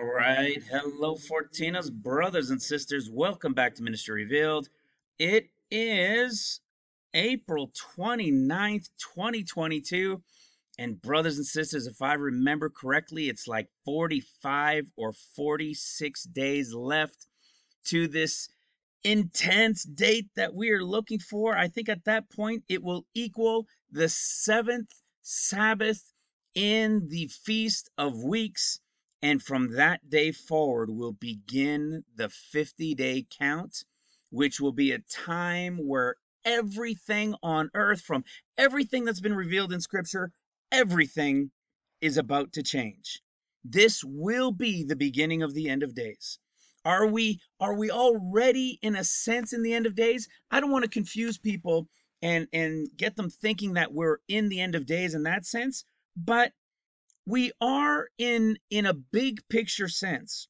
All right. Hello, Fourteeners, brothers and sisters. Welcome back to Ministry Revealed. It is April 29th, 2022. And, brothers and sisters, if I remember correctly, it's like 45 or 46 days left to this intense date that we are looking for. I think at that point it will equal the seventh Sabbath in the Feast of Weeks and from that day forward, we'll begin the 50 day count, which will be a time where everything on earth, from everything that's been revealed in Scripture, everything is about to change. This will be the beginning of the end of days. Are we are we already in a sense in the end of days? I don't want to confuse people and and get them thinking that we're in the end of days in that sense, but we are in in a big picture sense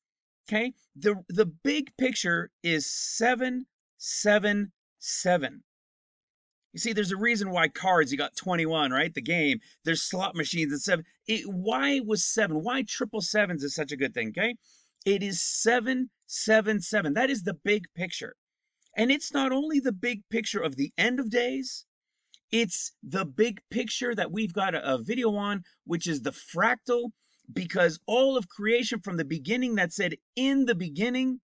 okay? The the big picture is 777 you see there's a reason why cards you got 21 right? The game there's slot machines and seven. It, why was seven? Why triple sevens is such a good thing okay? It is 777 that is the big picture. And it's not only the big picture of the end of days it's the big picture that we've got a, a video on, which is the fractal, because all of creation from the beginning that said in the beginning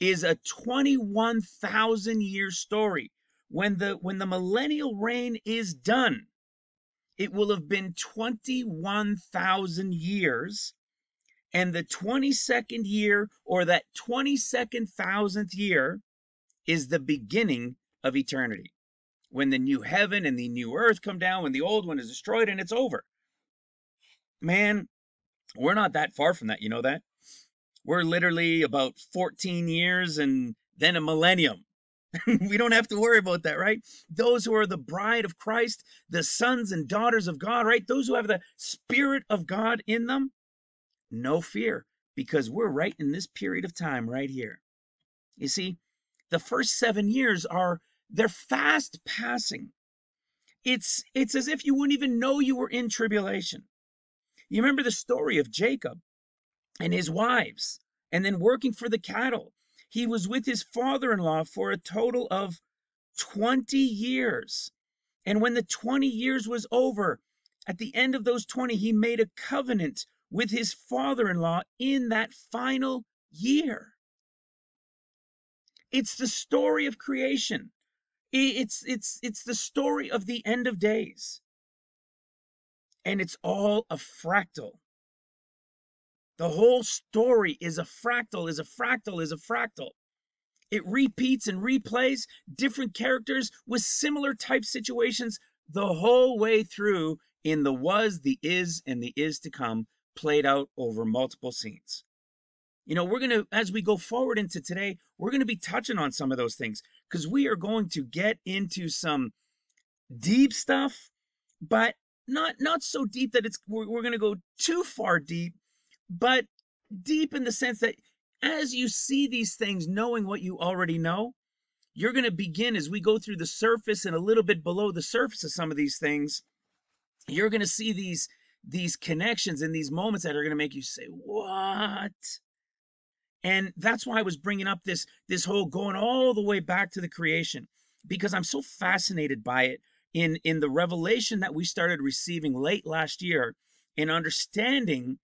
is a 21,000 year story. When the when the millennial reign is done, it will have been 21,000 years and the 22nd year or that 22nd thousandth year is the beginning of eternity when the new heaven and the new earth come down, when the old one is destroyed and it's over. Man, we're not that far from that. You know that? We're literally about 14 years and then a millennium. we don't have to worry about that, right? Those who are the bride of Christ, the sons and daughters of God, right? Those who have the Spirit of God in them, no fear, because we're right in this period of time right here. You see, the first seven years are they're fast passing. It's it's as if you wouldn't even know you were in tribulation. You remember the story of Jacob and his wives and then working for the cattle. He was with his father-in-law for a total of 20 years. And when the 20 years was over, at the end of those 20, he made a covenant with his father in law in that final year. It's the story of creation. It's it's it's the story of the end of days. And it's all a fractal. The whole story is a fractal, is a fractal, is a fractal. It repeats and replays different characters with similar type situations the whole way through in the was, the is, and the is to come, played out over multiple scenes. You know, we're going to, as we go forward into today, we're going to be touching on some of those things because we are going to get into some deep stuff, but not not so deep that it's we're, we're going to go too far deep, but deep in the sense that as you see these things, knowing what you already know, you're going to begin as we go through the surface and a little bit below the surface of some of these things. You're going to see these these connections and these moments that are going to make you say, "What?" And that's why I was bringing up this this whole going all the way back to the creation because I'm so fascinated by it in in the revelation that we started receiving late last year in understanding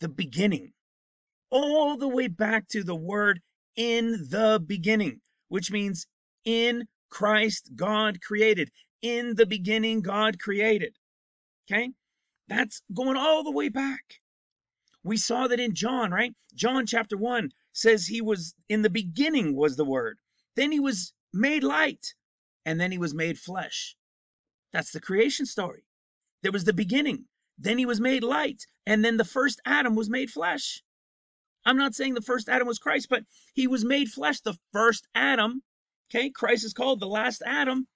the beginning all the way back to the word in the beginning which means in Christ God created in the beginning God created. Okay? That's going all the way back we saw that in John, right? John chapter 1 says he was in the beginning was the word. Then he was made light and then he was made flesh. That's the creation story. There was the beginning. Then he was made light and then the first Adam was made flesh. I'm not saying the first Adam was Christ, but he was made flesh, the first Adam. Okay, Christ is called the last Adam.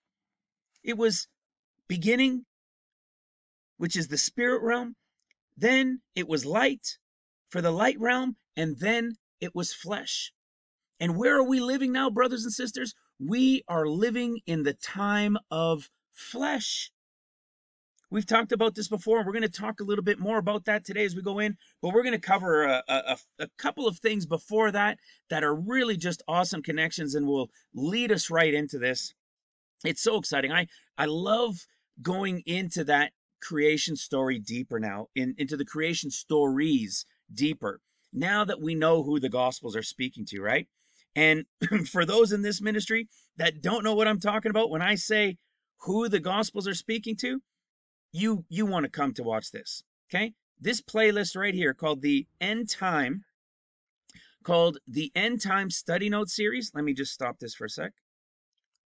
It was beginning, which is the spirit realm. Then it was light, for the light realm, and then it was flesh. And where are we living now, brothers and sisters? We are living in the time of flesh. We've talked about this before, and we're going to talk a little bit more about that today as we go in. But we're going to cover a, a, a, couple of things before that that are really just awesome connections and will lead us right into this. It's so exciting. I I love going into that creation story deeper now, in, into the creation stories deeper. Now that we know who the Gospels are speaking to, right? And for those in this ministry that don't know what I'm talking about, when I say who the Gospels are speaking to, you you want to come to watch this. Okay? This playlist right here called the End Time called the End Time Study Note series. Let me just stop this for a sec.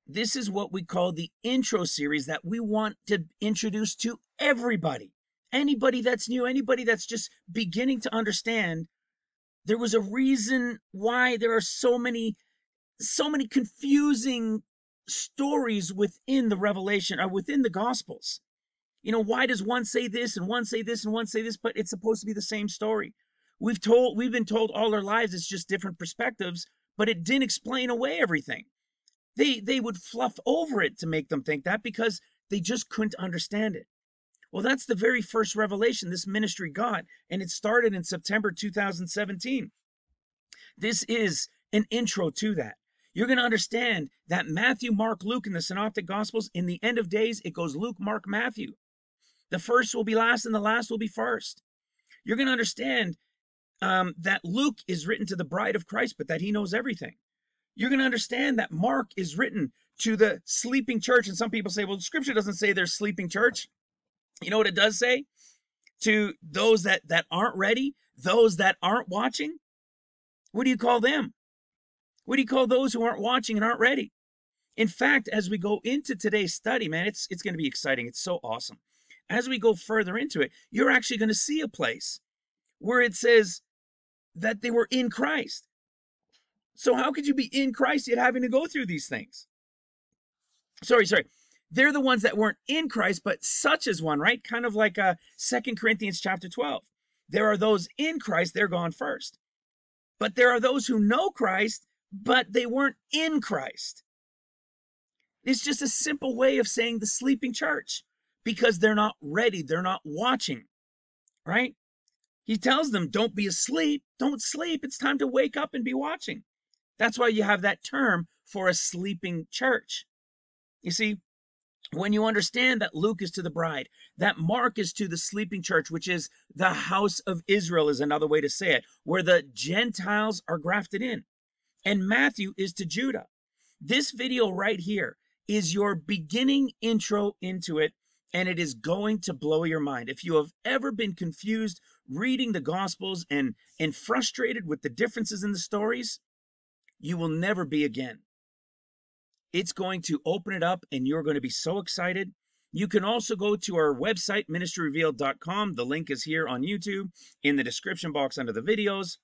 This is what we call the intro series that we want to introduce to everybody. Anybody that's new, anybody that's just beginning to understand there was a reason why there are so many so many confusing stories within the revelation or within the gospels you know, why does one say this and one say this and one say this, but it's supposed to be the same story? We've told we've been told all our lives it's just different perspectives, but it didn't explain away everything. They they would fluff over it to make them think that because they just couldn't understand it. Well, that's the very first revelation this ministry got, and it started in September 2017. This is an intro to that. You're going to understand that Matthew, Mark, Luke, and the Synoptic Gospels, in the end of days, it goes Luke, Mark, Matthew. The first will be last and the last will be first. You're going to understand um, that Luke is written to the bride of Christ, but that he knows everything. You're going to understand that Mark is written to the sleeping church. And some people say, well, scripture doesn't say there's sleeping church. You know what it does say? To those that, that aren't ready, those that aren't watching. What do you call them? What do you call those who aren't watching and aren't ready? In fact, as we go into today's study, man, it's it's going to be exciting. It's so awesome as we go further into it, you're actually going to see a place where it says that they were in Christ. So, how could you be in Christ yet having to go through these things? Sorry, sorry. They're the ones that weren't in Christ, but such as one, right? Kind of like uh Second Corinthians chapter 12. There are those in Christ, they're gone first. But there are those who know Christ, but they weren't in Christ. It's just a simple way of saying the sleeping church because they're not ready, they're not watching, right? He tells them, Don't be asleep, don't sleep. It's time to wake up and be watching. That's why you have that term for a sleeping church. You see, when you understand that Luke is to the bride, that Mark is to the sleeping church, which is the house of Israel, is another way to say it, where the Gentiles are grafted in, and Matthew is to Judah. This video right here is your beginning intro into it and it is going to blow your mind. If you have ever been confused reading the Gospels and, and frustrated with the differences in the stories, you will never be again. It's going to open it up, and you're going to be so excited. You can also go to our website, ministryrevealed.com. The link is here on YouTube in the description box under the videos.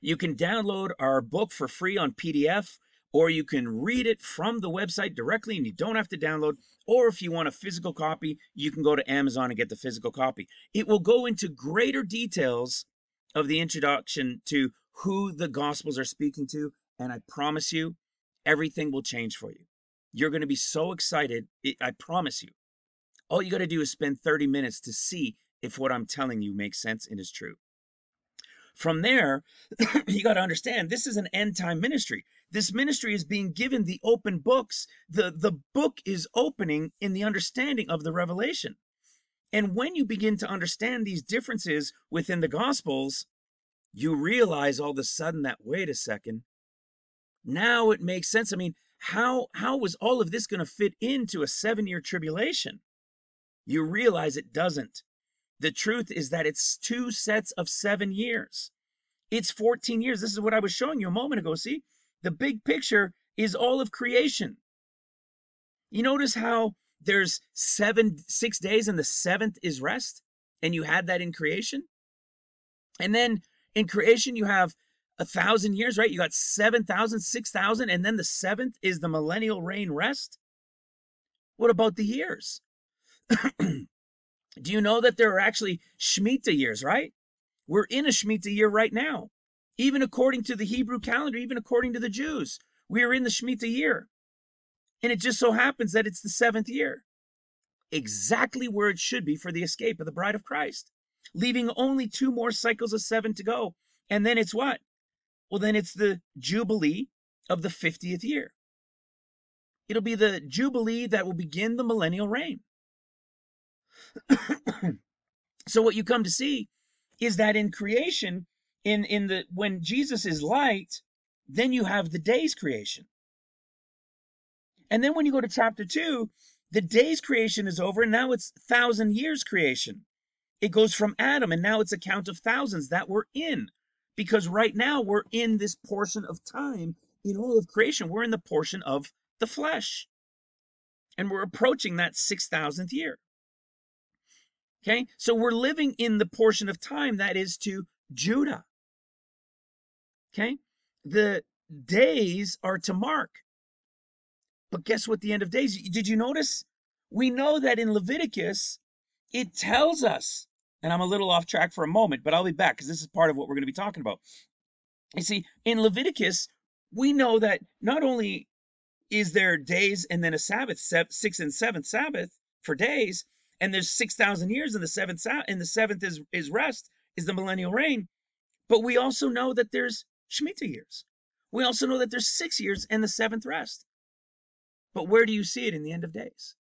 You can download our book for free on PDF or you can read it from the website directly and you don't have to download. Or if you want a physical copy, you can go to Amazon and get the physical copy. It will go into greater details of the introduction to who the Gospels are speaking to. And I promise you, everything will change for you. You're going to be so excited. I promise you. All you got to do is spend 30 minutes to see if what I'm telling you makes sense and is true. From there, you got to understand this is an end time ministry. This ministry is being given the open books. The, the book is opening in the understanding of the revelation. And when you begin to understand these differences within the Gospels, you realize all of a sudden that, wait a second, now it makes sense. I mean, how, how was all of this going to fit into a seven year tribulation? You realize it doesn't. The truth is that it's two sets of seven years. It's 14 years. This is what I was showing you a moment ago. See, the big picture is all of creation. You notice how there's seven, six days, and the seventh is rest, and you had that in creation. And then in creation, you have a thousand years, right? You got 7,000, 6,000, and then the seventh is the millennial reign rest. What about the years? Do you know that there are actually Shemitah years, right? We're in a Shemitah year right now. Even according to the Hebrew calendar, even according to the Jews, we are in the Shemitah year. And it just so happens that it's the seventh year. exactly where it should be for the escape of the bride of Christ, leaving only two more cycles of seven to go. And then it's what? Well, then it's the Jubilee of the 50th year. It'll be the Jubilee that will begin the millennial reign. so what you come to see is that in creation, in, in the when Jesus is light, then you have the day's creation. And then when you go to chapter two, the day's creation is over, and now it's thousand years creation. It goes from Adam, and now it's a count of thousands that we're in. Because right now we're in this portion of time in all of creation. We're in the portion of the flesh. And we're approaching that 6,000th year. Okay, so we're living in the portion of time that is to Judah. Okay, the days are to Mark. But guess what? The end of days. Did you notice? We know that in Leviticus, it tells us, and I'm a little off track for a moment, but I'll be back because this is part of what we're going to be talking about. You see, in Leviticus, we know that not only is there days and then a Sabbath, sixth and seventh Sabbath for days, and there's 6,000 years in the seventh, and the seventh is, is rest, is the millennial reign. But we also know that there's Shemitah years. We also know that there's six years and the seventh rest. But where do you see it in the end of days?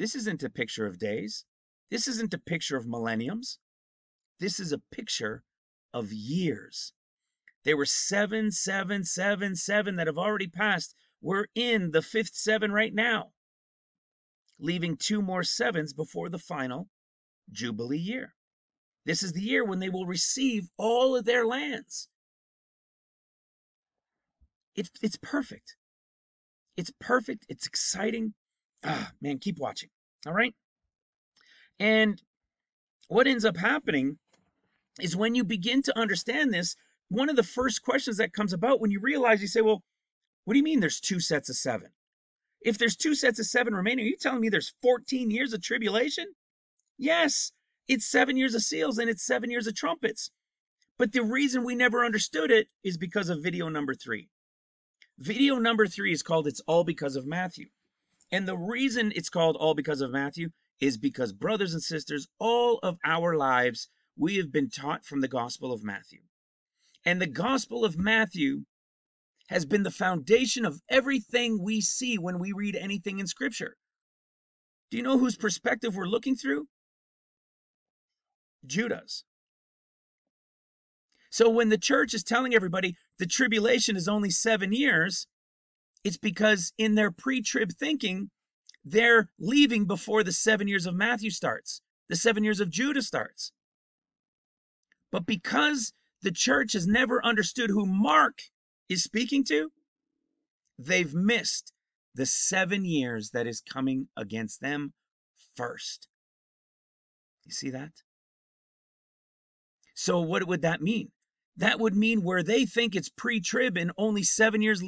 This isn't a picture of days. This isn't a picture of millenniums. This is a picture of years. There were seven, seven, seven, seven that have already passed. We're in the fifth seven right now, leaving two more sevens before the final Jubilee year. This is the year when they will receive all of their lands. It's, it's perfect. It's perfect. It's exciting. Ah, man, keep watching. All right. And what ends up happening is when you begin to understand this, one of the first questions that comes about when you realize you say, well, what do you mean there's two sets of seven? If there's two sets of seven remaining, are you telling me there's 14 years of tribulation? Yes, it's seven years of seals and it's seven years of trumpets. But the reason we never understood it is because of video number three. Video number three is called It's All Because of Matthew. And the reason it's called All Because of Matthew is because, brothers and sisters, all of our lives, we have been taught from the Gospel of Matthew. And the Gospel of Matthew has been the foundation of everything we see when we read anything in Scripture. Do you know whose perspective we're looking through? Judah's. So when the church is telling everybody the tribulation is only seven years, it's because in their pre trib thinking, they're leaving before the seven years of Matthew starts, the seven years of Judah starts. But because the church has never understood who Mark is speaking to, they've missed the seven years that is coming against them first. You see that? So, what would that mean? That would mean where they think it's pre-trib and only seven years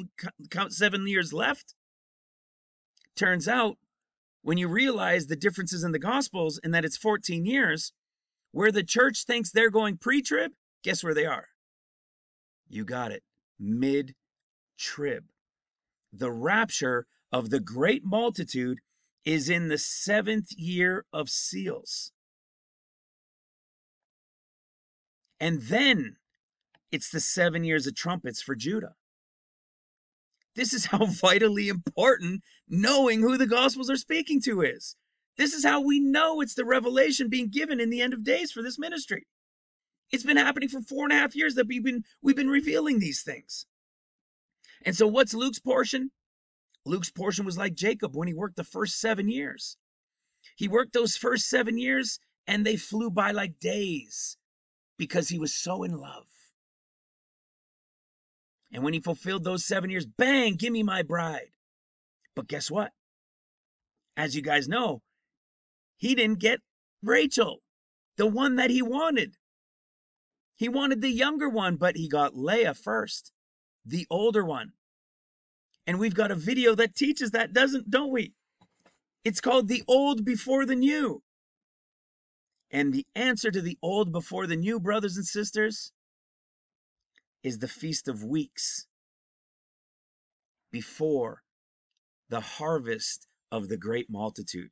seven years left. Turns out, when you realize the differences in the gospels and that it's 14 years, where the church thinks they're going pre-trib, guess where they are? You got it. Mid-trib. The rapture of the great multitude is in the seventh year of seals. And then it's the seven years of trumpets for Judah. This is how vitally important knowing who the Gospels are speaking to is. This is how we know it's the revelation being given in the end of days for this ministry. It's been happening for four and a half years that we've been we've been revealing these things. And so what's Luke's portion? Luke's portion was like Jacob when he worked the first seven years. He worked those first seven years and they flew by like days because he was so in love. And when he fulfilled those seven years, bang, give me my bride. But guess what? As you guys know, he didn't get Rachel, the one that he wanted. He wanted the younger one, but he got Leah first, the older one. And we've got a video that teaches that, doesn't, don't we? It's called The Old Before the New. And the answer to the old before the new, brothers and sisters, is the Feast of Weeks before the harvest of the great multitude.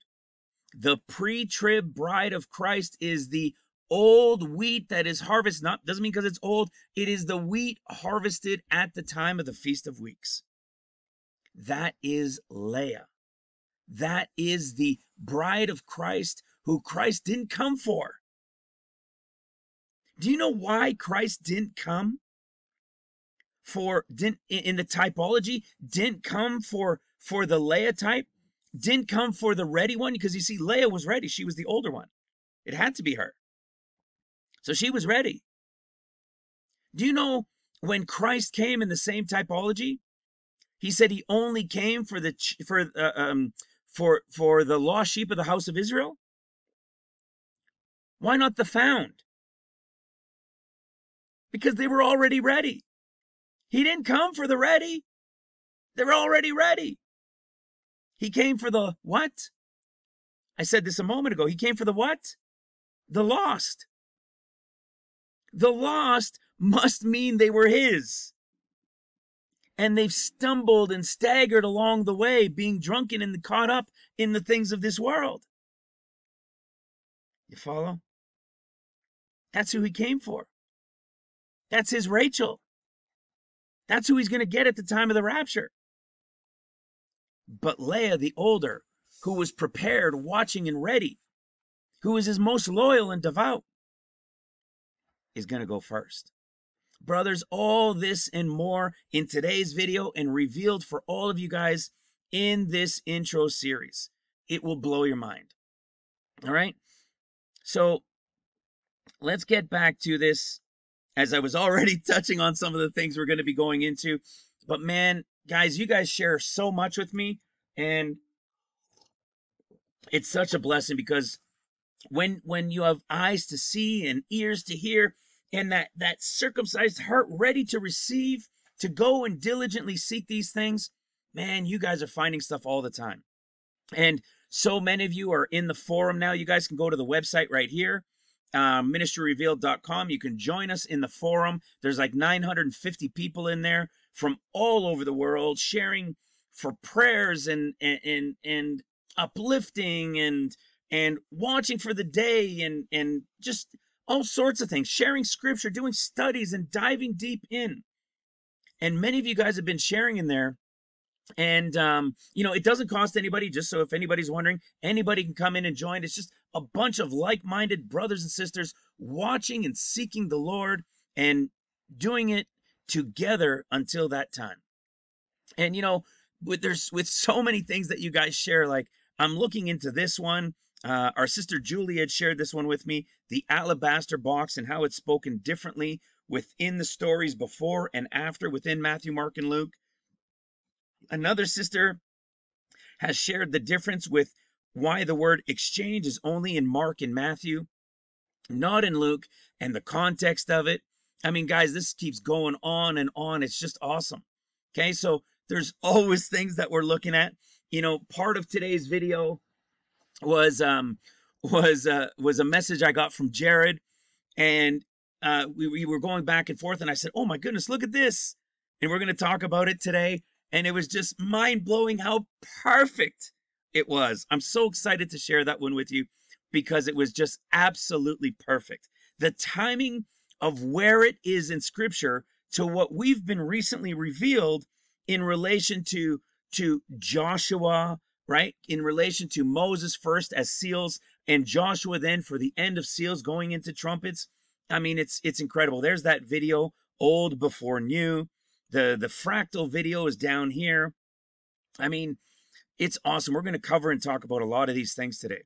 The pre-trib bride of Christ is the old wheat that is harvested. Not doesn't mean because it's old. It is the wheat harvested at the time of the Feast of Weeks. That is Leah. That is the bride of Christ who Christ didn't come for. Do you know why Christ didn't come? For didn't in the typology didn't come for for the Leah type, didn't come for the ready one because you see Leah was ready. She was the older one. It had to be her. So she was ready. Do you know when Christ came in the same typology? He said he only came for the for uh, um for for the lost sheep of the house of Israel. Why not the found? Because they were already ready. He didn't come for the ready. They're already ready. He came for the what? I said this a moment ago. He came for the what? The lost. The lost must mean they were his. And they've stumbled and staggered along the way, being drunken and caught up in the things of this world. You follow? That's who he came for. That's his Rachel. That's who he's going to get at the time of the rapture. But Leah, the older, who was prepared, watching, and ready, who is his most loyal and devout, is going to go first. Brothers, all this and more in today's video and revealed for all of you guys in this intro series. It will blow your mind. All right. So let's get back to this as I was already touching on some of the things we're going to be going into. But man, guys, you guys share so much with me. And it's such a blessing because when when you have eyes to see and ears to hear and that that circumcised heart ready to receive to go and diligently seek these things man you guys are finding stuff all the time and so many of you are in the forum now you guys can go to the website right here uh, ministryrevealed.com you can join us in the forum there's like 950 people in there from all over the world sharing for prayers and and and, and uplifting and and watching for the day and and just all sorts of things, sharing scripture, doing studies and diving deep in. And many of you guys have been sharing in there. And um, you know, it doesn't cost anybody, just so if anybody's wondering, anybody can come in and join. It's just a bunch of like-minded brothers and sisters watching and seeking the Lord and doing it together until that time. And you know, with there's with so many things that you guys share, like I'm looking into this one uh, our sister Julie had shared this one with me the alabaster box and how it's spoken differently within the stories before and after within Matthew, Mark, and Luke. Another sister has shared the difference with why the word exchange is only in Mark and Matthew, not in Luke, and the context of it. I mean, guys, this keeps going on and on. It's just awesome. Okay, so there's always things that we're looking at. You know, part of today's video was um was uh was a message I got from Jared and uh we, we were going back and forth and I said, "Oh my goodness, look at this." And we're going to talk about it today and it was just mind-blowing how perfect it was. I'm so excited to share that one with you because it was just absolutely perfect. The timing of where it is in scripture to what we've been recently revealed in relation to to Joshua right? In relation to Moses first as seals and Joshua then for the end of seals going into trumpets. I mean, it's it's incredible. There's that video, old before new. The the fractal video is down here. I mean, it's awesome. We're going to cover and talk about a lot of these things today.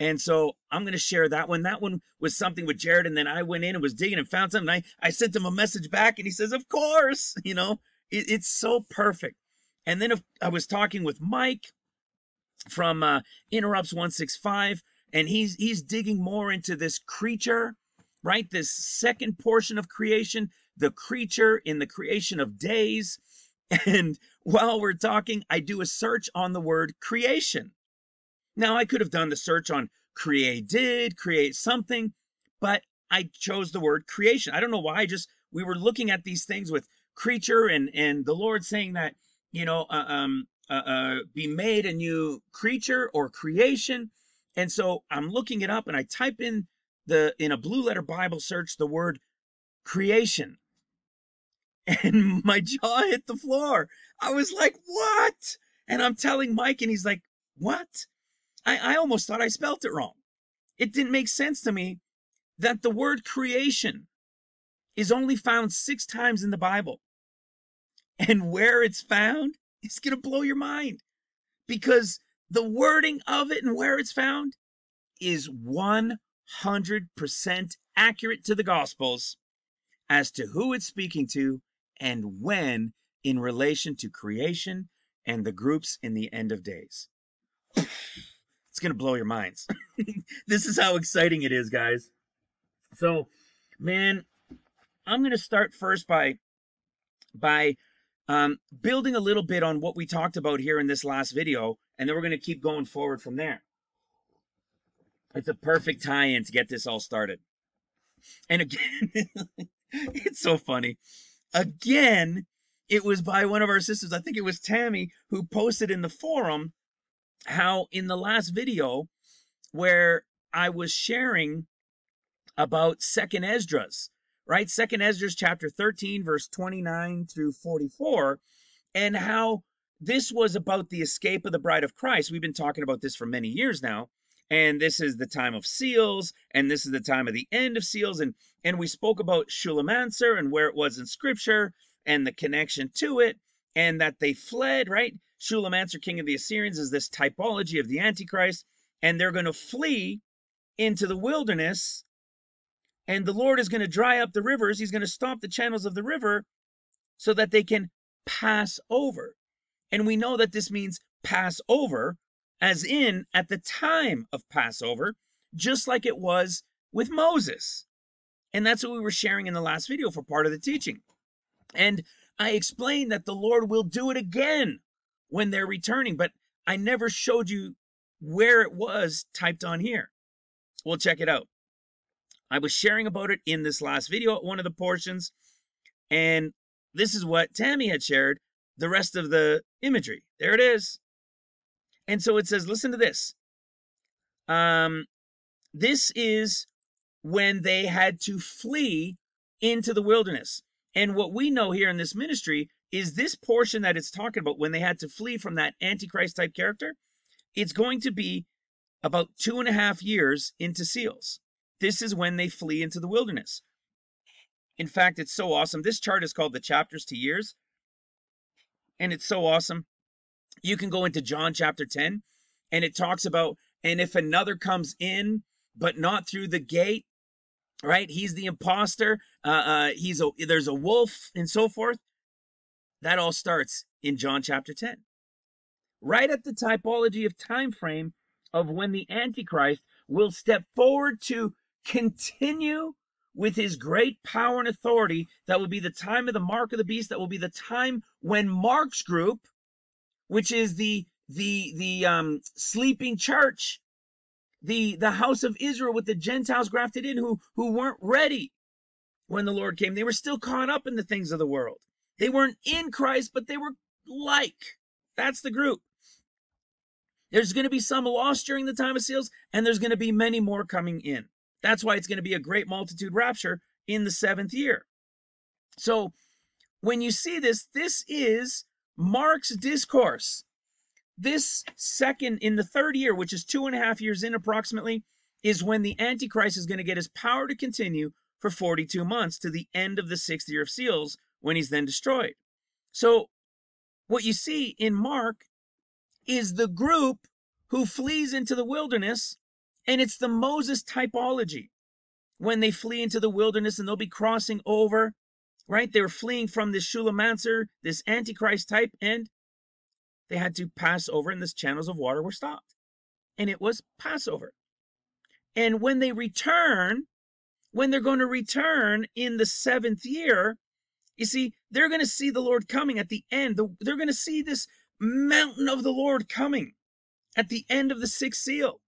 And so I'm going to share that one. That one was something with Jared. And then I went in and was digging and found something. I, I sent him a message back and he says, Of course, you know, it, it's so perfect. And then if I was talking with Mike from uh, Interrupts 165, and he's he's digging more into this creature, right? This second portion of creation, the creature in the creation of days. And while we're talking, I do a search on the word creation. Now, I could have done the search on created, create something, but I chose the word creation. I don't know why. I just we were looking at these things with creature and and the Lord saying that you know uh, um uh, uh, be made a new creature or creation. And so I'm looking it up and I type in the in a blue letter Bible search the word creation. And my jaw hit the floor. I was like, what? And I'm telling Mike, and he's like, what? I, I almost thought I spelt it wrong. It didn't make sense to me that the word creation is only found six times in the Bible. And where it's found is going to blow your mind because the wording of it and where it's found is 100% accurate to the Gospels as to who it's speaking to and when in relation to creation and the groups in the end of days. It's going to blow your minds. this is how exciting it is, guys. So, man, I'm going to start first by by um, building a little bit on what we talked about here in this last video, and then we're going to keep going forward from there. It's a perfect tie-in to get this all started. And again, it's so funny. Again, it was by one of our sisters, I think it was Tammy, who posted in the forum how in the last video where I was sharing about second Esdras, right? Second Esdras chapter 13, verse 29 through 44, and how this was about the escape of the bride of Christ. We've been talking about this for many years now. And this is the time of seals, and this is the time of the end of seals. And and we spoke about Shalmaneser and where it was in scripture and the connection to it, and that they fled, right? Shalmaneser, king of the Assyrians, is this typology of the Antichrist, and they're going to flee into the wilderness and the Lord is going to dry up the rivers. He's going to stop the channels of the river so that they can pass over. And we know that this means pass over, as in at the time of Passover, just like it was with Moses. And that's what we were sharing in the last video for part of the teaching. And I explained that the Lord will do it again when they're returning, but I never showed you where it was typed on here. We'll check it out. I was sharing about it in this last video at one of the portions, and this is what Tammy had shared the rest of the imagery. There it is. And so it says, listen to this. Um, this is when they had to flee into the wilderness. And what we know here in this ministry is this portion that it's talking about when they had to flee from that Antichrist type character. It's going to be about two and a half years into seals. This is when they flee into the wilderness. In fact, it's so awesome. This chart is called the chapters to years. And it's so awesome. You can go into John chapter 10 and it talks about, and if another comes in, but not through the gate, right? He's the imposter. Uh, uh, he's a, there's a wolf and so forth. That all starts in John chapter 10. Right at the typology of time frame of when the Antichrist will step forward to continue with his great power and authority. That will be the time of the mark of the beast. That will be the time when Mark's group, which is the the the um, sleeping church, the the house of Israel with the Gentiles grafted in, who who weren't ready when the Lord came. They were still caught up in the things of the world. They weren't in Christ, but they were like. That's the group. There's going to be some lost during the time of seals, and there's going to be many more coming in. That's why it's going to be a great multitude rapture in the seventh year. So when you see this, this is Mark's discourse. This second, in the third year, which is two and a half years in approximately, is when the Antichrist is going to get his power to continue for 42 months to the end of the sixth year of seals when he's then destroyed. So what you see in Mark is the group who flees into the wilderness and it's the Moses typology. When they flee into the wilderness and they'll be crossing over, right? They were fleeing from this Shalmaneser, this Antichrist type, and they had to pass over, and the channels of water were stopped. And it was Passover. And when they return, when they're going to return in the seventh year, you see, they're going to see the Lord coming at the end. They're going to see this mountain of the Lord coming at the end of the sixth seal.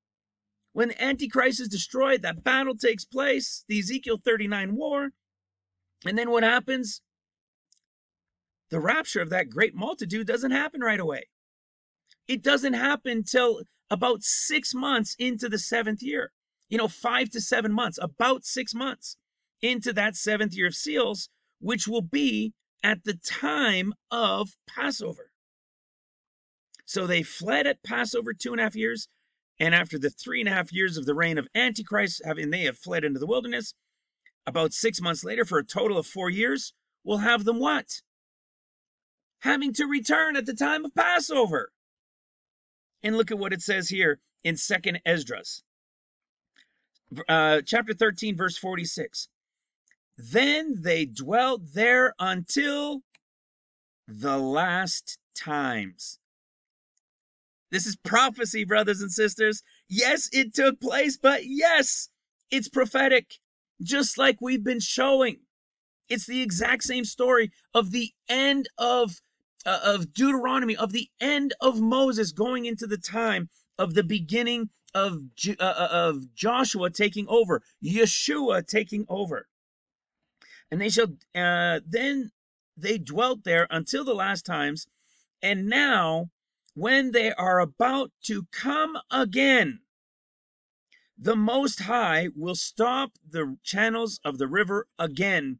When Antichrist is destroyed, that battle takes place, the Ezekiel 39 war. And then what happens? The rapture of that great multitude doesn't happen right away. it doesn't happen till about six months into the seventh year. You know, five to seven months, about six months into that seventh year of seals, which will be at the time of Passover. So they fled at Passover two and a half years. And after the three and a half years of the reign of Antichrist, having they have fled into the wilderness, about six months later, for a total of four years, we'll have them what? Having to return at the time of Passover. And look at what it says here in Second Esdras, uh, chapter 13, verse 46. Then they dwelt there until the last times. This is prophecy, brothers and sisters. Yes, it took place, but yes, it's prophetic, just like we've been showing. It's the exact same story of the end of uh, of Deuteronomy, of the end of Moses going into the time of the beginning of uh, uh, of Joshua taking over, Yeshua taking over. And they shall uh, then they dwelt there until the last times, and now when they are about to come again, the Most High will stop the channels of the river again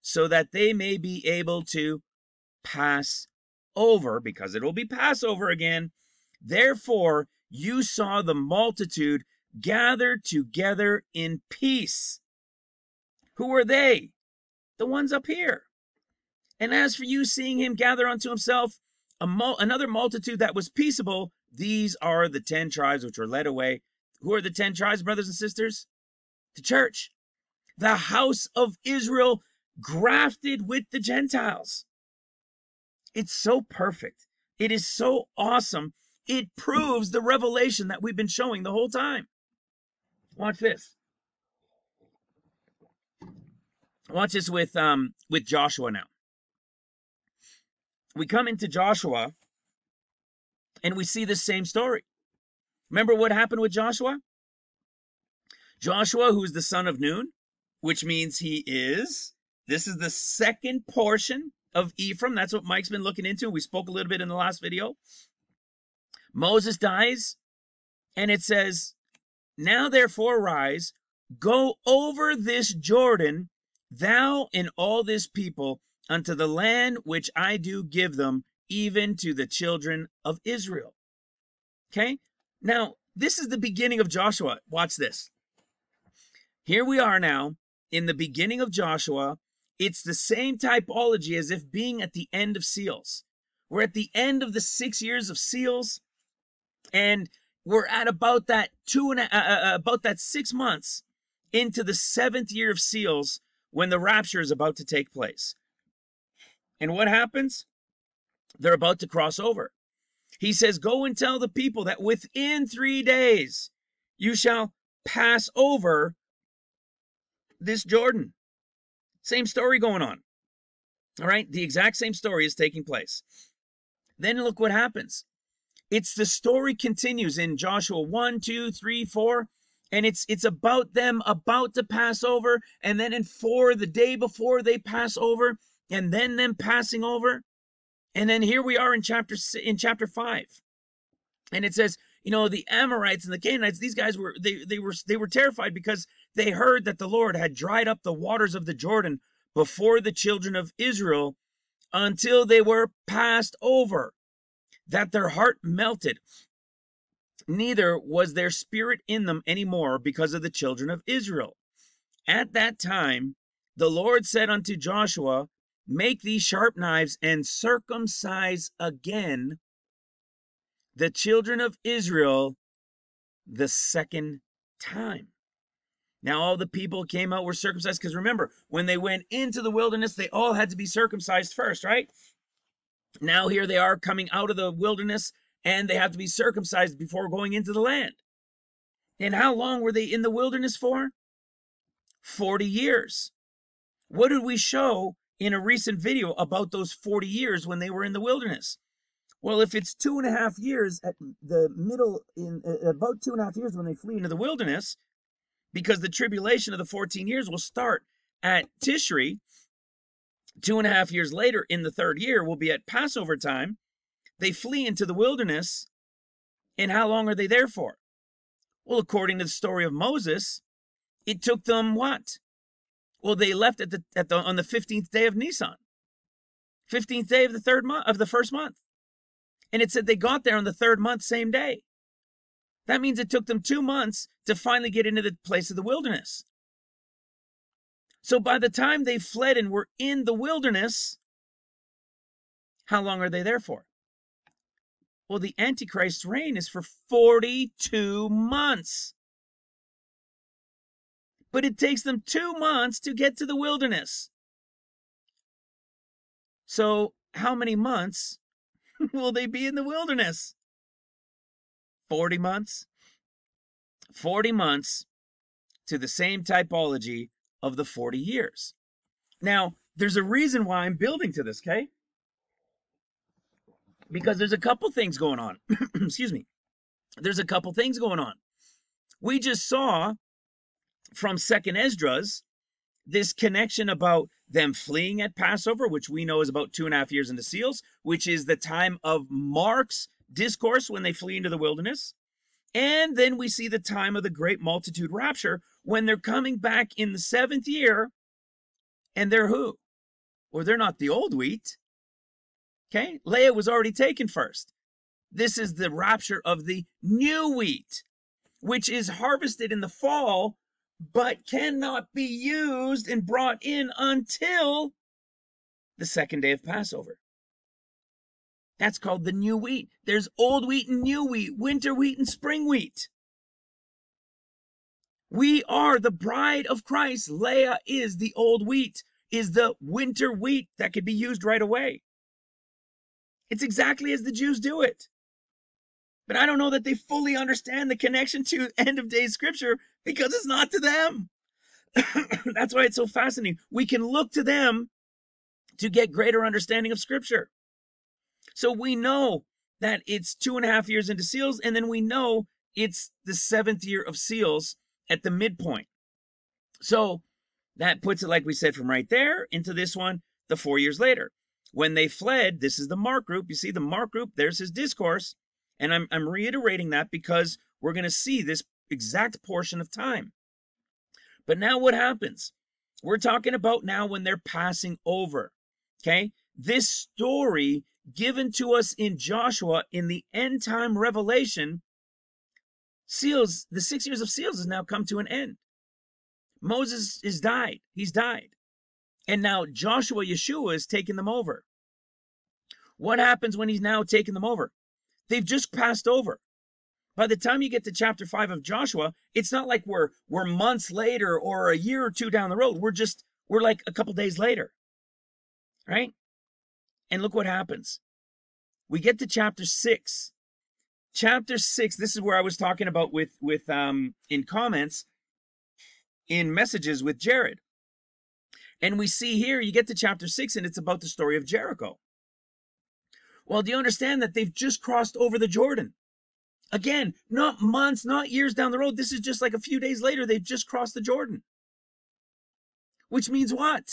so that they may be able to pass over, because it will be Passover again. Therefore, you saw the multitude gathered together in peace. Who are they? The ones up here. And as for you seeing him gather unto himself mul- another multitude that was peaceable, these are the 10 tribes which were led away. Who are the 10 tribes, brothers and sisters? The church, the house of Israel, grafted with the Gentiles. It's so perfect. It is so awesome. It proves the revelation that we've been showing the whole time. Watch this. Watch this with um with Joshua now. We come into Joshua and we see the same story. Remember what happened with Joshua? Joshua, who's the son of Nun, which means he is, this is the second portion of Ephraim. That's what Mike's been looking into. We spoke a little bit in the last video. Moses dies, and it says, Now therefore rise, go over this Jordan, thou and all this people, unto the land which I do give them, even to the children of Israel. Okay? Now, this is the beginning of Joshua. Watch this. Here we are now in the beginning of Joshua. It's the same typology as if being at the end of seals. We're at the end of the six years of seals, and we're at about that two and a, uh, uh, about that six months into the seventh year of seals when the rapture is about to take place. And what happens? They're about to cross over. He says, Go and tell the people that within three days you shall pass over this Jordan. Same story going on. All right, the exact same story is taking place. Then look what happens. It's the story continues in Joshua 1, 2, 3, 4, and it's it's about them about to pass over, and then in 4, the day before they pass over, and then them passing over. And then here we are in chapter in chapter 5. And it says, you know, the Amorites and the Canaanites, these guys were they they were they were terrified because they heard that the Lord had dried up the waters of the Jordan before the children of Israel until they were passed over, that their heart melted. Neither was their spirit in them any more because of the children of Israel. At that time, the Lord said unto Joshua, Make these sharp knives and circumcise again the children of Israel the second time. Now all the people came out were circumcised because remember, when they went into the wilderness, they all had to be circumcised first, right? Now here they are coming out of the wilderness and they have to be circumcised before going into the land. And how long were they in the wilderness for? 40 years. What did we show in a recent video about those 40 years when they were in the wilderness? Well, if it's two and a half years at the middle, in about two and a half years when they flee into the wilderness, because the tribulation of the 14 years will start at Tishri. Two and a half years later, in the third year, will be at Passover time. They flee into the wilderness. And how long are they there for? Well, according to the story of Moses, it took them what? Well, they left at the at the on the 15th day of Nisan. 15th day of the third month of the first month. And it said they got there on the third month, same day. That means it took them two months to finally get into the place of the wilderness. So by the time they fled and were in the wilderness, how long are they there for? Well, the Antichrist's reign is for 42 months. But it takes them two months to get to the wilderness. So, how many months will they be in the wilderness? 40 months? 40 months to the same typology of the 40 years. Now, there's a reason why I'm building to this, okay? Because there's a couple things going on. Excuse me. There's a couple things going on. We just saw from Second Esdras this connection about them fleeing at Passover, which we know is about two and a half years into seals, which is the time of Mark's discourse when they flee into the wilderness. And then we see the time of the great multitude rapture when they're coming back in the seventh year. And they're who? Well, they're not the old wheat. Okay, Leah was already taken first. This is the rapture of the new wheat, which is harvested in the fall, but cannot be used and brought in until the second day of Passover. That's called the new wheat. There's old wheat and new wheat, winter wheat and spring wheat. We are the bride of Christ. Leah is the old wheat, is the winter wheat that could be used right away. It's exactly as the Jews do it. But I don't know that they fully understand the connection to end of days scripture because it's not to them. That's why it's so fascinating. We can look to them to get greater understanding of scripture. So we know that it's two and a half years into seals, and then we know it's the seventh year of seals at the midpoint. So that puts it, like we said, from right there into this one, the four years later. When they fled, this is the Mark group. You see the Mark group, there's his discourse. And I'm, I'm reiterating that because we're going to see this exact portion of time. But now what happens? We're talking about now when they're passing over. Okay? This story given to us in Joshua in the end time revelation, seals, the six years of seals has now come to an end. Moses is died. He's died. And now Joshua Yeshua is taking them over. What happens when he's now taking them over? They've just passed over. By the time you get to chapter 5 of Joshua, it's not like we're we're months later or a year or two down the road. We're just we're like a couple days later. Right? And look what happens. We get to chapter 6. Chapter 6, this is where I was talking about with with um in comments in messages with Jared. And we see here you get to chapter 6 and it's about the story of Jericho. Well, do you understand that they've just crossed over the Jordan? Again, not months, not years down the road. This is just like a few days later, they've just crossed the Jordan. Which means what?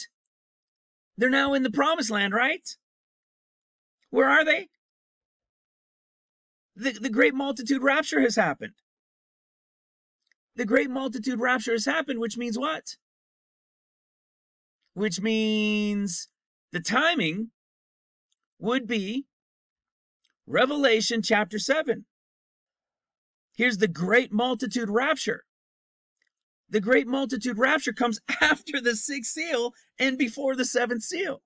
They're now in the promised land, right? Where are they? The, the great multitude rapture has happened. The great multitude rapture has happened, which means what? Which means the timing would be Revelation chapter 7. Here's the great multitude rapture. The great multitude rapture comes after the sixth seal and before the seventh seal.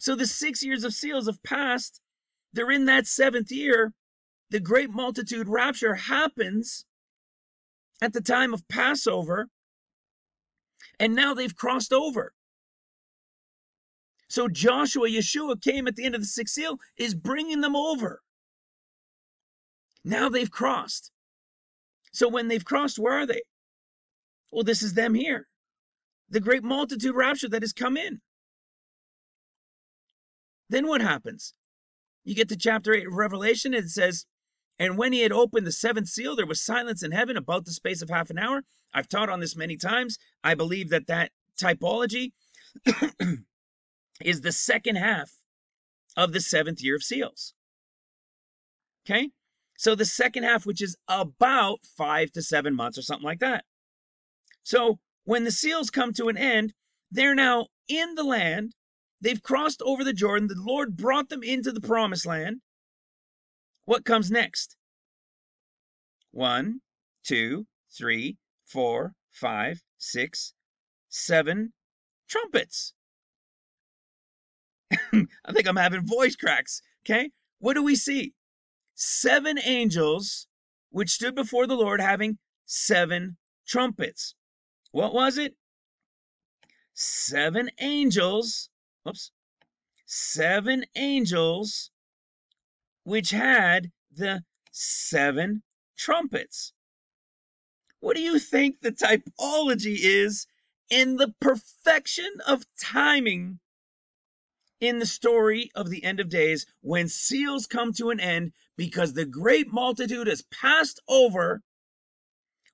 So the six years of seals have passed. They're in that seventh year. The great multitude rapture happens at the time of Passover. And now they've crossed over. So Joshua, Yeshua came at the end of the sixth seal, is bringing them over. Now they've crossed. So when they've crossed, where are they? Well, this is them here. The great multitude rapture that has come in. Then what happens? You get to chapter 8 of Revelation, and it says, And when he had opened the seventh seal, there was silence in heaven about the space of half an hour. I've taught on this many times. I believe that that typology is the second half of the seventh year of seals. Okay? So the second half, which is about five to seven months or something like that. So when the seals come to an end, they're now in the land. They've crossed over the Jordan. The Lord brought them into the promised land. What comes next? One, two, three, four, five, six, seven trumpets. I think I'm having voice cracks. Okay. What do we see? Seven angels which stood before the Lord having seven trumpets. What was it? Seven angels. Whoops. Seven angels which had the seven trumpets. What do you think the typology is in the perfection of timing in the story of the end of days when seals come to an end because the great multitude has passed over,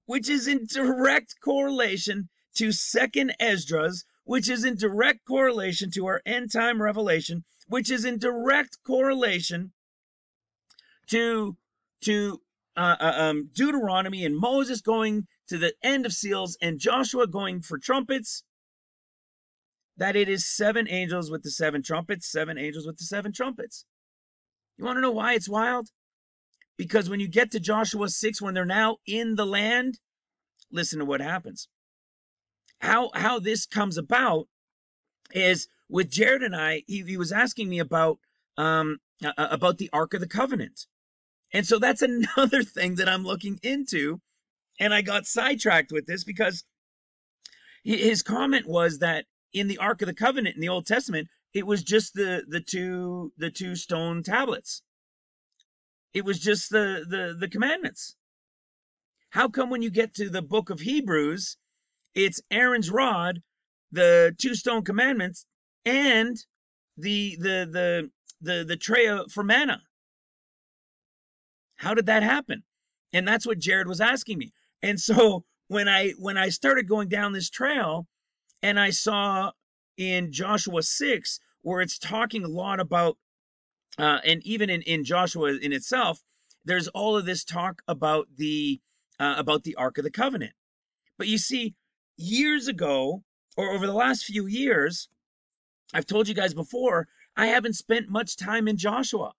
which is in direct correlation to second Esdras, which is in direct correlation to our end time revelation, which is in direct correlation to to uh, uh, um, Deuteronomy and Moses going to the end of seals and Joshua going for trumpets, that it is seven angels with the seven trumpets, seven angels with the seven trumpets. You want to know why it's wild? Because when you get to Joshua 6, when they're now in the land, listen to what happens. How how this comes about is with Jared and I, he, he was asking me about um uh, about the Ark of the Covenant. And so that's another thing that I'm looking into. And I got sidetracked with this because his comment was that in the Ark of the Covenant in the Old Testament, it was just the the two the two stone tablets. It was just the the the commandments. How come when you get to the book of Hebrews, it's Aaron's rod, the two stone commandments, and the the the the the tray for manna? How did that happen? And that's what Jared was asking me. And so when I when I started going down this trail and I saw in Joshua 6 where it's talking a lot about uh, and even in, in Joshua in itself, there's all of this talk about the uh, about the Ark of the Covenant. But you see, years ago, or over the last few years, I've told you guys before, I haven't spent much time in Joshua.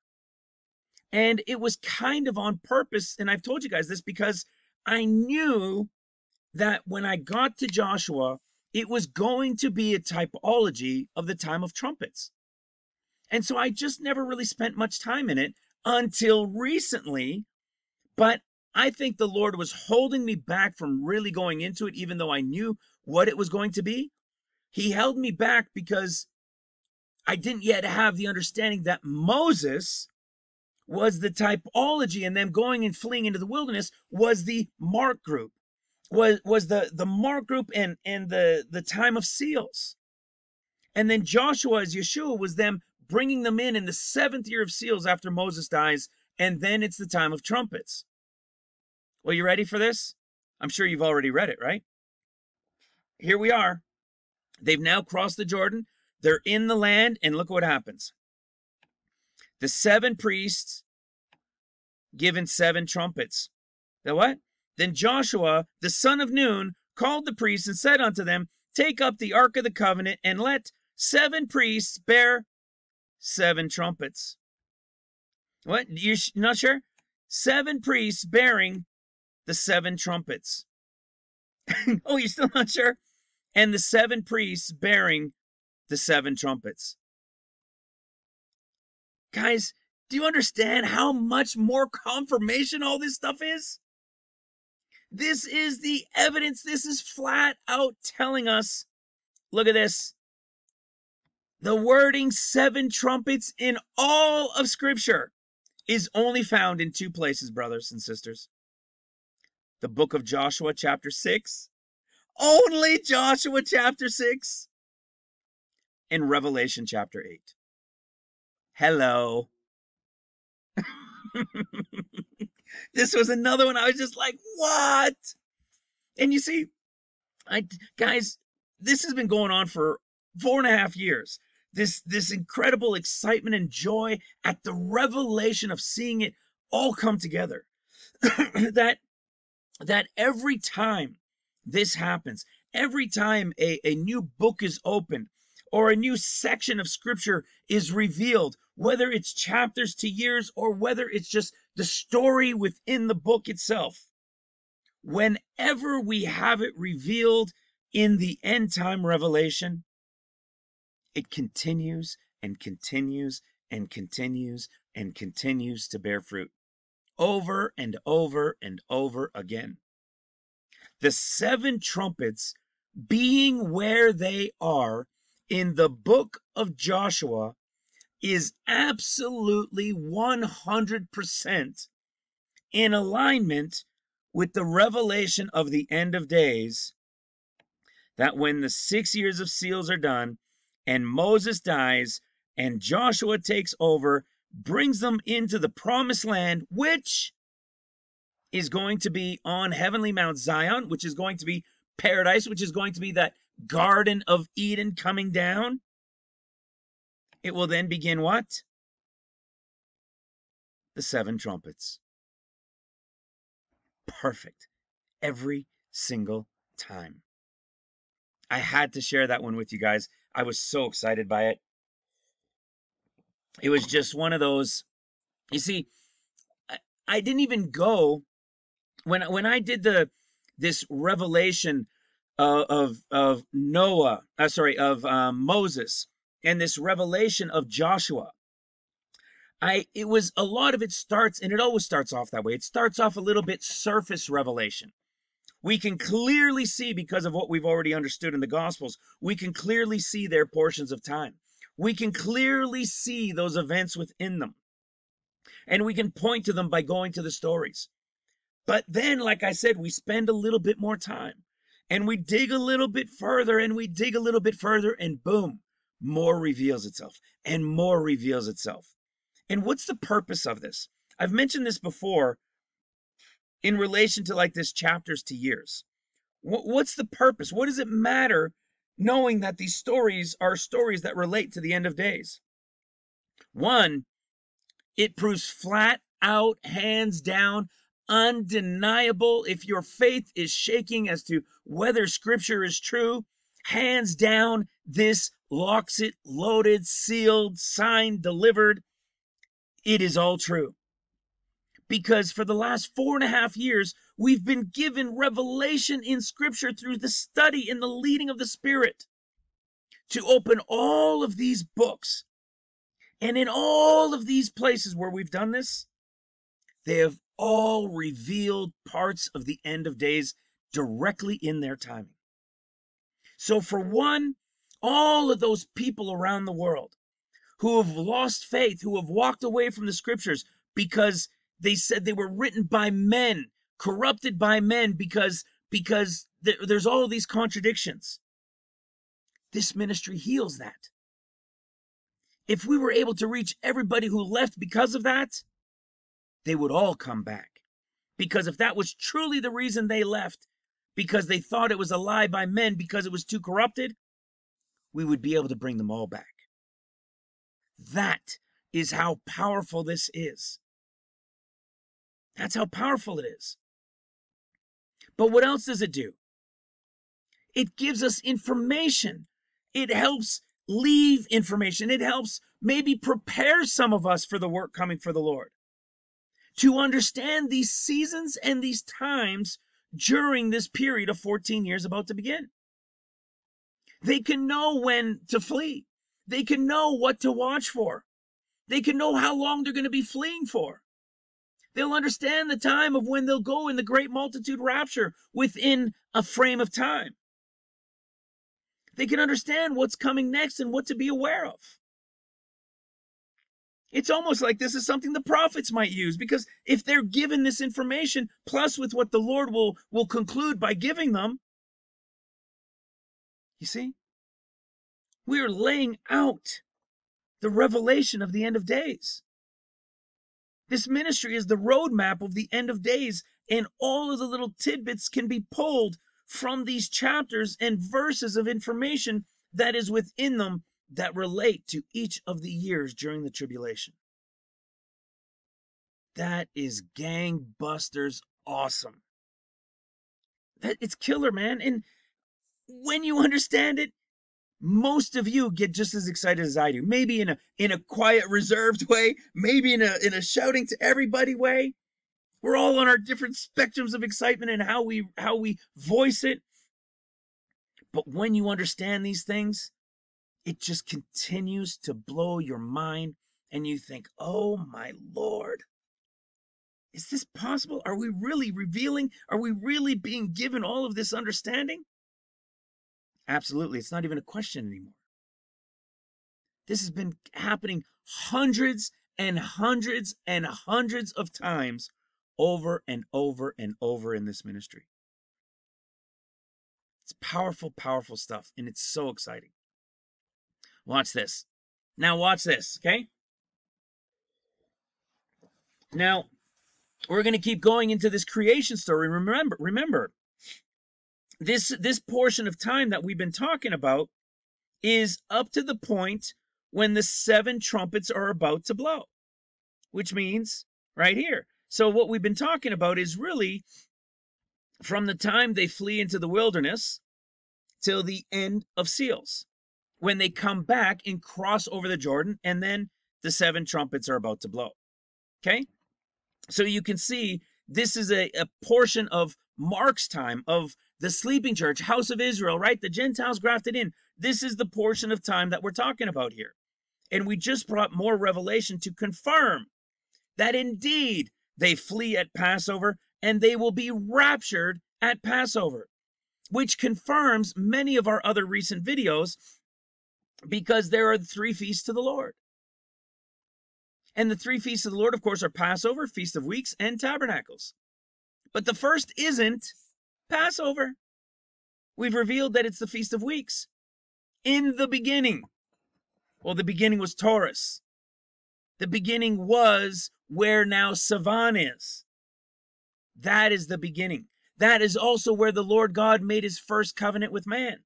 And it was kind of on purpose. And I've told you guys this because I knew that when I got to Joshua, it was going to be a typology of the time of trumpets. And so I just never really spent much time in it until recently. But I think the Lord was holding me back from really going into it, even though I knew what it was going to be. He held me back because I didn't yet have the understanding that Moses was the typology and them going and fleeing into the wilderness was the mark group was was the the mark group and and the the time of seals. And then joshua as yeshua was them bringing them in in the seventh year of seals after moses dies and then it's the time of trumpets. Well you ready for this? I'm sure you've already read it right? Here we are. They've now crossed the jordan. They're in the land and look what happens. The seven priests given seven trumpets. The what? Then Joshua, the son of Nun, called the priests and said unto them, Take up the ark of the covenant and let seven priests bear seven trumpets. What? You're not sure? Seven priests bearing the seven trumpets. oh, you're still not sure? And the seven priests bearing the seven trumpets. Guys, do you understand how much more confirmation all this stuff is? This is the evidence. This is flat out telling us look at this. The wording seven trumpets in all of Scripture is only found in two places, brothers and sisters. The book of Joshua, chapter 6, only Joshua, chapter 6, and Revelation, chapter 8. Hello. this was another one. I was just like, what? And you see, I guys, this has been going on for four and a half years. This this incredible excitement and joy at the revelation of seeing it all come together. that that every time this happens, every time a, a new book is opened or a new section of scripture is revealed, whether it's chapters to years or whether it's just the story within the book itself, whenever we have it revealed in the end time revelation, it continues and continues and continues and continues to bear fruit over and over and over again. The seven trumpets being where they are in the book of Joshua is absolutely 100% in alignment with the revelation of the end of days that when the six years of seals are done and Moses dies and Joshua takes over, brings them into the promised land, which is going to be on heavenly Mount Zion, which is going to be paradise, which is going to be that Garden of Eden coming down. It will then begin what? The seven trumpets. Perfect. Every single time. I had to share that one with you guys. I was so excited by it. It was just one of those. You see, I, I didn't even go when when I did the this revelation uh, of of Noah, uh, sorry, of um, Moses, and this revelation of Joshua. I it was a lot of it starts, and it always starts off that way. It starts off a little bit surface revelation. We can clearly see because of what we've already understood in the Gospels. We can clearly see their portions of time. We can clearly see those events within them. And we can point to them by going to the stories. But then, like I said, we spend a little bit more time and we dig a little bit further and we dig a little bit further, and boom, more reveals itself and more reveals itself. And what's the purpose of this? I've mentioned this before in relation to like this chapters to years. What's the purpose? What does it matter knowing that these stories are stories that relate to the end of days. One, it proves flat out, hands down, undeniable. If your faith is shaking as to whether scripture is true, hands down, this locks it loaded, sealed, signed, delivered. It is all true. Because for the last four and a half years, We've been given revelation in Scripture through the study and the leading of the Spirit to open all of these books. And in all of these places where we've done this, they have all revealed parts of the end of days directly in their timing. So, for one, all of those people around the world who have lost faith, who have walked away from the scriptures because they said they were written by men corrupted by men because because th- there's all these contradictions. This ministry heals that. If we were able to reach everybody who left because of that, they would all come back. Because if that was truly the reason they left, because they thought it was a lie by men because it was too corrupted, we would be able to bring them all back. That is how powerful this is. That's how powerful it is. But what else does it do? It gives us information. It helps leave information. It helps maybe prepare some of us for the work coming for the Lord. To understand these seasons and these times during this period of 14 years about to begin. They can know when to flee. They can know what to watch for. They can know how long they're going to be fleeing for. They'll understand the time of when they'll go in the great multitude rapture within a frame of time. They can understand what's coming next and what to be aware of. It's almost like this is something the prophets might use because if they're given this information, plus with what the Lord will, will conclude by giving them, you see, we're laying out the revelation of the end of days. This ministry is the roadmap of the end of days, and all of the little tidbits can be pulled from these chapters and verses of information that is within them that relate to each of the years during the tribulation. that is gangbusters awesome. That it's killer, man. And when you understand it, most of you get just as excited as I do. Maybe in a in a quiet, reserved way, maybe in a in a shouting to everybody way. We're all on our different spectrums of excitement and how we how we voice it. But when you understand these things, it just continues to blow your mind and you think, "Oh my lord, is this possible? Are we really revealing? Are we really being given all of this understanding?" Absolutely. It's not even a question anymore. This has been happening hundreds and hundreds and hundreds of times over and over and over in this ministry. It's powerful, powerful stuff, and it's so exciting. Watch this. Now, watch this, okay? Now, we're going to keep going into this creation story. Remember, remember, this this portion of time that we've been talking about is up to the point when the seven trumpets are about to blow, which means right here. So what we've been talking about is really from the time they flee into the wilderness till the end of seals when they come back and cross over the Jordan and then the seven trumpets are about to blow. Okay? So you can see this is a, a portion of Mark's time of the sleeping church, house of Israel, right? The Gentiles grafted in. This is the portion of time that we're talking about here. And we just brought more revelation to confirm that indeed they flee at Passover and they will be raptured at Passover, which confirms many of our other recent videos because there are three feasts to the Lord. And the three feasts of the Lord, of course, are Passover, Feast of Weeks, and Tabernacles. But the first isn't Passover. We've revealed that it's the Feast of Weeks. In the beginning, well, the beginning was Taurus. The beginning was where now Sivan is. That is the beginning. That is also where the Lord God made his first covenant with man.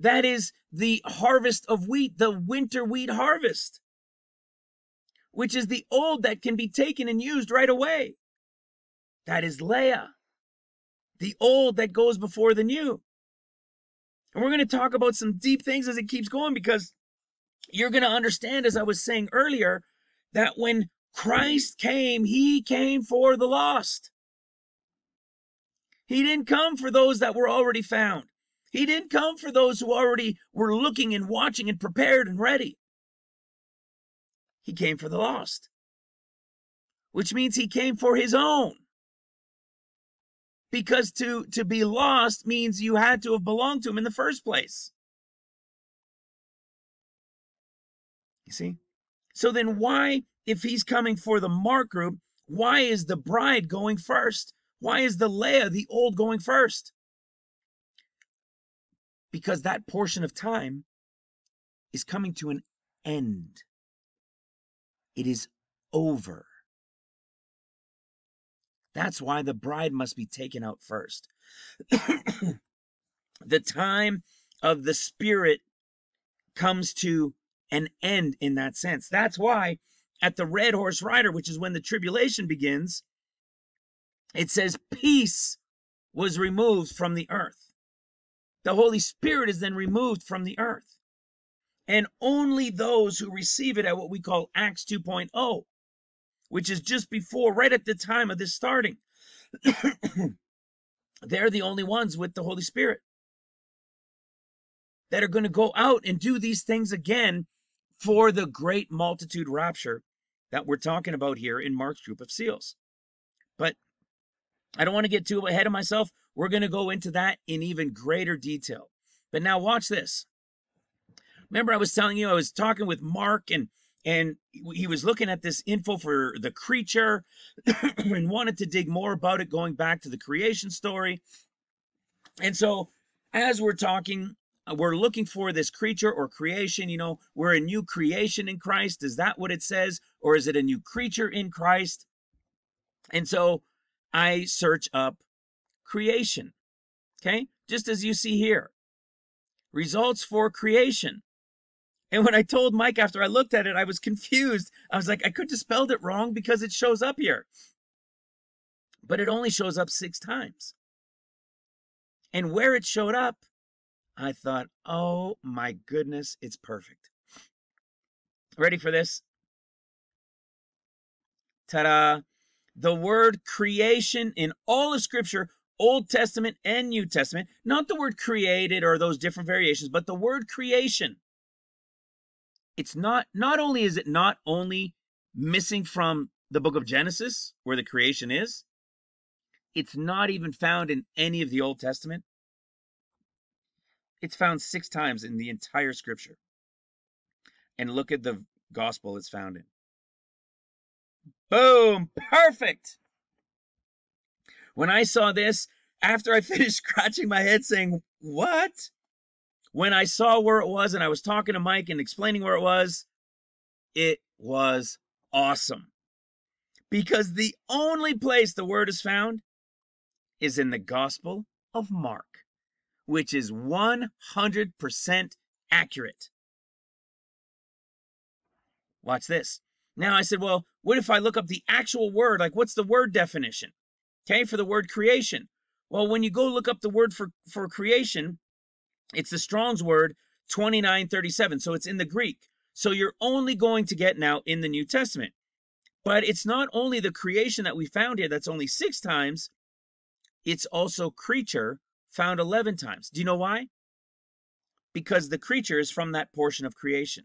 That is the harvest of wheat, the winter wheat harvest, which is the old that can be taken and used right away. That is Leah, the old that goes before the new. And we're going to talk about some deep things as it keeps going because you're going to understand, as I was saying earlier, that when Christ came, he came for the lost. He didn't come for those that were already found. He didn't come for those who already were looking and watching and prepared and ready. He came for the lost, which means he came for his own. Because to, to be lost means you had to have belonged to him in the first place. You see? So then why, if he's coming for the Mark group, why is the bride going first? Why is the Leah, the old, going first? Because that portion of time is coming to an end. It is over. That's why the bride must be taken out first. the time of the Spirit comes to an end in that sense. That's why at the red horse rider, which is when the tribulation begins, it says peace was removed from the earth. The Holy Spirit is then removed from the earth. And only those who receive it at what we call Acts 2.0 which is just before, right at the time of this starting. They're the only ones with the Holy Spirit that are going to go out and do these things again for the great multitude rapture that we're talking about here in Mark's group of seals. But I don't want to get too ahead of myself. We're going to go into that in even greater detail. But now watch this. Remember, I was telling you I was talking with Mark and and he was looking at this info for the creature and wanted to dig more about it going back to the creation story and so as we're talking uh, we're looking for this creature or creation you know we're a new creation in christ is that what it says or is it a new creature in christ and so i search up creation okay just as you see here results for creation And when I told Mike after I looked at it, I was confused. I was like, I could have spelled it wrong because it shows up here. But it only shows up six times. And where it showed up, I thought, oh my goodness, it's perfect. Ready for this? Ta da! The word creation in all of Scripture, Old Testament and New Testament, not the word created or those different variations, but the word creation. It's not, not only is it not only missing from the book of Genesis, where the creation is, it's not even found in any of the Old Testament. It's found six times in the entire scripture. And look at the gospel it's found in. Boom! Perfect! When I saw this, after I finished scratching my head saying, What? When I saw where it was and I was talking to Mike and explaining where it was, it was awesome. Because the only place the word is found is in the Gospel of Mark, which is 100% accurate. Watch this. Now I said, well, what if I look up the actual word? Like, what's the word definition? Okay, for the word creation. Well, when you go look up the word for, for creation, it's the Strong's word 2937. So it's in the Greek. So you're only going to get now in the New Testament. But it's not only the creation that we found here that's only six times, it's also creature found 11 times. Do you know why? Because the creature is from that portion of creation.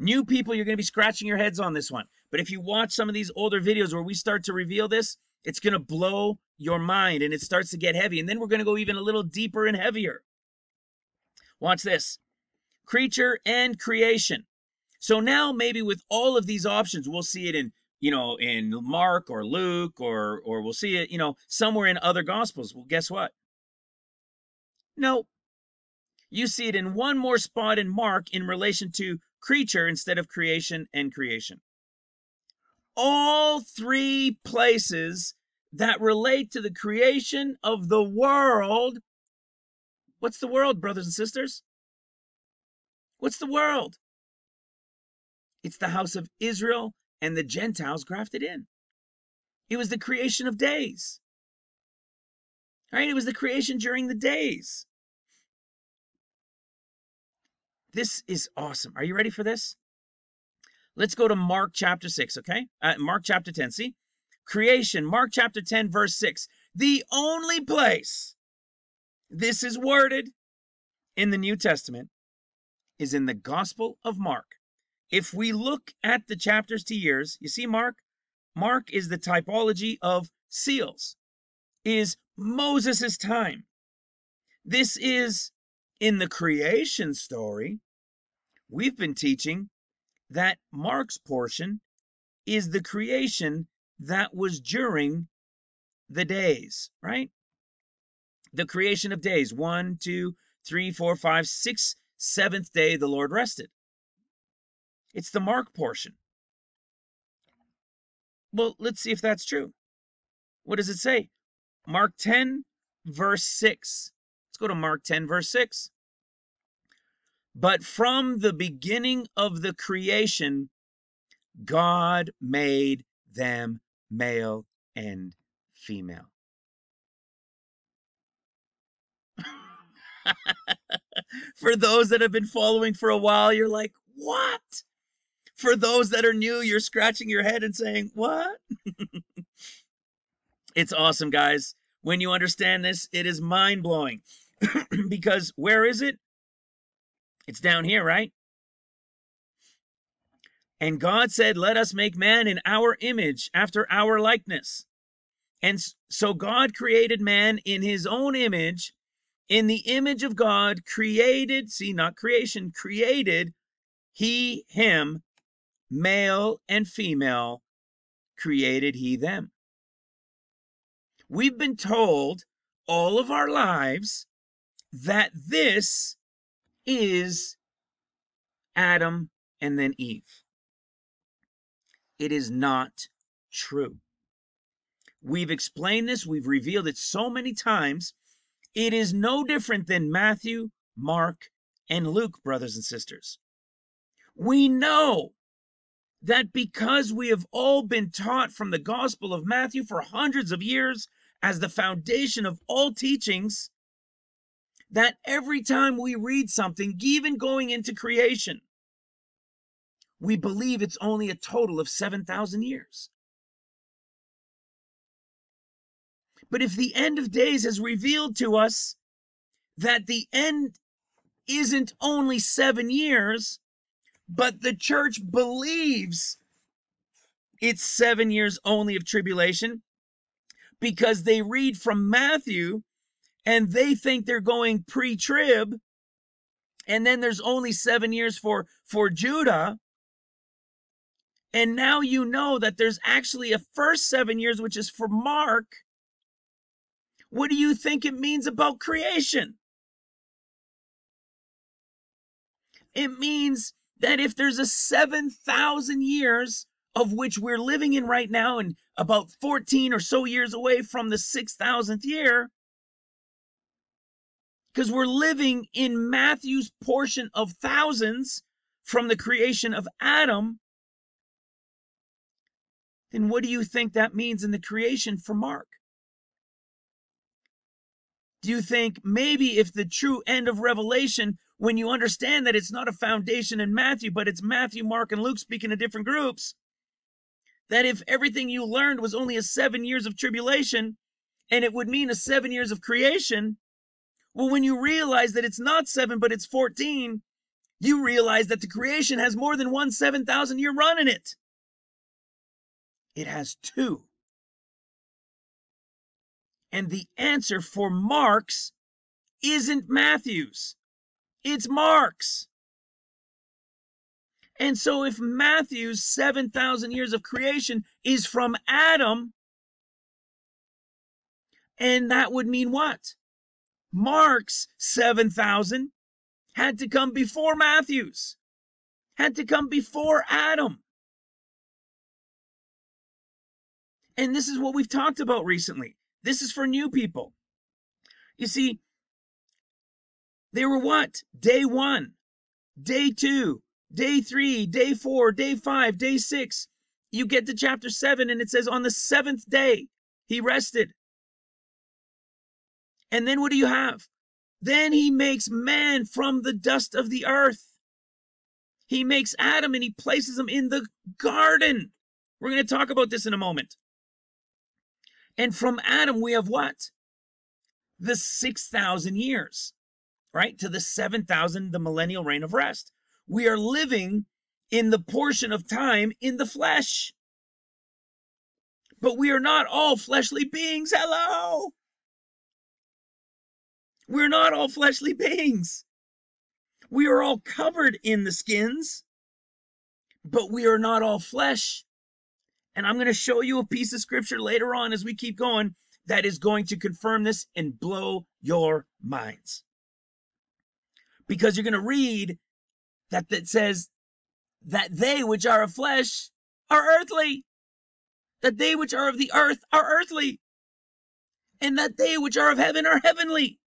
New people, you're going to be scratching your heads on this one. But if you watch some of these older videos where we start to reveal this, it's going to blow your mind and it starts to get heavy. And then we're going to go even a little deeper and heavier. Watch this creature and creation. So now, maybe with all of these options, we'll see it in you know, in Mark or Luke or or we'll see it, you know, somewhere in other gospels. Well, guess what? No. You see it in one more spot in Mark in relation to creature instead of creation and creation. All three places that relate to the creation of the world. What's the world, brothers and sisters? What's the world? It's the house of Israel and the Gentiles grafted in. It was the creation of days. Right? It was the creation during the days. This is awesome. Are you ready for this? Let's go to Mark chapter 6, okay? Uh, Mark chapter 10. See? Creation, Mark chapter 10, verse 6. The only place this is worded in the New Testament is in the Gospel of Mark. If we look at the chapters to years, you see Mark? Mark is the typology of seals, is Moses' time. This is in the creation story. We've been teaching that Mark's portion is the creation that was during the days, right? The creation of days one, two, three, four, five, six, seventh day the Lord rested. It's the Mark portion. Well, let's see if that's true. What does it say? Mark 10, verse 6. Go to Mark 10, verse 6. But from the beginning of the creation, God made them male and female. for those that have been following for a while, you're like, what? For those that are new, you're scratching your head and saying, What? it's awesome, guys. When you understand this, it is mind blowing. because where is it? It's down here, right? And God said, Let us make man in our image, after our likeness. And so God created man in his own image. In the image of God, created, see, not creation, created he him male and female created he them. We've been told all of our lives that this is Adam and then Eve. It is not true. We've explained this, we've revealed it so many times. It is no different than Matthew, Mark, and Luke, brothers and sisters. We know that because we have all been taught from the Gospel of Matthew for hundreds of years as the foundation of all teachings, that every time we read something, even going into creation, we believe it's only a total of 7,000 years. But if the end of days has revealed to us that the end isn't only seven years, but the church believes it's seven years only of tribulation because they read from Matthew and they think they're going pre-trib and then there's only seven years for for Judah and now you know that there's actually a first seven years which is for Mark what do you think it means about creation? It means that if there's a 7,000 years of which we're living in right now and about 14 or so years away from the 6,000th year, because we're living in Matthew's portion of thousands from the creation of Adam, then what do you think that means in the creation for Mark? Do you think maybe if the true end of Revelation when you understand that it's not a foundation in Matthew, but it's Matthew, Mark, and Luke speaking to different groups, that if everything you learned was only a seven years of tribulation, and it would mean a seven years of creation, well, when you realize that it's not seven, but it's 14, you realize that the creation has more than one 7,000 year run in it. It has two. And the answer for Mark's isn't Matthew's. It's Mark's. And so if Matthew's 7,000 years of creation is from Adam, and that would mean what? Mark's 7,000 had to come before Matthew's, had to come before Adam. And this is what we've talked about recently. This is for new people. You see, they were what? Day one, day two, day three, day four, day five, day six. You get to chapter seven, and it says, On the seventh day, he rested. And then what do you have? Then he makes man from the dust of the earth. He makes Adam and he places him in the garden. We're going to talk about this in a moment. And from Adam, we have what? The 6,000 years right? To the 7,000, the millennial reign of rest. We are living in the portion of time in the flesh. But we are not all fleshly beings. Hello. We're not all fleshly beings. We are all covered in the skins, but we are not all flesh. And I'm going to show you a piece of scripture later on as we keep going that is going to confirm this and blow your minds because you're going to read that that says that they which are of flesh are earthly, that they which are of the earth are earthly, and that they which are of heaven are heavenly.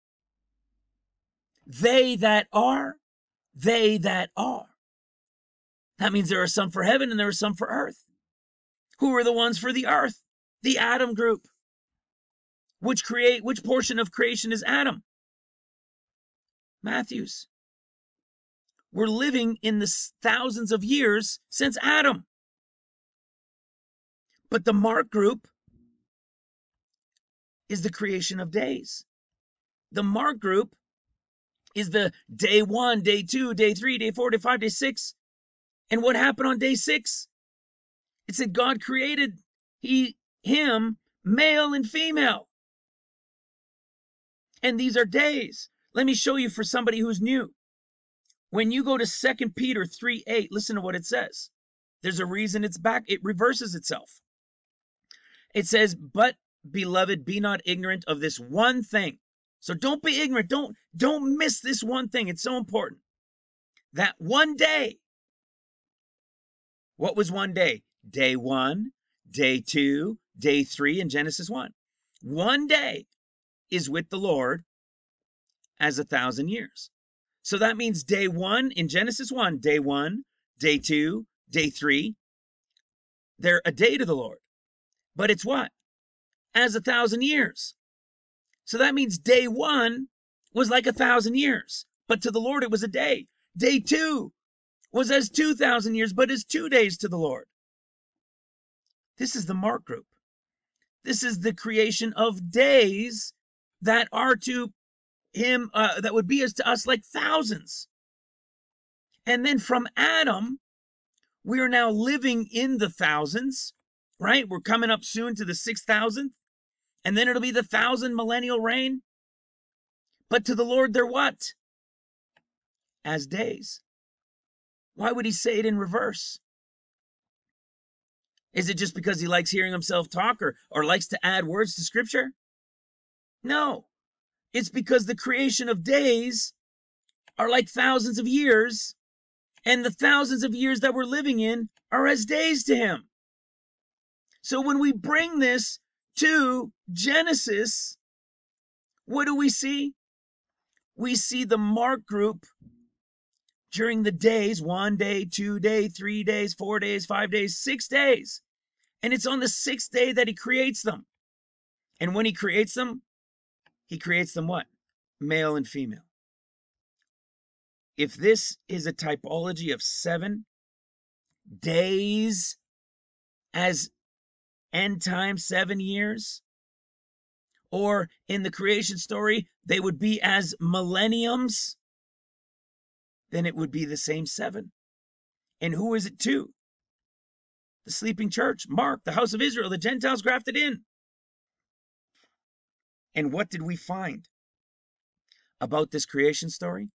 They that are, they that are. That means there are some for heaven and there are some for earth. Who are the ones for the earth? The Adam group. Which create which portion of creation is Adam? Matthew's. We're living in the thousands of years since Adam. But the Mark group is the creation of days. The Mark group is the day one, day two, day three, day four, day five, day six. And what happened on day six? It said God created he, him, male and female. And these are days. Let me show you for somebody who's new. When you go to Second Peter 3 8, listen to what it says. There's a reason it's back, it reverses itself. It says, But beloved, be not ignorant of this one thing. So don't be ignorant. Don't don't miss this one thing. It's so important. That one day. What was one day? Day one, day two, day three in Genesis 1. One day is with the Lord as a thousand years. So that means day one in Genesis 1, day one, day two, day three. They're a day to the Lord. But it's what? As a thousand years. So that means day one was like a thousand years, but to the Lord it was a day. Day two was as 2,000 years, but as two days to the Lord. This is the mark group. This is the creation of days that are to him, uh, that would be as to us like thousands. And then from Adam, we are now living in the thousands, right? We're coming up soon to the 6,000th, and then it'll be the thousand millennial reign. But to the Lord, they're what? As days. Why would he say it in reverse? Is it just because he likes hearing himself talk or, or likes to add words to scripture? No, it's because the creation of days are like thousands of years, and the thousands of years that we're living in are as days to him. So when we bring this to Genesis, what do we see? We see the mark group during the days one day, two day, three days, four days, five days, six days. And it's on the sixth day that he creates them. And when he creates them, he creates them what? Male and female. If this is a typology of seven days as end time seven years, or in the creation story, they would be as millenniums, then it would be the same seven. And who is it to? The sleeping church, Mark, the house of Israel, the Gentiles grafted in. And what did we find about this creation story?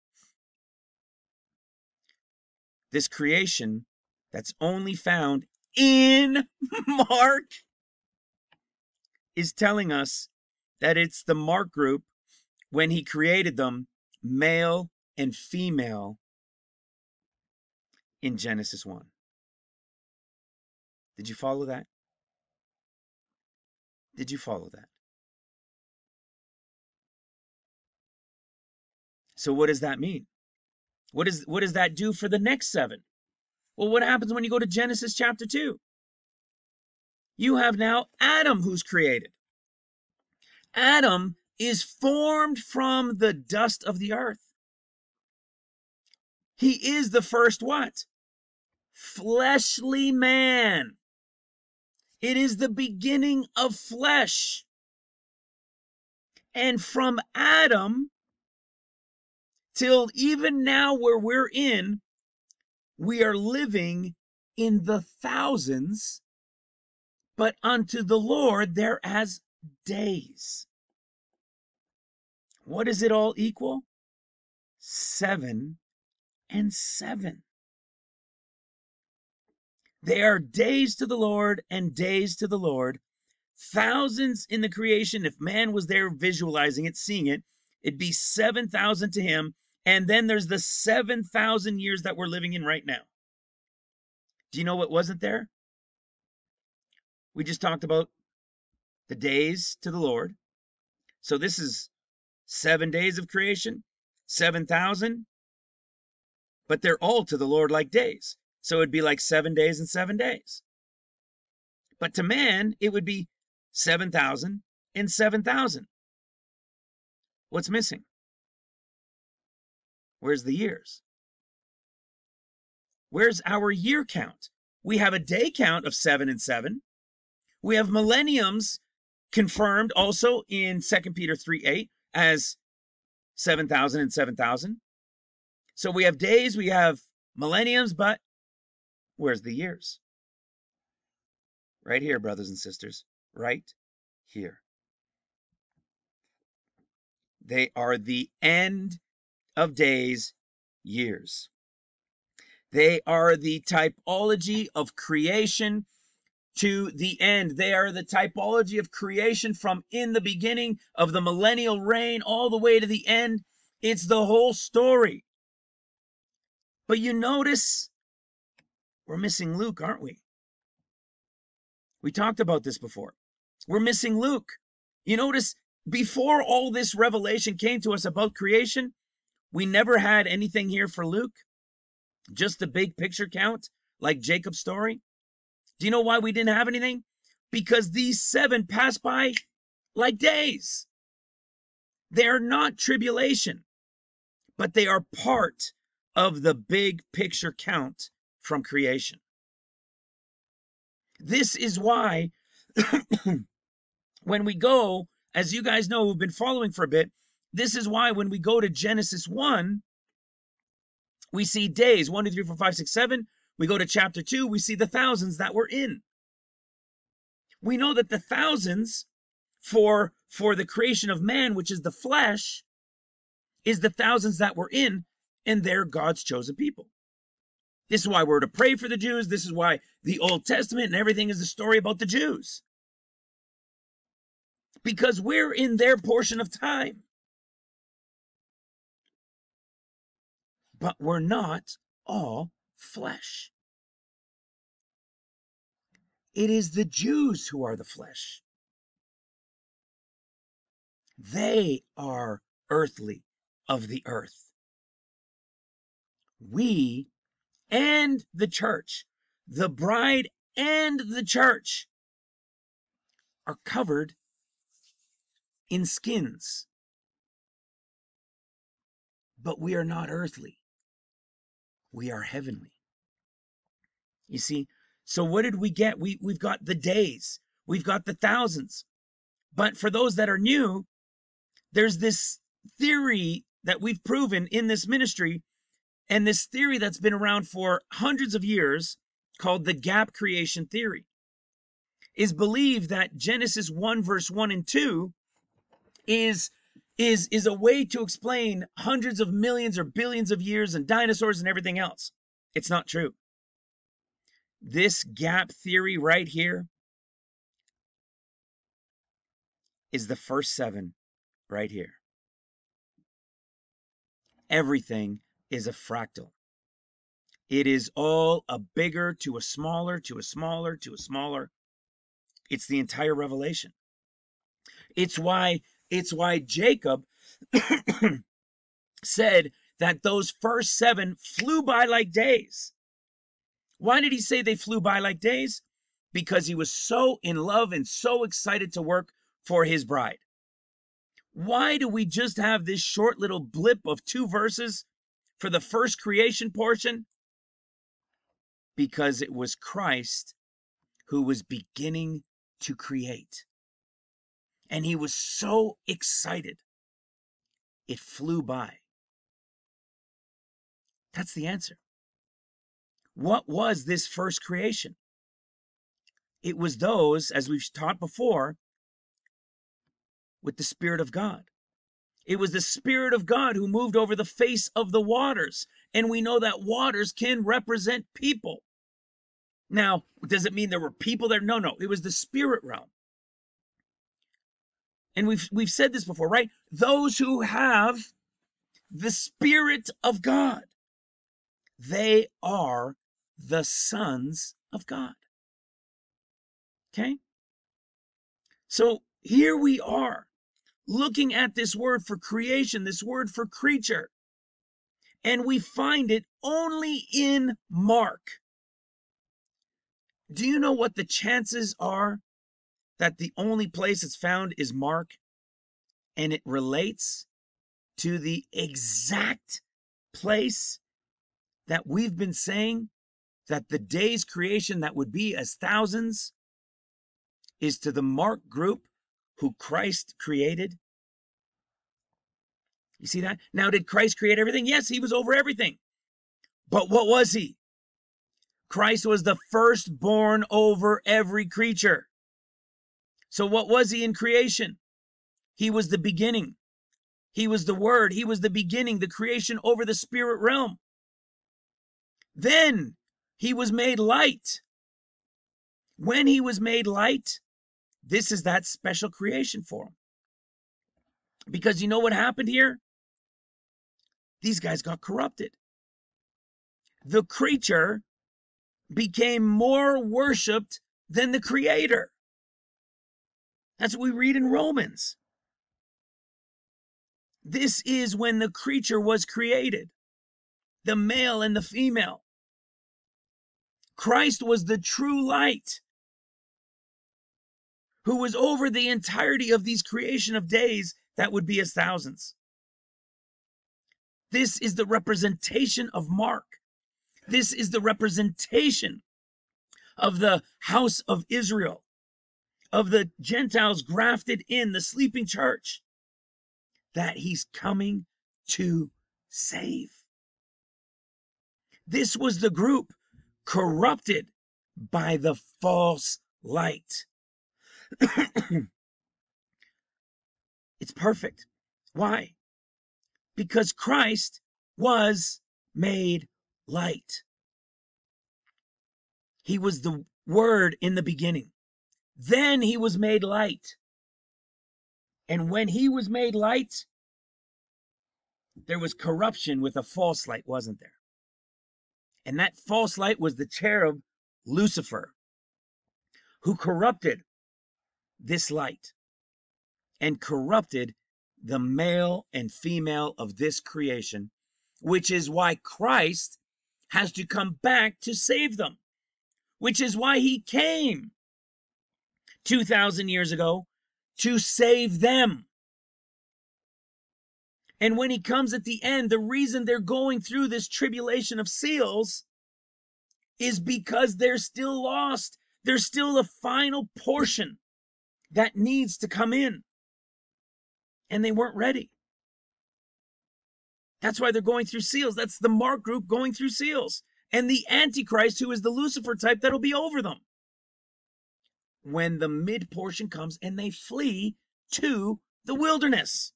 This creation that's only found in Mark is telling us that it's the Mark group when he created them, male and female, in Genesis 1. Did you follow that? Did you follow that? So what does that mean? What is what does that do for the next seven? Well, what happens when you go to Genesis chapter 2? You have now Adam who's created. Adam is formed from the dust of the earth. He is the first what? Fleshly man. It is the beginning of flesh. And from Adam till even now, where we're in, we are living in the thousands, but unto the Lord they're as days. What does it all equal? Seven and seven. They are days to the Lord and days to the Lord. Thousands in the creation. If man was there visualizing it, seeing it, it'd be 7,000 to him. And then there's the 7,000 years that we're living in right now. Do you know what wasn't there? We just talked about the days to the Lord. So this is seven days of creation, 7,000, but they're all to the Lord like days. So it'd be like seven days and seven days. But to man, it would be 7,000 and 7,000. What's missing? Where's the years? Where's our year count? We have a day count of seven and seven. We have millenniums confirmed also in 2 Peter 3 8 as 7,000 and 7,000. So we have days, we have millenniums, but where's the years? Right here, brothers and sisters, right here. They are the end of days, years. They are the typology of creation to the end. They are the typology of creation from in the beginning of the millennial reign all the way to the end. It's the whole story. But you notice we're missing Luke, aren't we? We talked about this before. We're missing Luke. You notice before all this revelation came to us about creation, We never had anything here for Luke, just the big picture count, like Jacob's story. Do you know why we didn't have anything? Because these seven passed by like days. They're not tribulation, but they are part of the big picture count from creation. This is why when we go, as you guys know who've been following for a bit, this is why when we go to Genesis 1, we see days 1, 2, 3, 4, 5, 6, 7. We go to chapter 2, we see the thousands that were in. We know that the thousands for, for the creation of man, which is the flesh, is the thousands that were in, and they're God's chosen people. This is why we're to pray for the Jews. This is why the Old Testament and everything is the story about the Jews. Because we're in their portion of time. But we're not all flesh. It is the Jews who are the flesh. They are earthly of the earth. We and the church, the bride and the church, are covered in skins. But we are not earthly, we are heavenly. You see, so what did we get? We, we've got the days, we've got the thousands. But for those that are new, there's this theory that we've proven in this ministry and this theory that's been around for hundreds of years called the gap creation theory is believed that Genesis 1 verse 1 and 2 is is is a way to explain hundreds of millions or billions of years and dinosaurs and everything else. It's not true. This gap theory right here is the first 7 right here. Everything is a fractal. It is all a bigger to a smaller to a smaller to a smaller. It's the entire revelation. It's why it's why Jacob said that those first 7 flew by like days. Why did he say they flew by like days? Because he was so in love and so excited to work for his bride. Why do we just have this short little blip of two verses for the first creation portion? Because it was Christ who was beginning to create. And he was so excited, it flew by. That's the answer. What was this first creation? It was those, as we've taught before, with the Spirit of God. It was the Spirit of God who moved over the face of the waters. And we know that waters can represent people. Now, does it mean there were people there? No, no. It was the spirit realm. And we've we've said this before, right? Those who have the spirit of God, they are the sons of God. Okay? So here we are looking at this word for creation, this word for creature, and we find it only in Mark. Do you know what the chances are that the only place it's found is Mark and it relates to the exact place that we've been saying that the day's creation that would be as thousands is to the Mark group who Christ created? You see that? Now, did Christ create everything? Yes, he was over everything. But what was he? Christ was the firstborn over every creature. So, what was he in creation? He was the beginning. He was the Word. He was the beginning, the creation over the spirit realm. Then he was made light. When he was made light, this is that special creation for him. Because you know what happened here? These guys got corrupted. The creature became more worshiped than the creator. That's what we read in Romans. This is when the creature was created, the male and the female. Christ was the true light who was over the entirety of these creation of days that would be as thousands. This is the representation of Mark. This is the representation of the house of Israel, of the Gentiles grafted in the sleeping church, that he's coming to save. This was the group corrupted by the false light. it's perfect. Why? Because Christ was made light. He was the Word in the beginning. Then he was made light. And when he was made light, there was corruption with a false light, wasn't there? And that false light was the cherub Lucifer, who corrupted this light and corrupted the male and female of this creation, which is why Christ has to come back to save them, which is why he came 2,000 years ago to save them. And when he comes at the end, the reason they're going through this tribulation of seals is because they're still lost. There's still a final portion that needs to come in. And they weren't ready. That's why they're going through seals. That's the Mark group going through seals. And the Antichrist, who is the Lucifer type, that'll be over them. When the mid portion comes and they flee to the wilderness.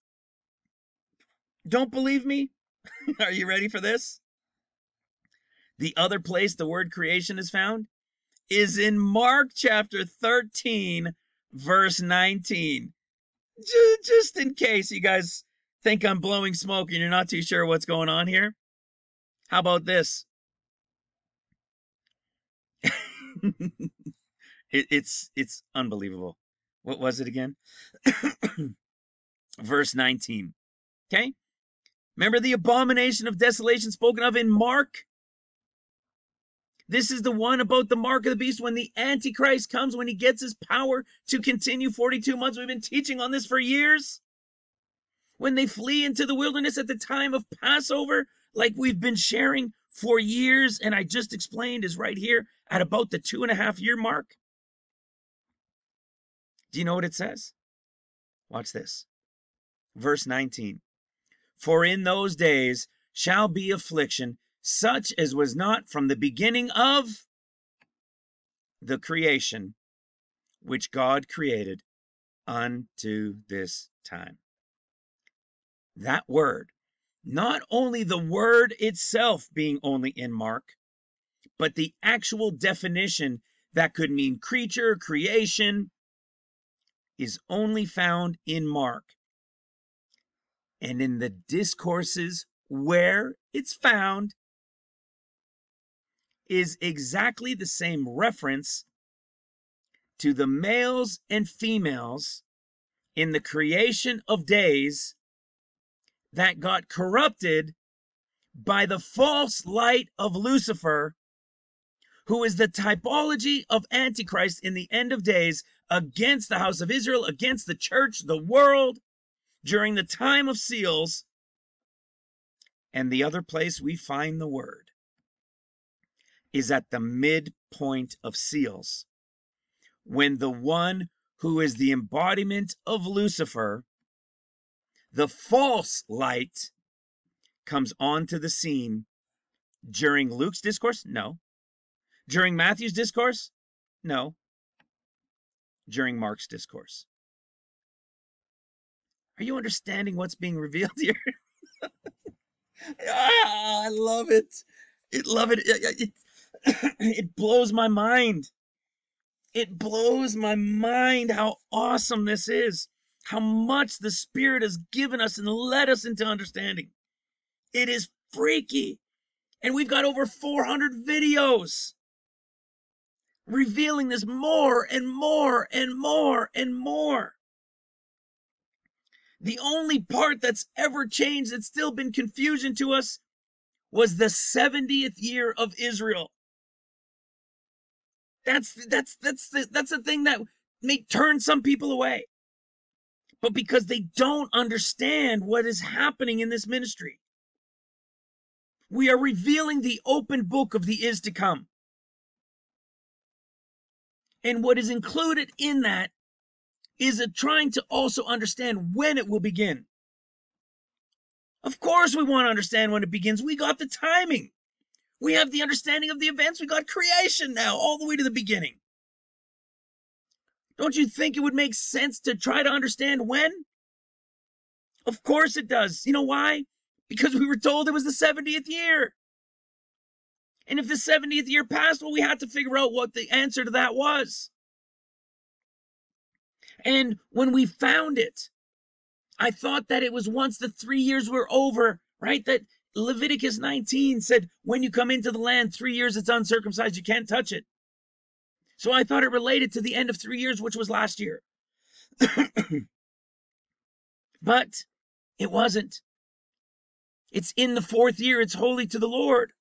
Don't believe me? Are you ready for this? The other place the word creation is found is in Mark chapter 13, verse 19. Just in case you guys think I'm blowing smoke and you're not too sure what's going on here. How about this? it, it's it's unbelievable. What was it again? Verse 19. Okay? Remember the abomination of desolation spoken of in Mark? This is the one about the mark of the beast when the Antichrist comes, when he gets his power to continue 42 months. We've been teaching on this for years. When they flee into the wilderness at the time of Passover, like we've been sharing for years, and I just explained, is right here at about the two and a half year mark. Do you know what it says? Watch this. Verse 19. For in those days shall be affliction, such as was not from the beginning of the creation which God created unto this time. That word, not only the word itself being only in Mark, but the actual definition that could mean creature, creation, is only found in Mark. And in the discourses where it's found, is exactly the same reference to the males and females in the creation of days that got corrupted by the false light of Lucifer, who is the typology of Antichrist in the end of days against the house of Israel, against the church, the world, during the time of seals. And the other place we find the word is at the midpoint of seals. When the one who is the embodiment of Lucifer, the false light, comes onto the scene during Luke's discourse? No. During Matthew's discourse? No. During Mark's discourse. Are you understanding what's being revealed here? ah, I love it. I love it. it, it it blows my mind. It blows my mind how awesome this is, how much the Spirit has given us and led us into understanding. It is freaky. And we've got over 400 videos revealing this more and more and more and more. The only part that's ever changed that's still been confusion to us was the 70th year of Israel. That's that's that's the that's the thing that may turn some people away. But because they don't understand what is happening in this ministry. We are revealing the open book of the is to come. And what is included in that is it trying to also understand when it will begin. Of course, we want to understand when it begins. We got the timing. We have the understanding of the events. We got creation now, all the way to the beginning. Don't you think it would make sense to try to understand when? Of course it does. You know why? Because we were told it was the 70th year. And if the 70th year passed, well, we had to figure out what the answer to that was. And when we found it, I thought that it was once the three years were over, right? That Leviticus 19 said, when you come into the land, three years it's uncircumcised, you can't touch it. So I thought it related to the end of three years, which was last year. but it wasn't. It's in the fourth year, it's holy to the Lord.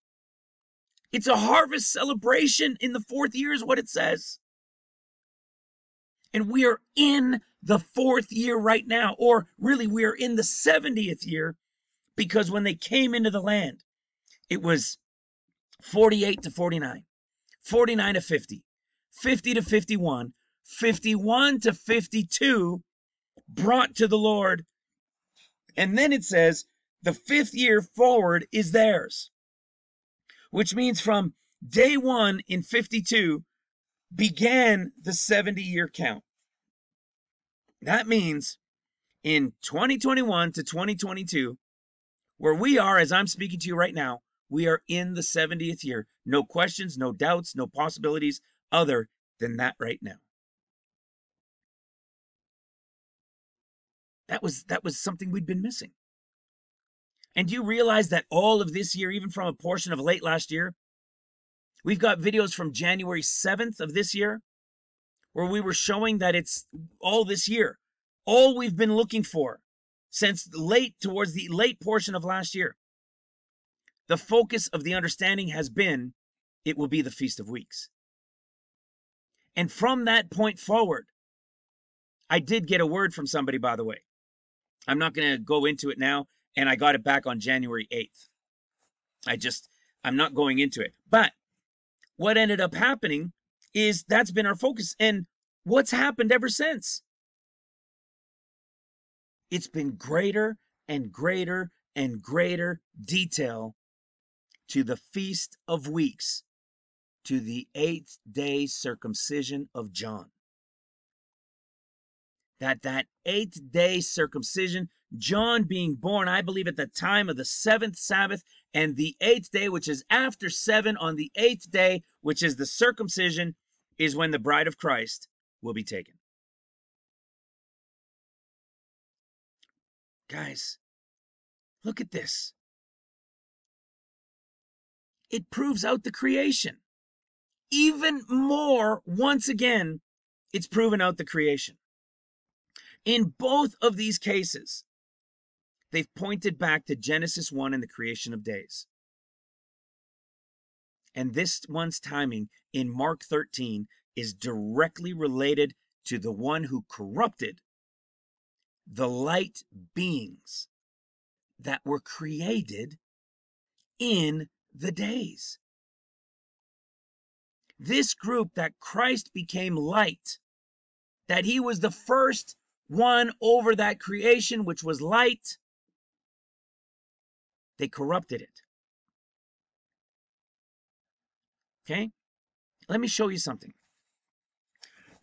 It's a harvest celebration in the fourth year, is what it says. And we are in the fourth year right now, or really, we are in the 70th year because when they came into the land, it was 48 to 49, 49 to 50, 50 to 51, 51 to 52 brought to the Lord. And then it says the fifth year forward is theirs, which means from day one in 52 began the 70 year count. That means in 2021 to 2022, where we are, as I'm speaking to you right now, we are in the 70th year. No questions, no doubts, no possibilities other than that right now. That was that was something we'd been missing. And do you realize that all of this year, even from a portion of late last year, we've got videos from January 7th of this year where we were showing that it's all this year, all we've been looking for since late towards the late portion of last year. The focus of the understanding has been it will be the Feast of Weeks. And from that point forward, I did get a word from somebody, by the way. I'm not going to go into it now, and I got it back on January 8th. I just, I'm not going into it. But what ended up happening is that's been our focus. And what's happened ever since? It's been greater and greater and greater detail to the Feast of Weeks, to the eighth day circumcision of John. That that eighth day circumcision, John being born, I believe, at the time of the seventh Sabbath, and the eighth day, which is after seven, on the eighth day, which is the circumcision, is when the bride of Christ will be taken. Guys, look at this. It proves out the creation. Even more, once again, it's proven out the creation. In both of these cases, they've pointed back to Genesis 1 and the creation of days. And this one's timing in Mark 13 is directly related to the one who corrupted the light beings that were created in the days. This group that Christ became light, that he was the first one over that creation which was light, they corrupted it. Okay? Let me show you something.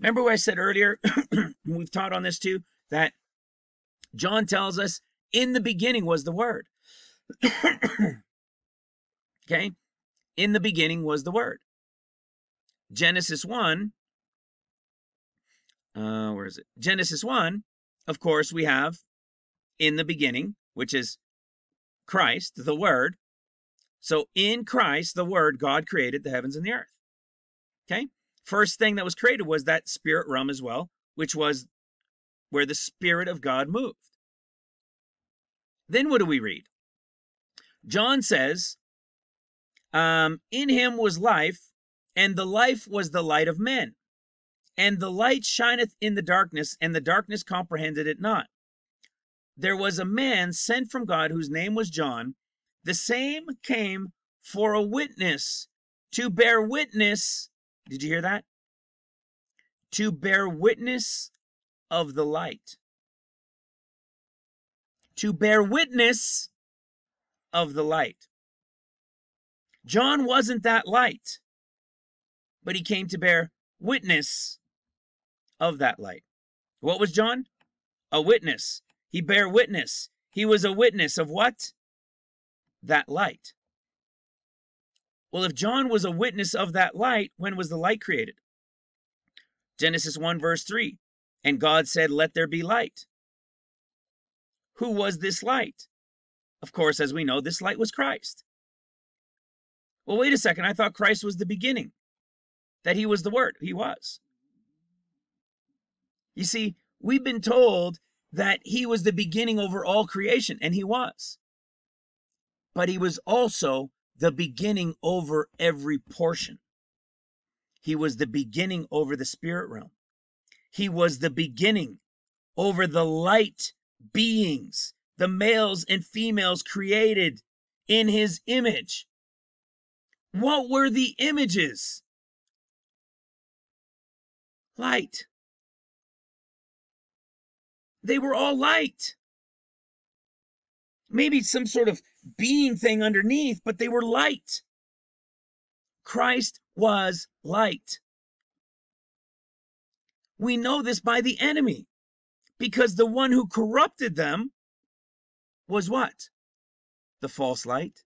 Remember what I said earlier? We've taught on this too that John tells us, in the beginning was the Word. okay? In the beginning was the Word. Genesis 1, uh, where is it? Genesis 1, of course, we have in the beginning, which is Christ, the Word. So in Christ, the Word, God created the heavens and the earth. Okay? First thing that was created was that spirit realm as well, which was where the Spirit of God moved. Then what do we read? John says, um, In him was life, and the life was the light of men. And the light shineth in the darkness, and the darkness comprehended it not. There was a man sent from God whose name was John. The same came for a witness, to bear witness. Did you hear that? To bear witness of the light. To bear witness of the light. John wasn't that light, but he came to bear witness of that light. What was John? A witness. He bare witness. He was a witness of what? That light. Well, if John was a witness of that light, when was the light created? Genesis 1, verse 3. And God said, Let there be light. Who was this light? Of course, as we know, this light was Christ. Well, wait a second. I thought Christ was the beginning, that he was the Word. He was. You see, we've been told that he was the beginning over all creation, and he was. But he was also the beginning over every portion. He was the beginning over the spirit realm. He was the beginning over the light beings, the males and females created in his image. What were the images? Light. They were all light. Maybe some sort of being thing underneath, but they were light. Christ was light. We know this by the enemy because the one who corrupted them was what? The false light.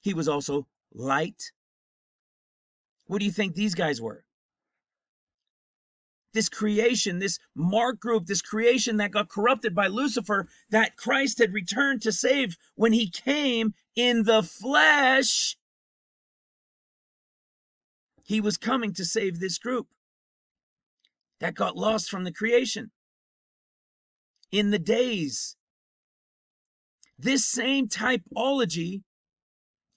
He was also light. What do you think these guys were? This creation, this mark group, this creation that got corrupted by Lucifer, that Christ had returned to save when he came in the flesh. He was coming to save this group that got lost from the creation. In the days, this same typology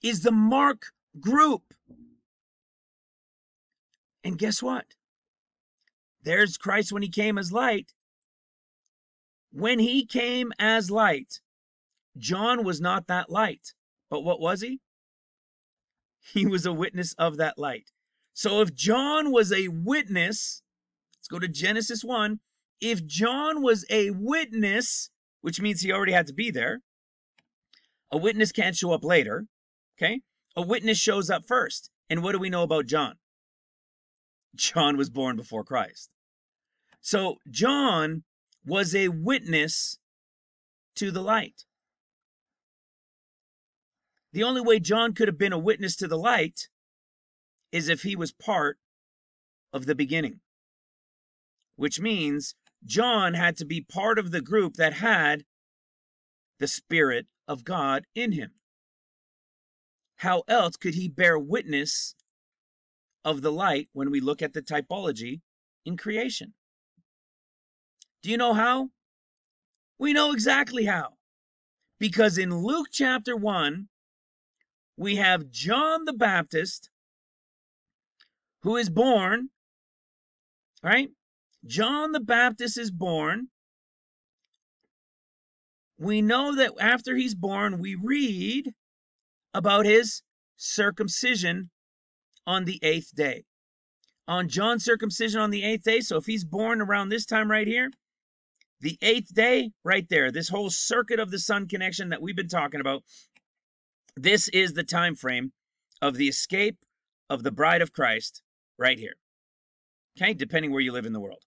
is the mark group. And guess what? There's Christ when he came as light. When he came as light, John was not that light. But what was he? He was a witness of that light. So if John was a witness, let's go to Genesis 1. If John was a witness, which means he already had to be there, a witness can't show up later. Okay? A witness shows up first. And what do we know about John? John was born before Christ. So John was a witness to the light. The only way John could have been a witness to the light is if he was part of the beginning, which means John had to be part of the group that had the Spirit of God in him. How else could he bear witness of the light when we look at the typology in creation? Do you know how? We know exactly how. Because in Luke chapter 1, we have John the Baptist who is born, right? John the Baptist is born. We know that after he's born, we read about his circumcision on the eighth day. On John's circumcision on the eighth day, so if he's born around this time right here, the eighth day, right there, this whole circuit of the sun connection that we've been talking about, this is the time frame of the escape of the bride of Christ right here. Okay, depending where you live in the world.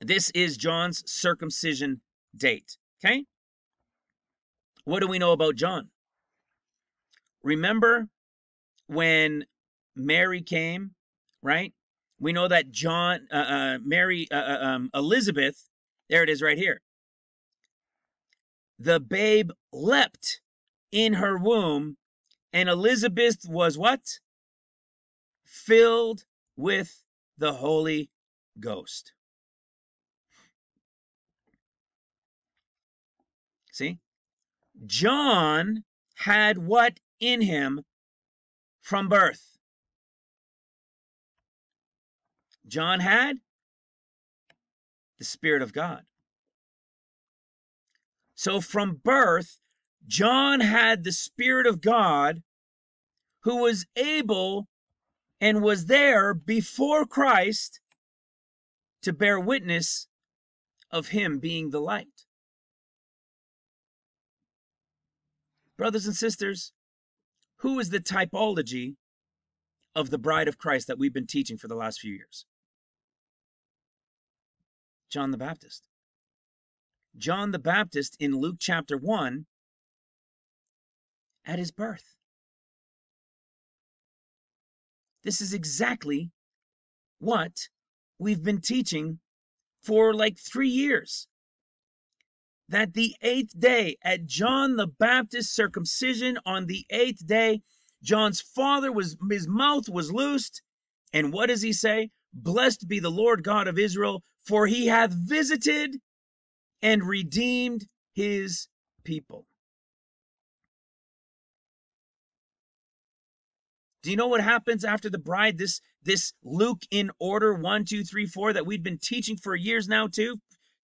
This is John's circumcision date. Okay, what do we know about John? Remember when Mary came, right? We know that John, uh, uh, Mary, uh, uh um, Elizabeth there it is right here. The babe leapt in her womb, and Elizabeth was what? Filled with the Holy Ghost. See? John had what in him from birth? John had the Spirit of God. So from birth, John had the Spirit of God who was able and was there before Christ to bear witness of him being the light. Brothers and sisters, who is the typology of the bride of Christ that we've been teaching for the last few years? John the Baptist. John the Baptist in Luke chapter 1 at his birth. This is exactly what we've been teaching for like three years. That the eighth day, at John the Baptist's circumcision on the eighth day, John's father was, his mouth was loosed. And what does he say? Blessed be the Lord God of Israel, for he hath visited and redeemed his people. Do you know what happens after the bride? This this Luke in order one, two, three, four that we've been teaching for years now, two,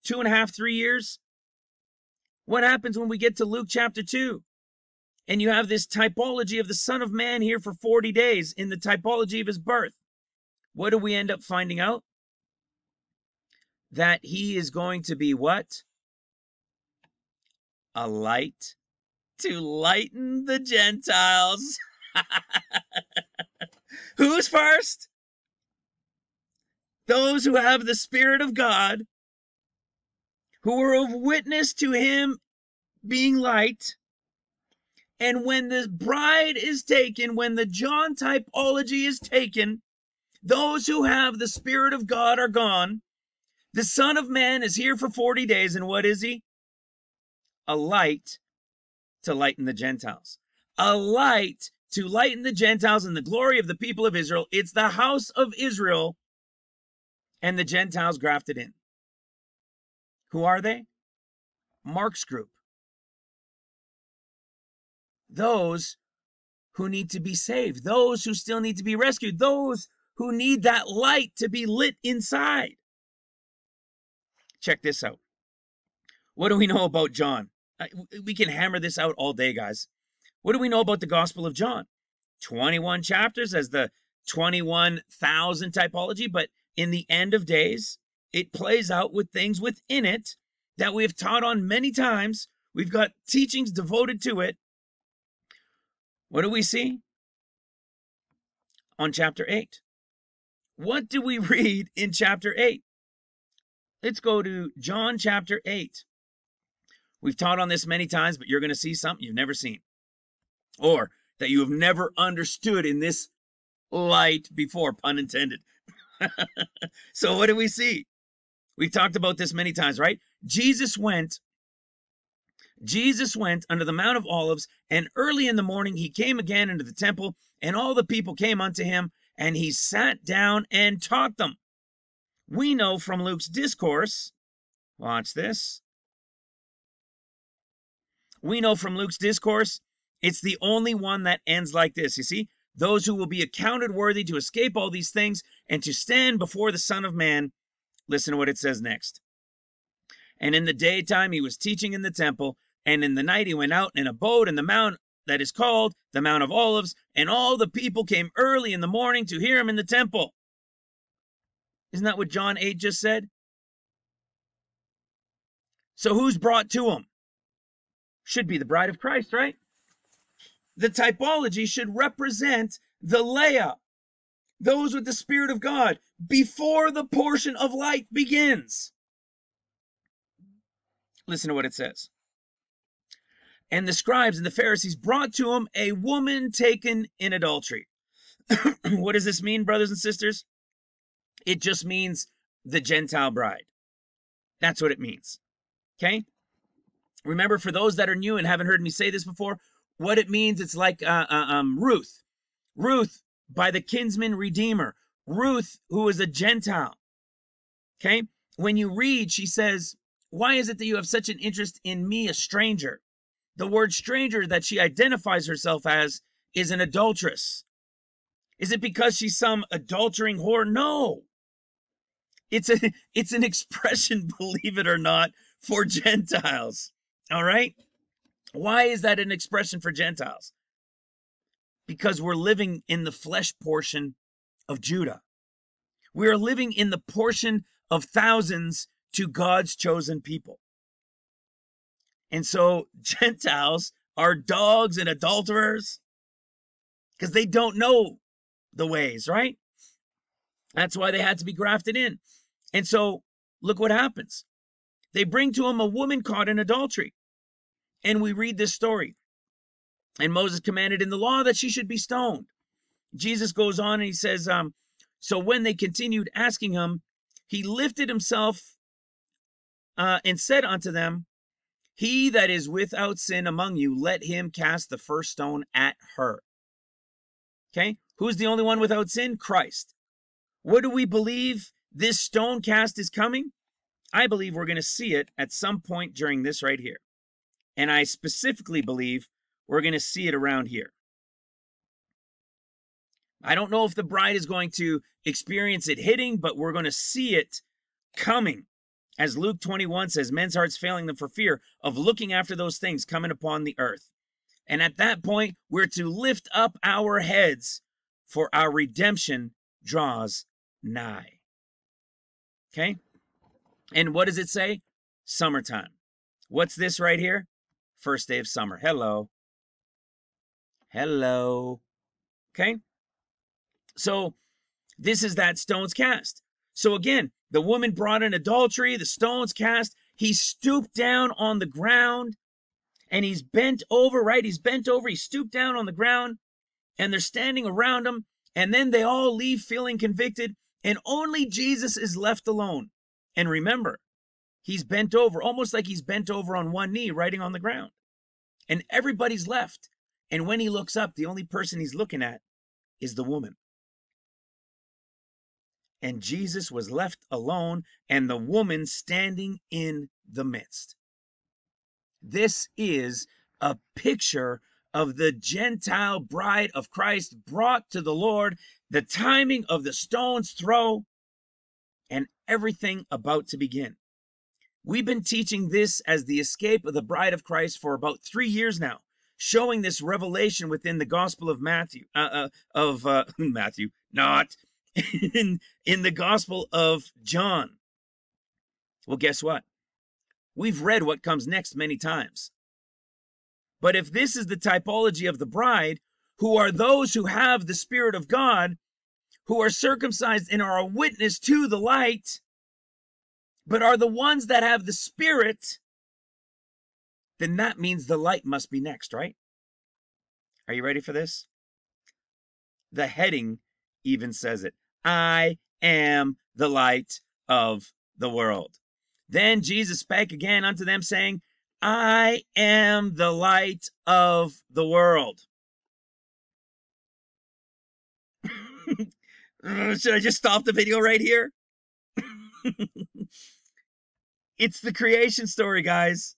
two and a half, three years. What happens when we get to Luke chapter two? And you have this typology of the Son of Man here for 40 days in the typology of his birth. What do we end up finding out? That he is going to be what? A light to lighten the Gentiles. Who's first? Those who have the Spirit of God, who are of witness to Him being light. And when the bride is taken, when the John typology is taken, those who have the Spirit of God are gone. The Son of Man is here for 40 days, and what is he? A light to lighten the Gentiles. A light to lighten the Gentiles and the glory of the people of Israel. It's the house of Israel and the Gentiles grafted in. Who are they? Mark's group. Those who need to be saved, those who still need to be rescued, those who need that light to be lit inside. Check this out. What do we know about John? We can hammer this out all day, guys. What do we know about the Gospel of John? 21 chapters as the 21,000 typology, but in the end of days, it plays out with things within it that we have taught on many times. We've got teachings devoted to it. What do we see? On chapter 8. What do we read in chapter 8? Let's go to John chapter 8. We've taught on this many times, but you're going to see something you've never seen or that you have never understood in this light before, pun intended. so, what do we see? We've talked about this many times, right? Jesus went. Jesus went under the Mount of Olives, and early in the morning he came again into the temple, and all the people came unto him, and he sat down and taught them. We know from Luke's discourse, watch this. We know from Luke's discourse it's the only one that ends like this. You see, those who will be accounted worthy to escape all these things and to stand before the Son of Man. Listen to what it says next. And in the daytime he was teaching in the temple, and in the night he went out in a boat in the mount that is called the Mount of Olives, and all the people came early in the morning to hear him in the temple. Isn't that what John 8 just said? So who's brought to him? Should be the bride of Christ, right? the typology should represent the Leah, those with the Spirit of God, before the portion of light begins. Listen to what it says. And the scribes and the Pharisees brought to him a woman taken in adultery. what does this mean, brothers and sisters? It just means the Gentile bride. That's what it means. Okay? Remember, for those that are new and haven't heard me say this before, what it means. It's like uh, uh, um, Ruth, Ruth by the kinsman redeemer, Ruth who is a Gentile. Okay, when you read, she says, why is it that you have such an interest in me, a stranger? The word stranger that she identifies herself as is an adulteress. Is it because she's some adultering whore? No. It's a it's an expression, believe it or not, for Gentiles. All right? Why is that an expression for Gentiles? Because we're living in the flesh portion of Judah. We are living in the portion of thousands to God's chosen people. And so Gentiles are dogs and adulterers because they don't know the ways, right? That's why they had to be grafted in. And so look what happens. They bring to him a woman caught in adultery. And we read this story. And Moses commanded in the law that she should be stoned. Jesus goes on and he says, um, So when they continued asking him, he lifted himself uh, and said unto them, He that is without sin among you, let him cast the first stone at her. Okay, who's the only one without sin? Christ. What do we believe this stone cast is coming? I believe we're going to see it at some point during this right here. And I specifically believe we're going to see it around here. I don't know if the bride is going to experience it hitting, but we're going to see it coming. As Luke 21 says, men's hearts failing them for fear of looking after those things coming upon the earth. And at that point, we're to lift up our heads, for our redemption draws nigh. Okay? And what does it say? Summertime. What's this right here? First day of summer. Hello. Hello. Okay? So this is that stone's cast. So again, the woman brought in adultery, the stone's cast. He stooped down on the ground and he's bent over, right? He's bent over, he stooped down on the ground and they're standing around him. And then they all leave feeling convicted, and only Jesus is left alone. And remember, he's bent over, almost like he's bent over on one knee, writing on the ground. And everybody's left. And when he looks up, the only person he's looking at is the woman. And Jesus was left alone, and the woman standing in the midst. This is a picture of the Gentile bride of Christ brought to the Lord, the timing of the stone's throw, and everything about to begin. We've been teaching this as the escape of the bride of Christ for about three years now, showing this revelation within the Gospel of Matthew, uh, uh, of uh, Matthew, not in in the Gospel of John. Well, guess what? We've read what comes next many times. But if this is the typology of the bride, who are those who have the Spirit of God, who are circumcised and are a witness to the light, but are the ones that have the Spirit, then that means the light must be next, right? Are you ready for this? The heading even says it I am the light of the world. Then Jesus spake again unto them, saying, I am the light of the world. Should I just stop the video right here? it's the creation story, guys.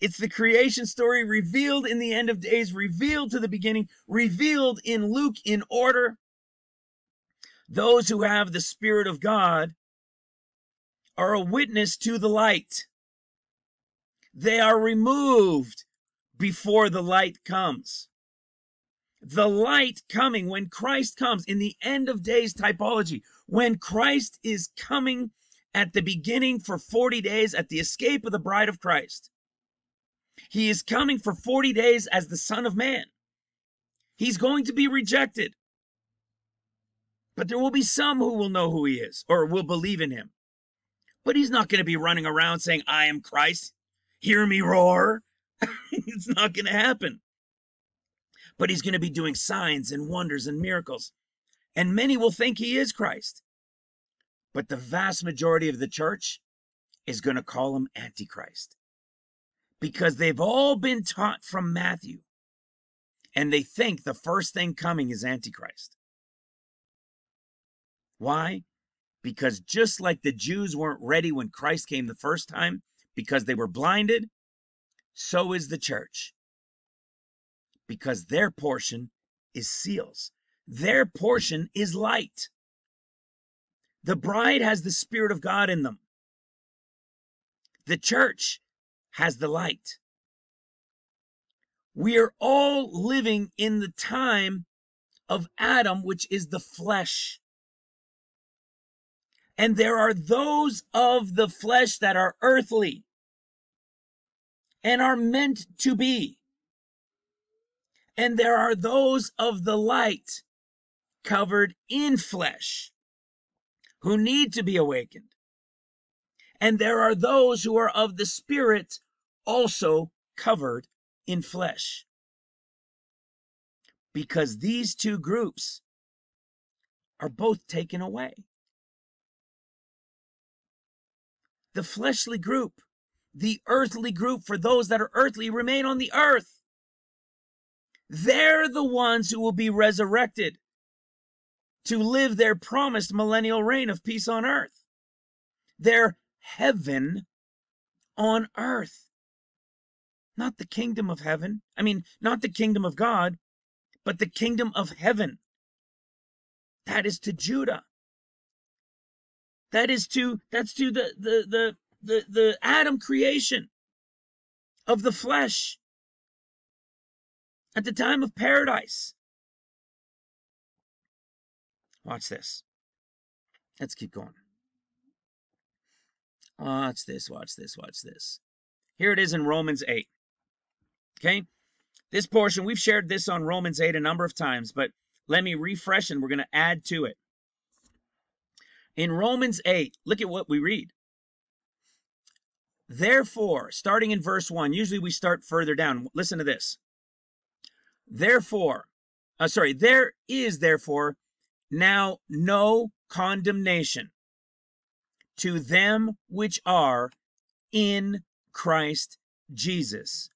It's the creation story revealed in the end of days, revealed to the beginning, revealed in Luke in order. Those who have the Spirit of God are a witness to the light. They are removed before the light comes. The light coming when Christ comes in the end of days typology, when Christ is coming at the beginning for 40 days at the escape of the bride of Christ. He is coming for 40 days as the Son of Man. He's going to be rejected. But there will be some who will know who he is or will believe in him. But he's not going to be running around saying, I am Christ hear me roar. it's not going to happen. But he's going to be doing signs and wonders and miracles. And many will think he is Christ. But the vast majority of the church is going to call him Antichrist. Because they've all been taught from Matthew. And they think the first thing coming is Antichrist. Why? Because just like the Jews weren't ready when Christ came the first time because they were blinded, so is the church. Because their portion is seals, their portion is light. The bride has the Spirit of God in them, the church has the light. We are all living in the time of Adam, which is the flesh. And there are those of the flesh that are earthly and are meant to be. And there are those of the light covered in flesh who need to be awakened. And there are those who are of the spirit also covered in flesh. Because these two groups are both taken away. The fleshly group, the earthly group for those that are earthly remain on the earth. They're the ones who will be resurrected to live their promised millennial reign of peace on earth. Their heaven on earth not the kingdom of heaven. I mean, not the kingdom of God, but the kingdom of heaven. That is to Judah. That is to that's to the the the the, the Adam creation of the flesh at the time of paradise. Watch this. Let's keep going. Watch this, watch this, watch this. Here it is in Romans 8. Okay. This portion, we've shared this on Romans 8 a number of times, but let me refresh and we're going to add to it. In Romans 8, look at what we read. Therefore, starting in verse 1, usually we start further down. Listen to this. Therefore, uh, sorry, there is therefore now no condemnation to them which are in Christ Jesus,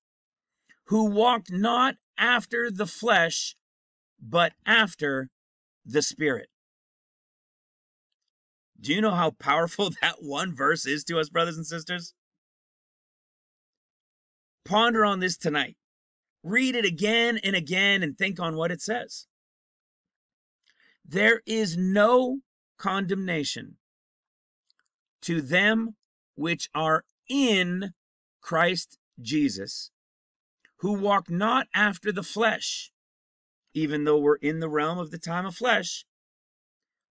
who walked not after the flesh, but after the Spirit. Do you know how powerful that one verse is to us, brothers and sisters? Ponder on this tonight. Read it again and again and think on what it says. There is no condemnation to them which are in Christ Jesus, who walk not after the flesh, even though we're in the realm of the time of flesh,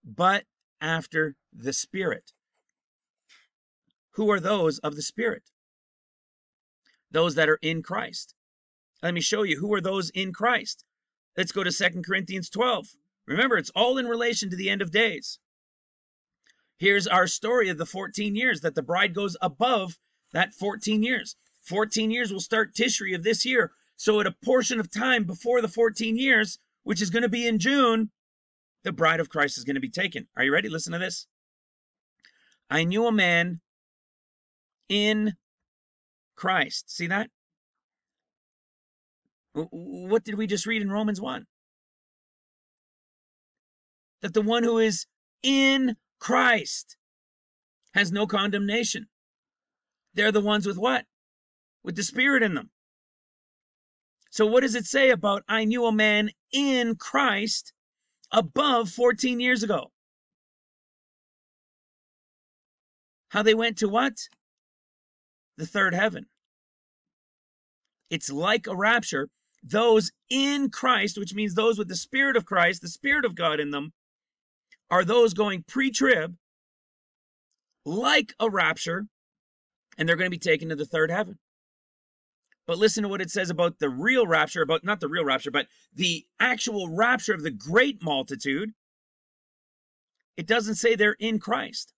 but after the Spirit. Who are those of the Spirit? Those that are in Christ. Let me show you who are those in Christ. Let's go to Second Corinthians 12. Remember, it's all in relation to the end of days. Here's our story of the 14 years that the bride goes above that 14 years. 14 years will start Tishri of this year. So, at a portion of time before the 14 years, which is going to be in June, the bride of Christ is going to be taken. Are you ready? Listen to this. I knew a man in Christ. See that? What did we just read in Romans 1? That the one who is in Christ has no condemnation. They're the ones with what? with the Spirit in them. So, what does it say about I knew a man in Christ above 14 years ago? How they went to what? The third heaven. It's like a rapture. Those in Christ, which means those with the Spirit of Christ, the Spirit of God in them, are those going pre trib, like a rapture, and they're going to be taken to the third heaven. But listen to what it says about the real rapture, about not the real rapture, but the actual rapture of the great multitude. It doesn't say they're in Christ.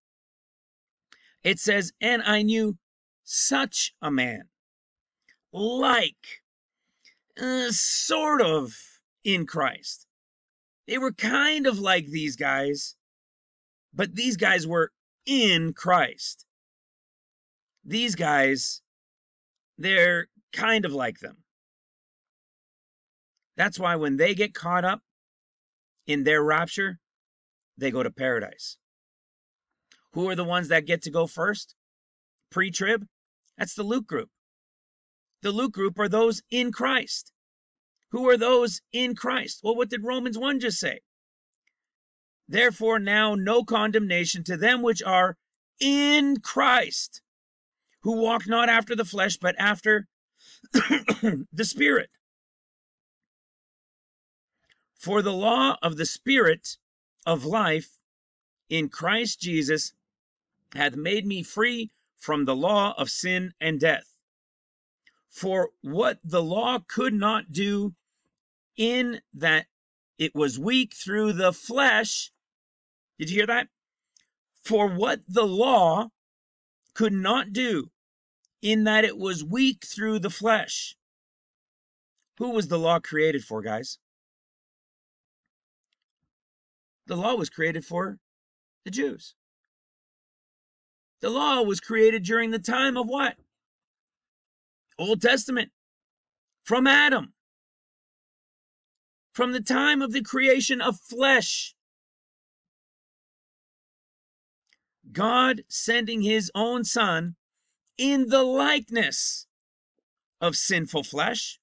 It says, and I knew such a man, like, uh, sort of in Christ. They were kind of like these guys, but these guys were in Christ. These guys, they're kind of like them. That's why when they get caught up in their rapture, they go to paradise. Who are the ones that get to go first? Pre trib? That's the Luke group. The Luke group are those in Christ. Who are those in Christ? Well, what did Romans 1 just say? Therefore, now no condemnation to them which are in Christ, who walk not after the flesh, but after the Spirit. For the law of the Spirit of life in Christ Jesus hath made me free from the law of sin and death. For what the law could not do, in that it was weak through the flesh. Did you hear that? For what the law could not do, in that it was weak through the flesh. Who was the law created for, guys? The law was created for the Jews. The law was created during the time of what? Old Testament. From Adam. From the time of the creation of flesh. God sending his own son in the likeness of sinful flesh.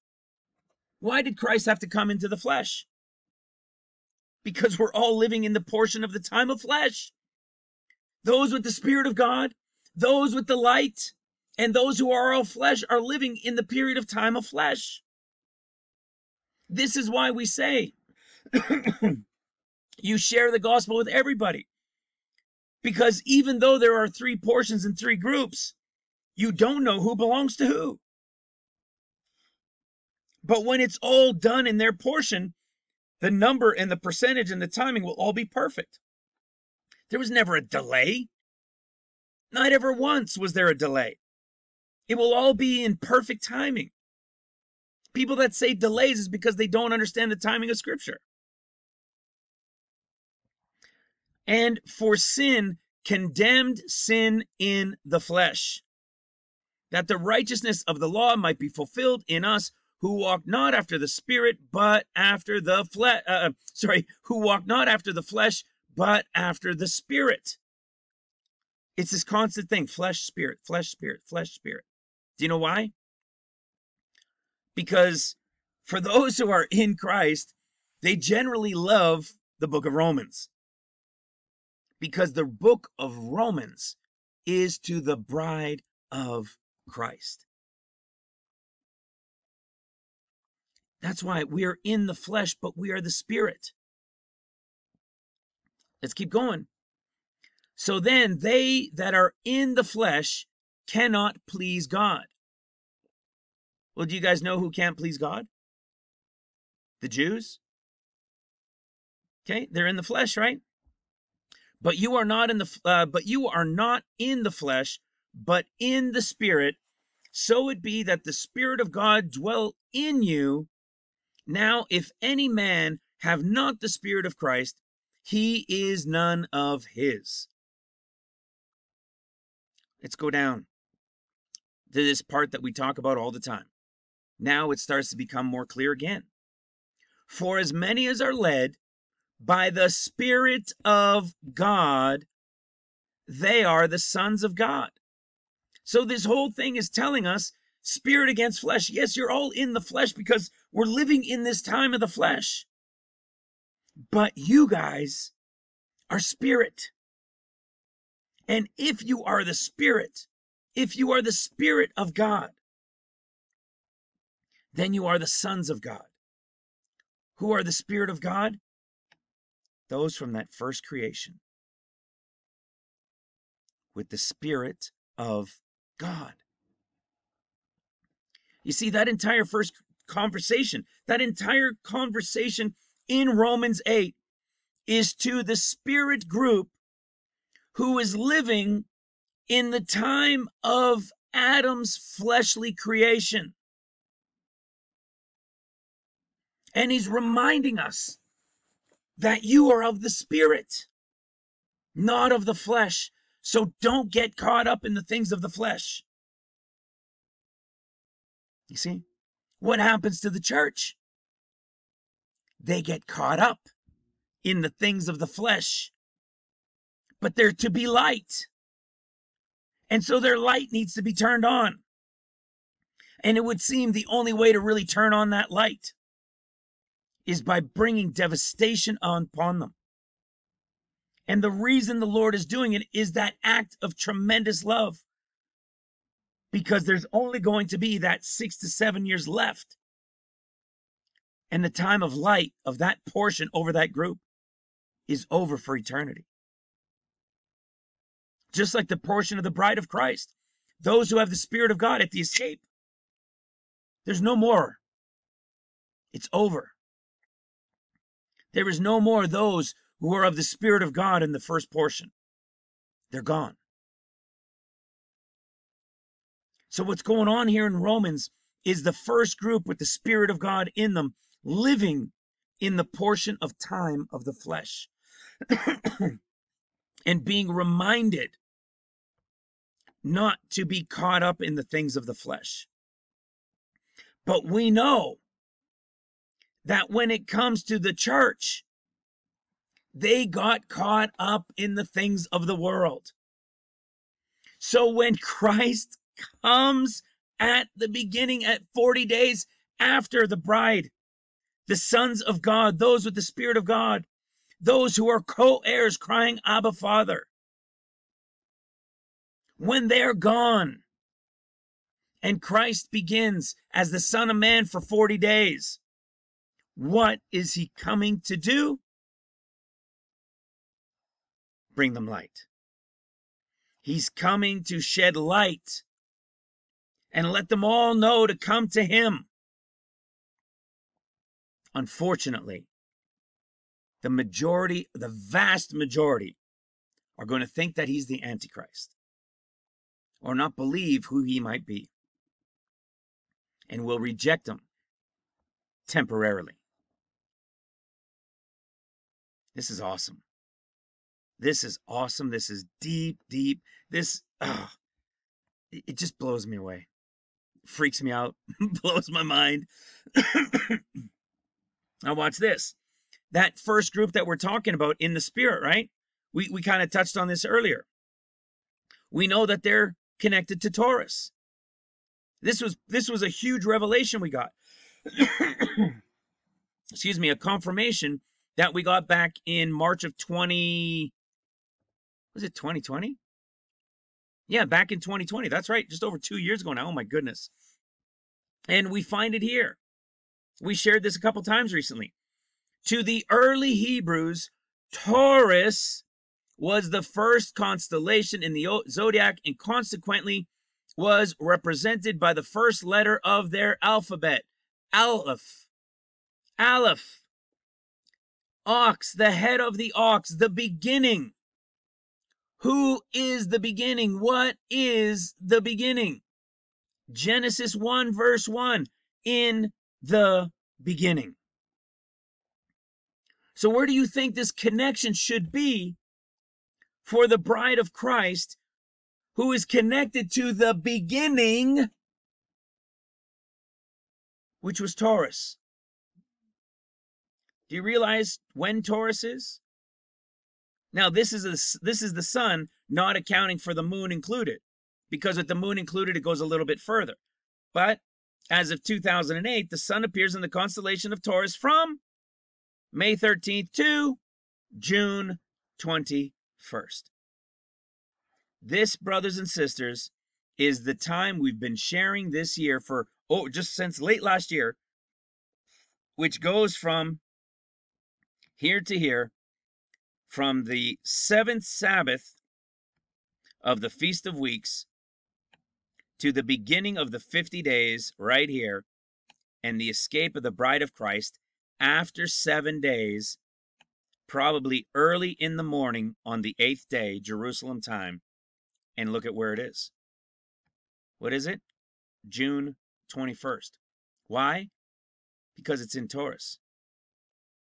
Why did Christ have to come into the flesh? Because we're all living in the portion of the time of flesh. Those with the Spirit of God, those with the light, and those who are all flesh are living in the period of time of flesh. This is why we say you share the gospel with everybody. Because even though there are three portions and three groups, you don't know who belongs to who. But when it's all done in their portion, the number and the percentage and the timing will all be perfect. There was never a delay. Not ever once was there a delay. It will all be in perfect timing. People that say delays is because they don't understand the timing of Scripture. And for sin, condemned sin in the flesh, that the righteousness of the law might be fulfilled in us who walk not after the spirit, but after the flesh. Uh, uh, sorry, who walk not after the flesh, but after the spirit. It's this constant thing flesh, spirit, flesh, spirit, flesh, spirit. Do you know why? Because for those who are in Christ, they generally love the book of Romans. Because the book of Romans is to the bride of Christ. That's why we are in the flesh, but we are the spirit. Let's keep going. So then, they that are in the flesh cannot please God. Well, do you guys know who can't please God? The Jews. Okay, they're in the flesh, right? But you are not in the uh, but you are not in the flesh, but in the spirit. So it be that the spirit of God dwell in you. Now, if any man have not the spirit of Christ, he is none of his. Let's go down to this part that we talk about all the time. Now it starts to become more clear again. For as many as are led by the Spirit of God, they are the sons of God. So this whole thing is telling us spirit against flesh. Yes, you're all in the flesh because we're living in this time of the flesh. But you guys are spirit. And if you are the spirit, if you are the spirit of God, then you are the sons of God. Who are the spirit of God? Those from that first creation with the spirit of God. You see, that entire first conversation, that entire conversation in Romans 8 is to the spirit group who is living in the time of Adam's fleshly creation. And he's reminding us that you are of the spirit, not of the flesh. So don't get caught up in the things of the flesh. You see, what happens to the church? They get caught up in the things of the flesh but they're to be light. And so their light needs to be turned on. And it would seem the only way to really turn on that light is by bringing devastation upon them. And the reason the Lord is doing it is that act of tremendous love. Because there's only going to be that six to seven years left. And the time of light of that portion over that group is over for eternity. Just like the portion of the bride of Christ, those who have the Spirit of God at the escape, there's no more. It's over. There is no more those who are of the Spirit of God in the first portion. They're gone. So, what's going on here in Romans is the first group with the Spirit of God in them living in the portion of time of the flesh and being reminded not to be caught up in the things of the flesh. But we know that when it comes to the church, they got caught up in the things of the world. So when Christ comes at the beginning, at 40 days after the bride, the sons of God, those with the Spirit of God, those who are co heirs crying, Abba, Father, when they're gone, and Christ begins as the Son of Man for 40 days, what is he coming to do? Bring them light. He's coming to shed light and let them all know to come to him. Unfortunately, the majority, the vast majority, are going to think that he's the Antichrist or not believe who he might be and will reject him temporarily. This is awesome. This is awesome. This is deep, deep. This, it just blows me away. Freaks me out, blows my mind. now, watch this. That first group that we're talking about in the spirit, right? We, we kind of touched on this earlier. We know that they're connected to Taurus. This was this was a huge revelation we got. Excuse me, a confirmation that we got back in March of 20 was it 2020? Yeah, back in 2020. That's right, just over 2 years ago now. Oh my goodness. And we find it here. We shared this a couple times recently. To the early Hebrews, Taurus was the first constellation in the zodiac and consequently was represented by the first letter of their alphabet, Aleph. Aleph ox, the head of the ox, the beginning. Who is the beginning? What is the beginning? Genesis 1, verse 1 in the beginning. So, where do you think this connection should be for the bride of Christ who is connected to the beginning, which was Taurus? Do you realize when Taurus is? Now this is a, this is the sun not accounting for the moon included because with the moon included it goes a little bit further. But as of 2008 the sun appears in the constellation of Taurus from May 13th to June 21st. This brothers and sisters is the time we've been sharing this year for oh just since late last year which goes from here to here from the seventh Sabbath of the Feast of Weeks to the beginning of the 50 days right here and the escape of the bride of Christ after seven days, probably early in the morning on the eighth day, Jerusalem time. And look at where it is. What is it? June 21st. Why? Because it's in Taurus.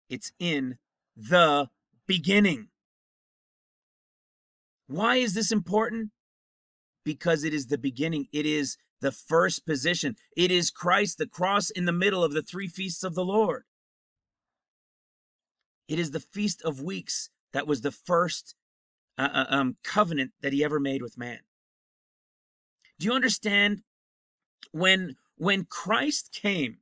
It's in the beginning. Why is this important? Because it is the beginning. It is the first position. It is Christ, the cross in the middle of the three feasts of the Lord. It is the Feast of Weeks that was the first uh, uh, um, covenant that he ever made with man. Do you understand when when Christ came?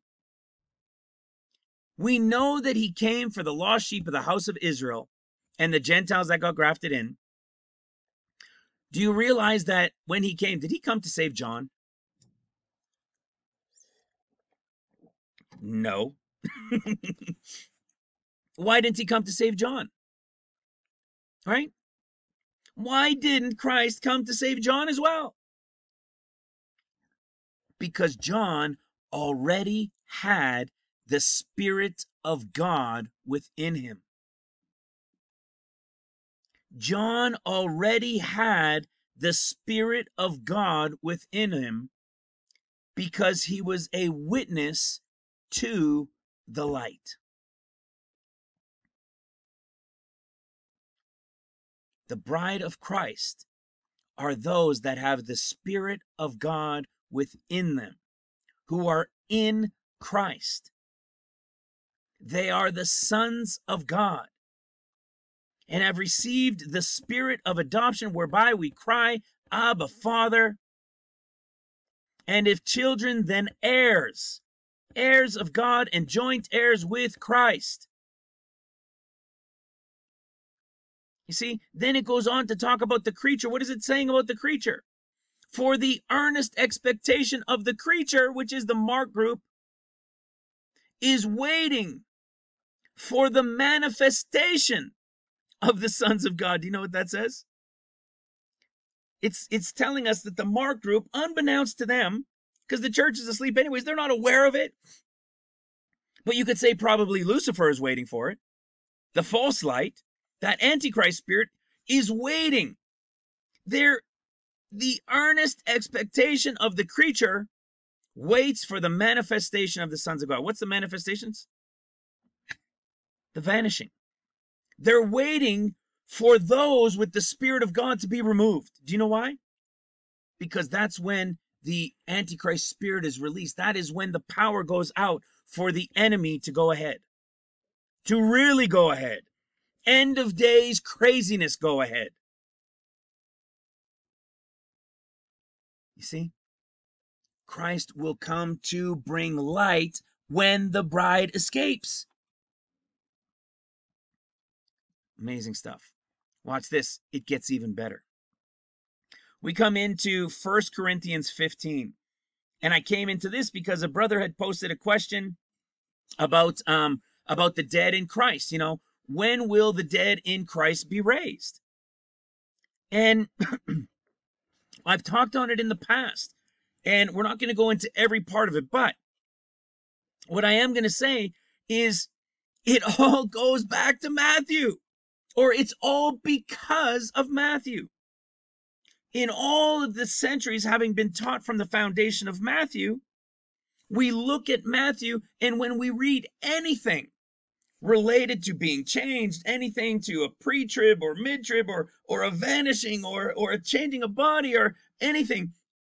We know that he came for the lost sheep of the house of Israel and the Gentiles that got grafted in. Do you realize that when he came, did he come to save John? No. Why didn't he come to save John? Right? Why didn't Christ come to save John as well? Because John already had the Spirit of God within him. John already had the Spirit of God within him because he was a witness to the light. The bride of Christ are those that have the Spirit of God within them, who are in Christ. They are the sons of God and have received the spirit of adoption whereby we cry, Abba, Father. And if children, then heirs, heirs of God and joint heirs with Christ. You see, then it goes on to talk about the creature. What is it saying about the creature? For the earnest expectation of the creature, which is the mark group, is waiting for the manifestation of the sons of God. Do you know what that says? It's it's telling us that the mark group, unbeknownst to them, because the church is asleep anyways, they're not aware of it. But you could say probably Lucifer is waiting for it. The false light, that antichrist spirit, is waiting. There, the earnest expectation of the creature waits for the manifestation of the sons of God. What's the manifestations? The vanishing. They're waiting for those with the Spirit of God to be removed. Do you know why? Because that's when the Antichrist spirit is released. That is when the power goes out for the enemy to go ahead, to really go ahead. End of days craziness go ahead. You see? Christ will come to bring light when the bride escapes. Amazing stuff. Watch this, it gets even better. We come into First Corinthians 15. And I came into this because a brother had posted a question about um about the dead in Christ, you know, when will the dead in Christ be raised? And I've talked on it in the past, and we're not going to go into every part of it, but what I am going to say is it all goes back to Matthew or it's all because of Matthew. In all of the centuries having been taught from the foundation of Matthew, we look at Matthew, and when we read anything related to being changed, anything to a pre-trib or mid-trib or or a vanishing or or a changing of body or anything,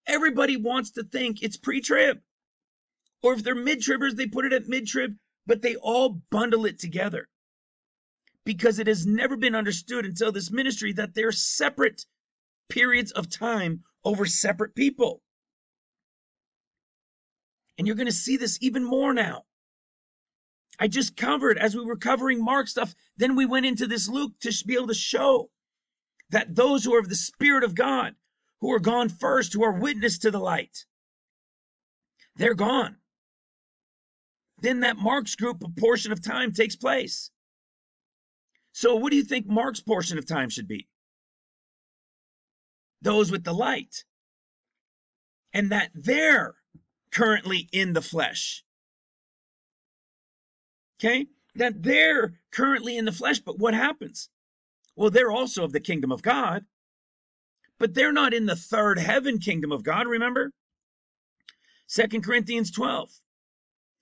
everybody wants to think it's pre-trib. Or if they're mid-tribbers, they put it at mid-trib, but they all bundle it together because it has never been understood until this ministry that they're separate periods of time over separate people. And you're going to see this even more now. I just covered as we were covering Mark stuff, then we went into this Luke to be able to show that those who are of the Spirit of God, who are gone first, who are witness to the light, they're gone. Then that Mark's group, a portion of time takes place. So, what do you think Mark's portion of time should be? Those with the light. And that they're currently in the flesh. Okay? That they're currently in the flesh, but what happens? Well, they're also of the kingdom of God, but they're not in the third heaven kingdom of God, remember? Second Corinthians 12.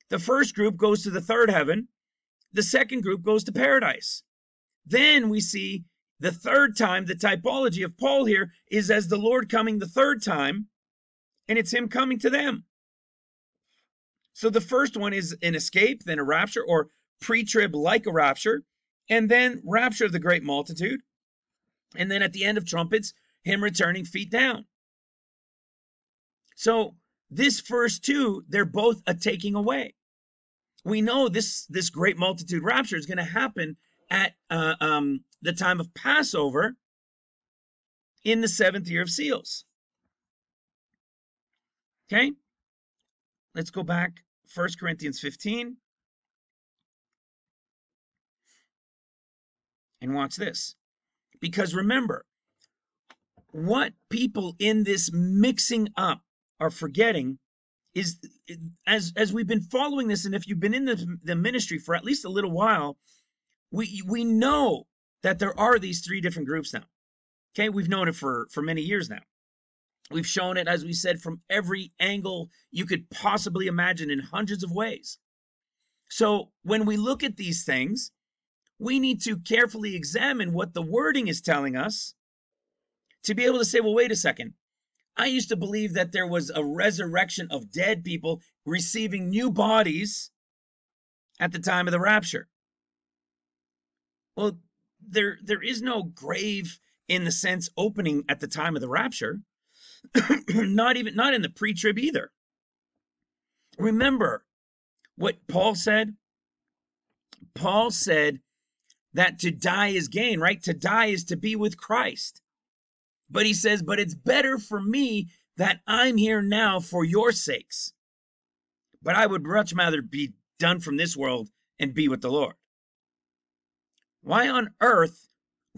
The first group goes to the third heaven, the second group goes to paradise. Then we see the third time, the typology of Paul here is as the Lord coming the third time, and it's him coming to them. So the first one is an escape, then a rapture, or pre trib like a rapture, and then rapture of the great multitude. And then at the end of trumpets, him returning feet down. So this first two, they're both a taking away. We know this this great multitude rapture is going to happen at uh, um, the time of Passover in the seventh year of seals. Okay, let's go back. First Corinthians 15. And watch this. Because remember, what people in this mixing up are forgetting is as as we've been following this and if you've been in the, the ministry for at least a little while we we know that there are these three different groups now okay we've known it for for many years now we've shown it as we said from every angle you could possibly imagine in hundreds of ways so when we look at these things we need to carefully examine what the wording is telling us to be able to say well wait a second I used to believe that there was a resurrection of dead people receiving new bodies at the time of the rapture. Well, there there is no grave in the sense opening at the time of the rapture. not even not in the pre-trib either. Remember what Paul said? Paul said that to die is gain, right? To die is to be with Christ. But he says, But it's better for me that I'm here now for your sakes. But I would much rather be done from this world and be with the Lord. Why on earth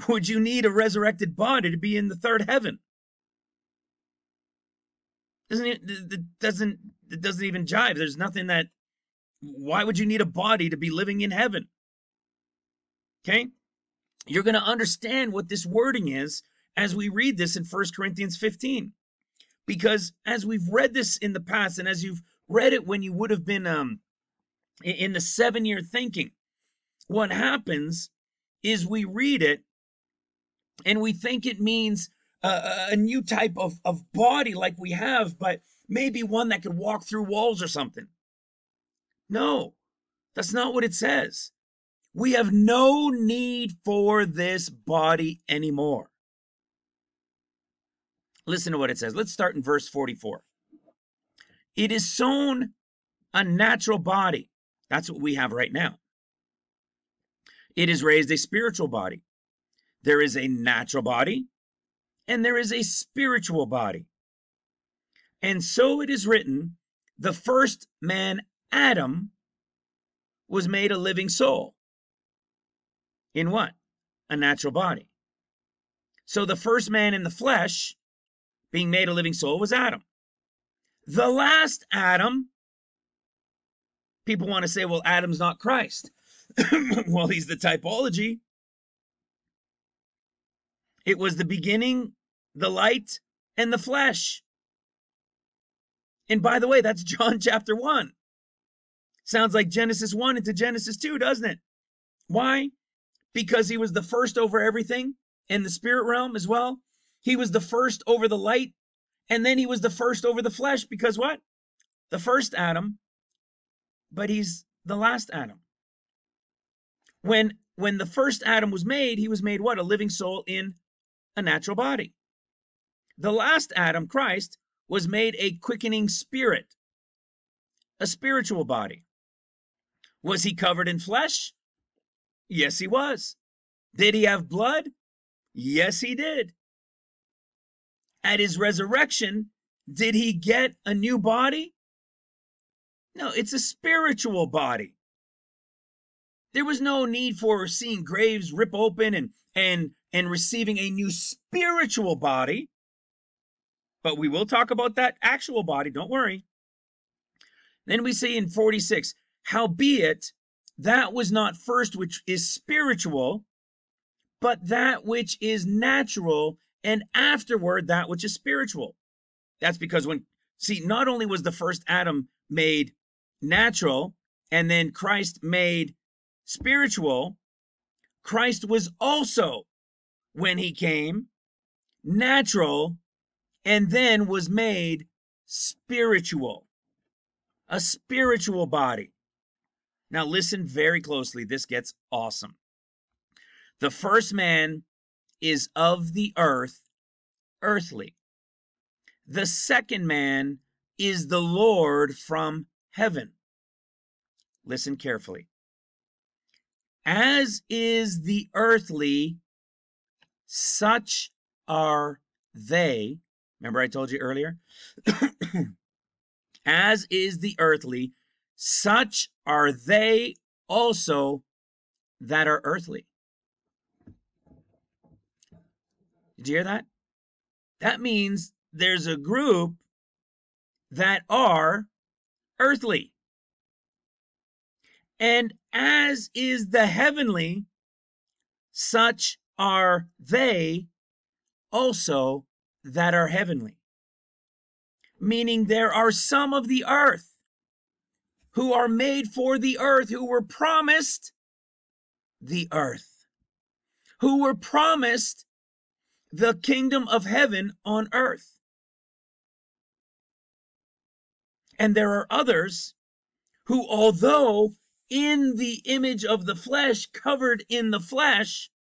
would you need a resurrected body to be in the third heaven? Doesn't it, it doesn't it doesn't even jive. There's nothing that why would you need a body to be living in heaven? Okay? You're going to understand what this wording is as we read this in First Corinthians 15. Because as we've read this in the past, and as you've read it when you would have been um, in the seven year thinking, what happens is we read it and we think it means a, new type of, of body like we have, but maybe one that could walk through walls or something. No, that's not what it says. We have no need for this body anymore. Listen to what it says. Let's start in verse 44. It is sown a natural body. That's what we have right now. It is raised a spiritual body. There is a natural body and there is a spiritual body. And so it is written the first man, Adam, was made a living soul. In what? A natural body. So the first man in the flesh being made a living soul was Adam. The last Adam, people want to say, well, Adam's not Christ. well, he's the typology. It was the beginning, the light, and the flesh. And by the way, that's John chapter 1. Sounds like Genesis 1 into Genesis 2, doesn't it? Why? Because he was the first over everything in the spirit realm as well. He was the first over the light, and then he was the first over the flesh because what? The first Adam, but he's the last Adam. When when the first Adam was made, he was made what? A living soul in a natural body. The last Adam, Christ, was made a quickening spirit, a spiritual body. Was he covered in flesh? Yes, he was. Did he have blood? Yes, he did at his resurrection, did he get a new body? No, it's a spiritual body. There was no need for seeing graves rip open and and and receiving a new spiritual body. But we will talk about that actual body, don't worry. Then we see in 46, howbeit that was not first which is spiritual, but that which is natural and afterward that which is spiritual. That's because when, see, not only was the first Adam made natural and then Christ made spiritual, Christ was also, when he came, natural and then was made spiritual. A spiritual body. Now, listen very closely. This gets awesome. The first man is of the earth, earthly. The second man is the Lord from heaven. Listen carefully. As is the earthly, such are they. Remember, I told you earlier? As is the earthly, such are they also that are earthly. Did you hear that? That means there's a group that are earthly. And as is the heavenly, such are they also that are heavenly. Meaning there are some of the earth who are made for the earth, who were promised the earth, who were promised the kingdom of heaven on earth. And there are others who, although in the image of the flesh, covered in the flesh,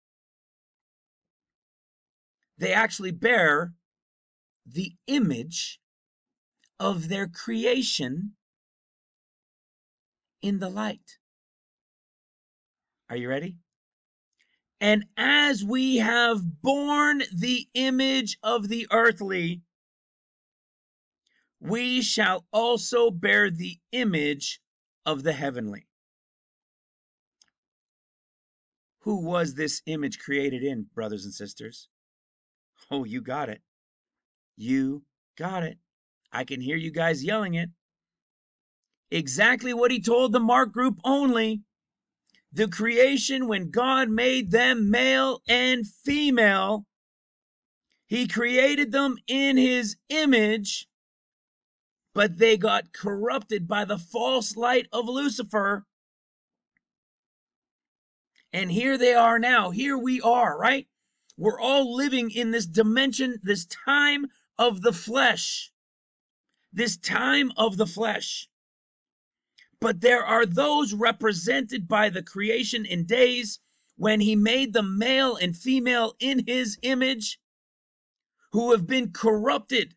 they actually bear the image of their creation in the light. Are you ready? And as we have borne the image of the earthly, we shall also bear the image of the heavenly. Who was this image created in, brothers and sisters? Oh, you got it. You got it. I can hear you guys yelling it. Exactly what he told the Mark group only. The creation, when God made them male and female, he created them in his image, but they got corrupted by the false light of Lucifer. And here they are now. Here we are, right? We're all living in this dimension, this time of the flesh. This time of the flesh. But there are those represented by the creation in days when he made the male and female in his image who have been corrupted.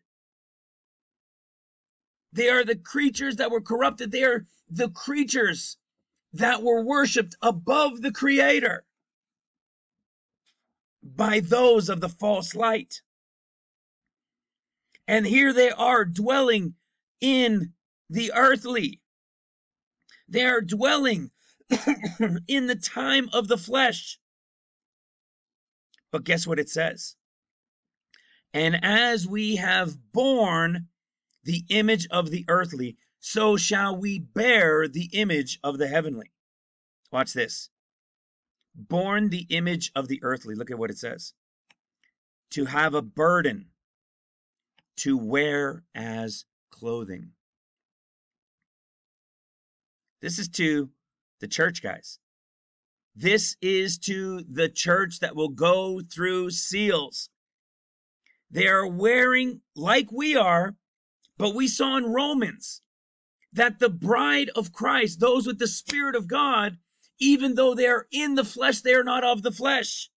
They are the creatures that were corrupted. They are the creatures that were worshiped above the creator by those of the false light. And here they are dwelling in the earthly. They are dwelling in the time of the flesh. But guess what it says? And as we have borne the image of the earthly, so shall we bear the image of the heavenly. Watch this born the image of the earthly. Look at what it says to have a burden to wear as clothing. This is to the church guys. This is to the church that will go through seals. They are wearing, like we are, but we saw in Romans that the bride of Christ, those with the Spirit of God, even though they are in the flesh, they are not of the flesh.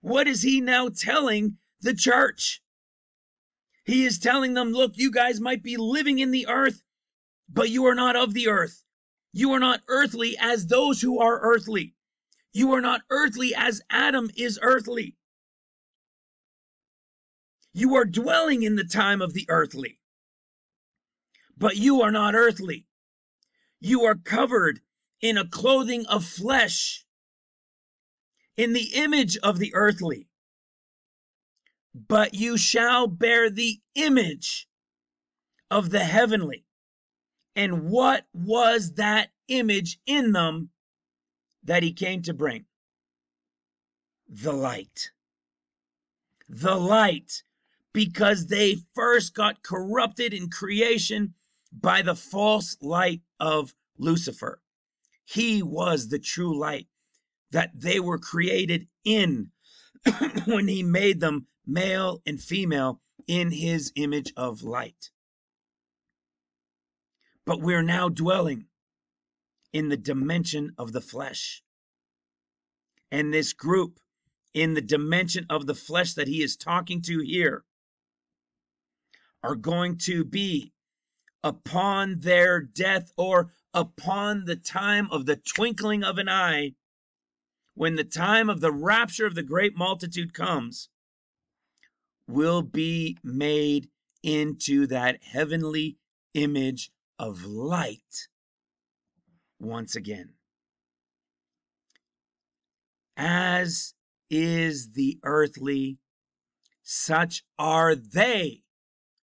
What is he now telling the church? He is telling them, look, you guys might be living in the earth, but you are not of the earth. You are not earthly as those who are earthly. You are not earthly as Adam is earthly. You are dwelling in the time of the earthly, but you are not earthly. You are covered in a clothing of flesh, in the image of the earthly. But you shall bear the image of the heavenly. And what was that image in them that he came to bring? The light. The light, because they first got corrupted in creation by the false light of Lucifer. He was the true light that they were created in when he made them male and female in his image of light. But we're now dwelling in the dimension of the flesh. And this group in the dimension of the flesh that he is talking to here are going to be upon their death or upon the time of the twinkling of an eye when the time of the rapture of the great multitude comes will be made into that heavenly image of light once again. As is the earthly such are they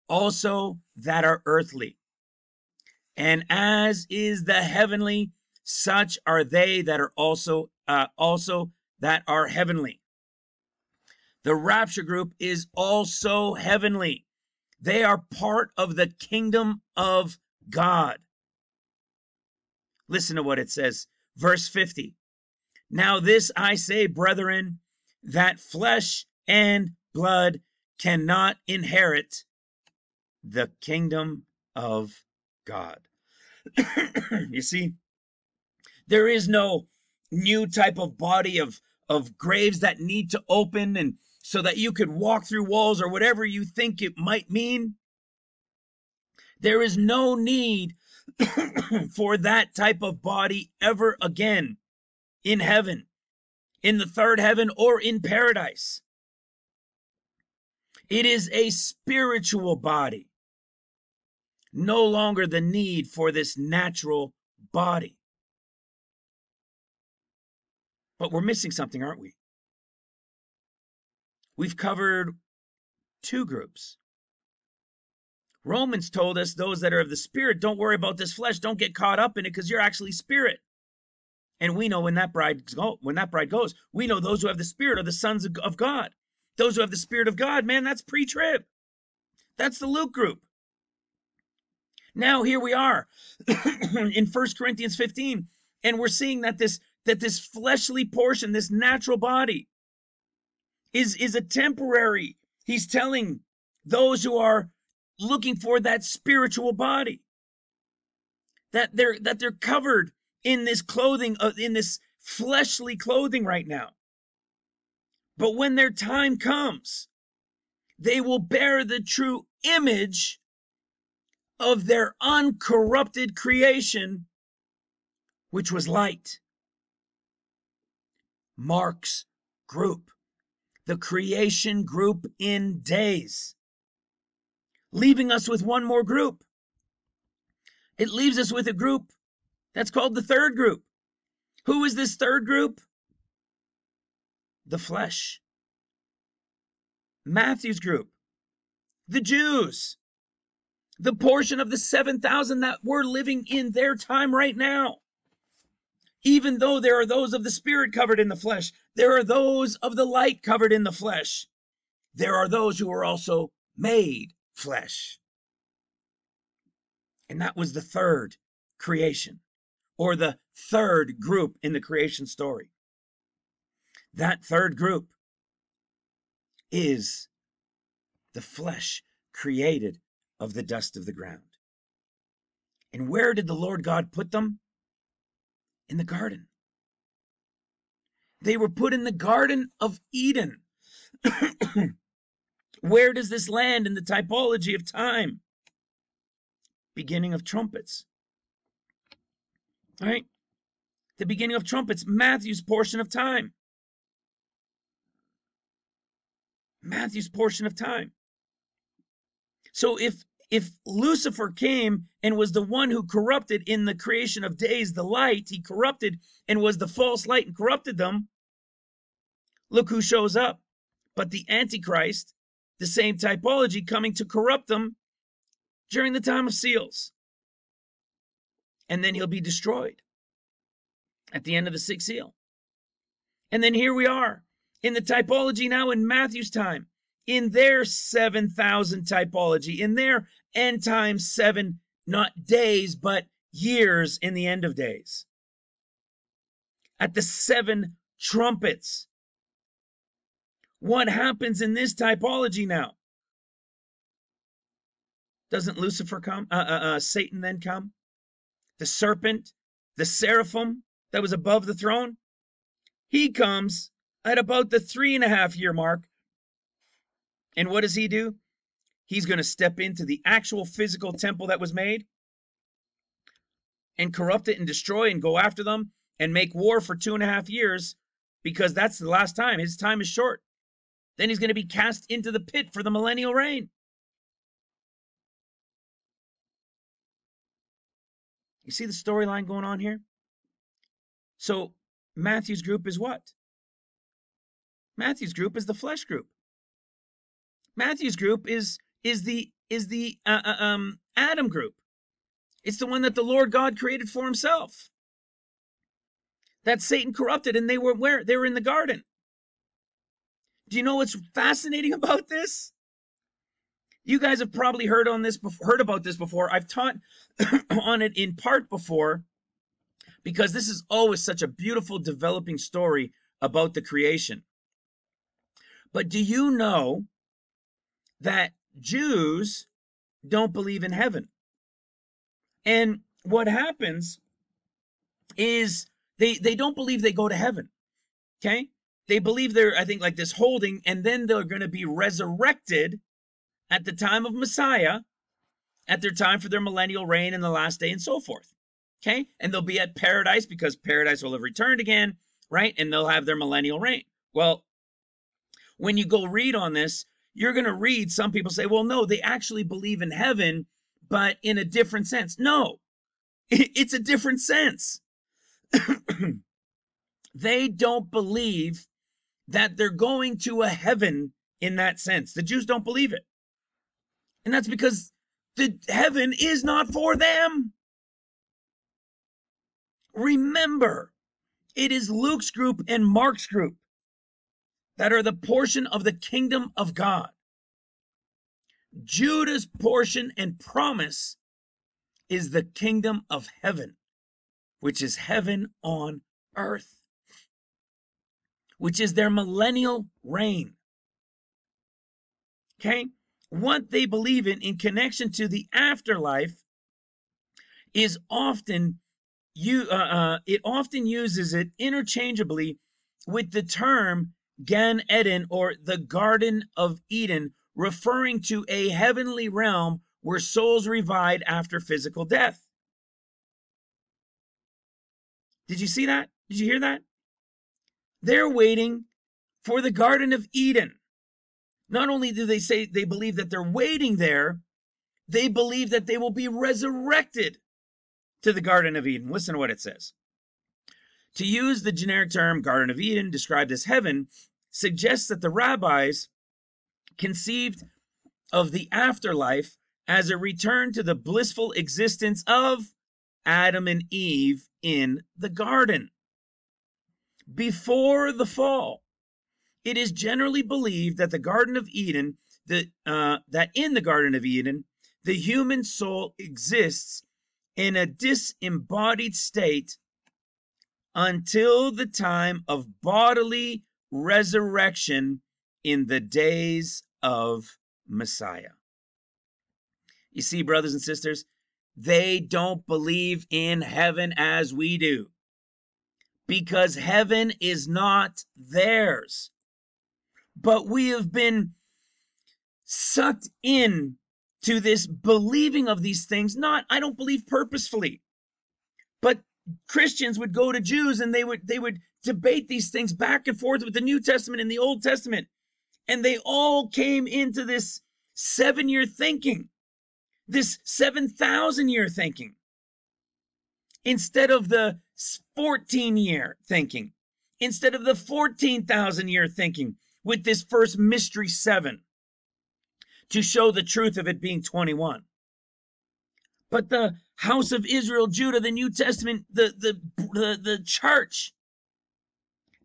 also that are earthly. And as is the heavenly such are they that are also uh, also that are heavenly the rapture group is also heavenly. They are part of the kingdom of god. Listen to what it says. Verse 50 now this i say brethren that flesh and blood cannot inherit the kingdom of God. you see, there is no new type of body of, of graves that need to open and so that you could walk through walls or whatever you think it might mean. There is no need for that type of body ever again in heaven, in the third heaven, or in paradise. It is a spiritual body no longer the need for this natural body. But we're missing something, aren't we? We've covered two groups. Romans told us those that are of the spirit don't worry about this flesh, don't get caught up in it because you're actually spirit. And we know when that bride go, when that bride goes, we know those who have the spirit are the sons of God. Those who have the spirit of God, man, that's pre-trib. That's the Luke group. Now here we are in First Corinthians 15 and we're seeing that this that this fleshly portion this natural body is is a temporary. He's telling those who are looking for that spiritual body that they're that they're covered in this clothing uh, in this fleshly clothing right now. But when their time comes they will bear the true image of their uncorrupted creation, which was light. Mark's group, the creation group in days, leaving us with one more group. It leaves us with a group that's called the third group. Who is this third group? The flesh. Matthew's group, the Jews, the portion of the 7,000 that we're living in their time right now. Even though there are those of the spirit covered in the flesh, there are those of the light covered in the flesh. There are those who are also made flesh. And that was the third creation or the third group in the creation story. That third group is the flesh created of the dust of the ground. And where did the Lord God put them? In the garden. They were put in the Garden of Eden. where does this land in the typology of time? Beginning of trumpets. All right? The beginning of trumpets, Matthew's portion of time. Matthew's portion of time. So if if Lucifer came and was the one who corrupted in the creation of days the light, he corrupted and was the false light and corrupted them. Look who shows up. But the Antichrist, the same typology, coming to corrupt them during the time of seals. And then he'll be destroyed at the end of the sixth seal. And then here we are in the typology now in Matthew's time in their 7,000 typology, in their end times seven, not days, but years in the end of days. At the seven trumpets. What happens in this typology now? Doesn't Lucifer come? Uh, uh, uh, Satan then come? The serpent, the seraphim that was above the throne? He comes at about the three and a half year mark. And what does he do? He's going to step into the actual physical temple that was made and corrupt it and destroy and go after them and make war for two and a half years because that's the last time. His time is short. Then he's going to be cast into the pit for the millennial reign. You see the storyline going on here? So Matthew's group is what? Matthew's group is the flesh group. Matthew's group is is the is the uh, uh, um Adam group. It's the one that the Lord God created for himself. That Satan corrupted and they were where? They were in the garden. Do you know what's fascinating about this? You guys have probably heard on this heard about this before. I've taught on it in part before because this is always such a beautiful developing story about the creation. But do you know that Jews don't believe in heaven? And what happens is they they don't believe they go to heaven. Okay? They believe they're I think like this holding and then they're going to be resurrected at the time of Messiah at their time for their millennial reign in the last day and so forth. Okay? And they'll be at paradise because paradise will have returned again, right? And they'll have their millennial reign. Well, when you go read on this, you're going to read some people say, well, no, they actually believe in heaven, but in a different sense. No, it's a different sense. they don't believe that they're going to a heaven in that sense. The Jews don't believe it. And that's because the heaven is not for them. Remember, it is Luke's group and Mark's group that are the portion of the kingdom of God. Judah's portion and promise is the kingdom of heaven, which is heaven on earth, which is their millennial reign. Okay? What they believe in in connection to the afterlife is often you uh, uh, it often uses it interchangeably with the term Gan Eden or the Garden of Eden, referring to a heavenly realm where souls revive after physical death. Did you see that? Did you hear that? They're waiting for the Garden of Eden. Not only do they say they believe that they're waiting there, they believe that they will be resurrected to the Garden of Eden. Listen to what it says. To use the generic term Garden of Eden, described as heaven, suggests that the rabbis conceived of the afterlife as a return to the blissful existence of Adam and Eve in the garden. Before the fall, it is generally believed that the Garden of Eden, that, uh, that in the Garden of Eden, the human soul exists in a disembodied state until the time of bodily resurrection in the days of Messiah. You see, brothers and sisters, they don't believe in heaven as we do because heaven is not theirs. But we have been sucked in to this believing of these things, not, I don't believe purposefully, but Christians would go to Jews and they would they would debate these things back and forth with the New Testament and the Old Testament. And they all came into this seven year thinking, this 7,000 year thinking, instead of the 14 year thinking, instead of the 14,000 year thinking with this first mystery seven to show the truth of it being 21. But the house of Israel, Judah, the New Testament, the, the, the, the church,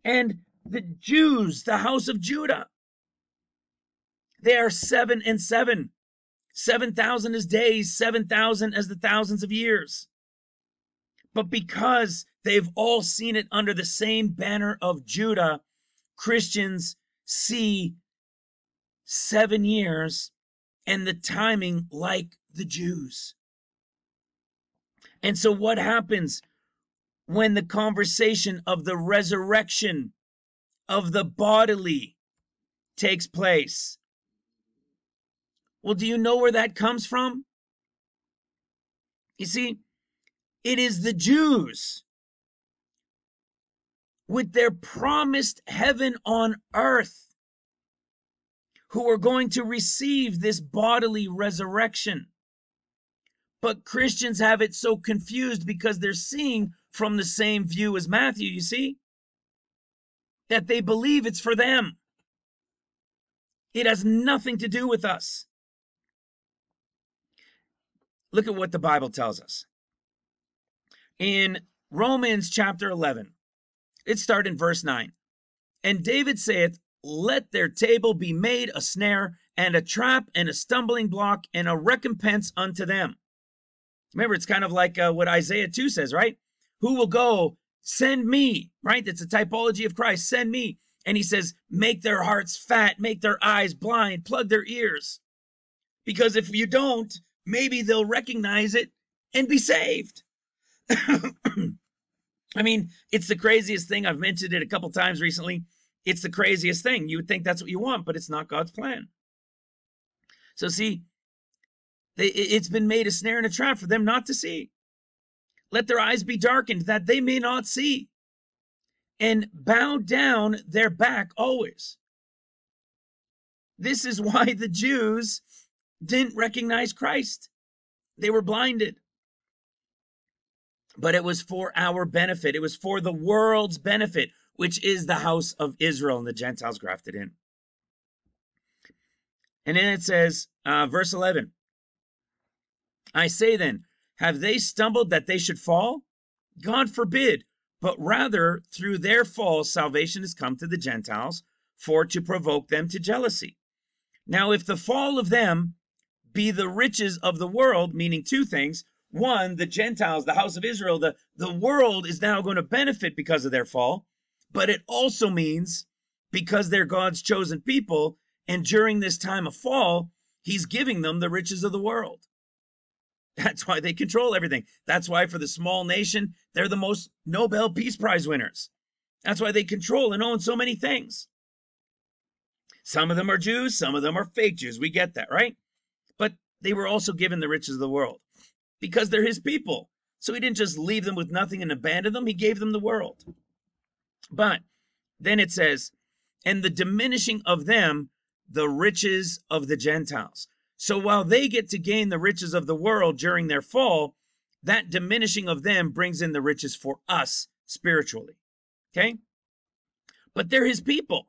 and the Jews, the house of Judah, they are seven and seven. 7,000 as days, 7,000 as the thousands of years. But because they've all seen it under the same banner of Judah, Christians see seven years and the timing like the Jews. And so, what happens when the conversation of the resurrection of the bodily takes place. Well, do you know where that comes from? You see, it is the Jews with their promised heaven on earth who are going to receive this bodily resurrection. But Christians have it so confused because they're seeing from the same view as Matthew, you see, that they believe it's for them. It has nothing to do with us. Look at what the Bible tells us. In Romans chapter 11, it starts in verse 9. And David saith, Let their table be made a snare and a trap and a stumbling block and a recompense unto them. Remember, it's kind of like uh, what Isaiah 2 says, right? Who will go? Send me, right? That's a typology of Christ. Send me. And he says, Make their hearts fat, make their eyes blind, plug their ears. Because if you don't, maybe they'll recognize it and be saved. I mean, it's the craziest thing. I've mentioned it a couple times recently. It's the craziest thing. You would think that's what you want, but it's not God's plan. So, see, they, it's been made a snare and a trap for them not to see. Let their eyes be darkened that they may not see, and bow down their back always. This is why the Jews didn't recognize Christ. They were blinded. But it was for our benefit, it was for the world's benefit, which is the house of Israel and the Gentiles grafted in. And then it says, uh, verse 11 I say then, have they stumbled that they should fall? God forbid, but rather through their fall, salvation has come to the Gentiles for to provoke them to jealousy. Now, if the fall of them be the riches of the world, meaning two things. One, the Gentiles, the house of Israel, the, the world is now going to benefit because of their fall. But it also means because they're God's chosen people, and during this time of fall, He's giving them the riches of the world. That's why they control everything. That's why, for the small nation, they're the most Nobel Peace Prize winners. That's why they control and own so many things. Some of them are Jews, some of them are fake Jews. We get that, right? But they were also given the riches of the world because they're his people. So he didn't just leave them with nothing and abandon them, he gave them the world. But then it says, and the diminishing of them, the riches of the Gentiles. So while they get to gain the riches of the world during their fall, that diminishing of them brings in the riches for us spiritually. Okay? But they're his people,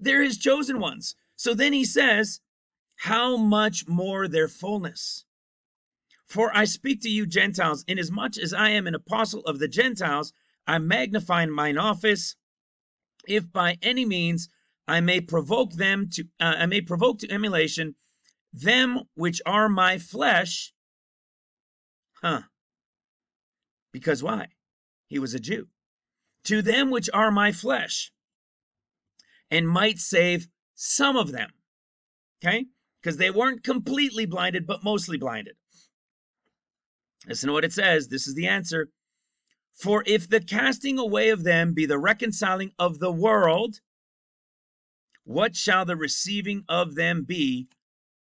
they're his chosen ones. So then he says, how much more their fullness. For I speak to you, Gentiles, inasmuch as I am an apostle of the Gentiles, I magnify mine office, if by any means I may provoke them to, uh, I may provoke to emulation them which are my flesh. Huh. Because why? He was a Jew. To them which are my flesh, and might save some of them. Okay? because they weren't completely blinded, but mostly blinded. Listen to what it says. This is the answer. For if the casting away of them be the reconciling of the world, what shall the receiving of them be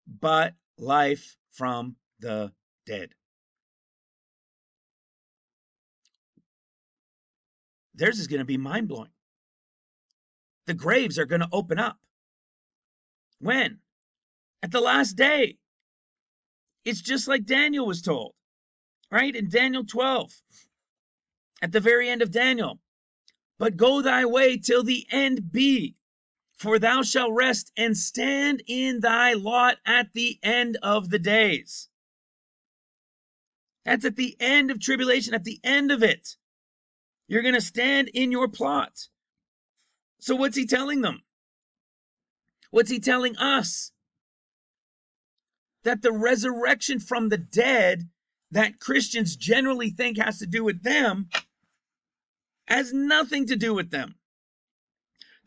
but life from the dead? Theirs is going to be mind blowing. The graves are going to open up. When? at the last day. It's just like Daniel was told, right? In Daniel 12, at the very end of Daniel. But go thy way till the end be, for thou shalt rest and stand in thy lot at the end of the days. That's at the end of tribulation, at the end of it. You're going to stand in your plot. So, what's he telling them? What's he telling us? that the resurrection from the dead that Christians generally think has to do with them has nothing to do with them.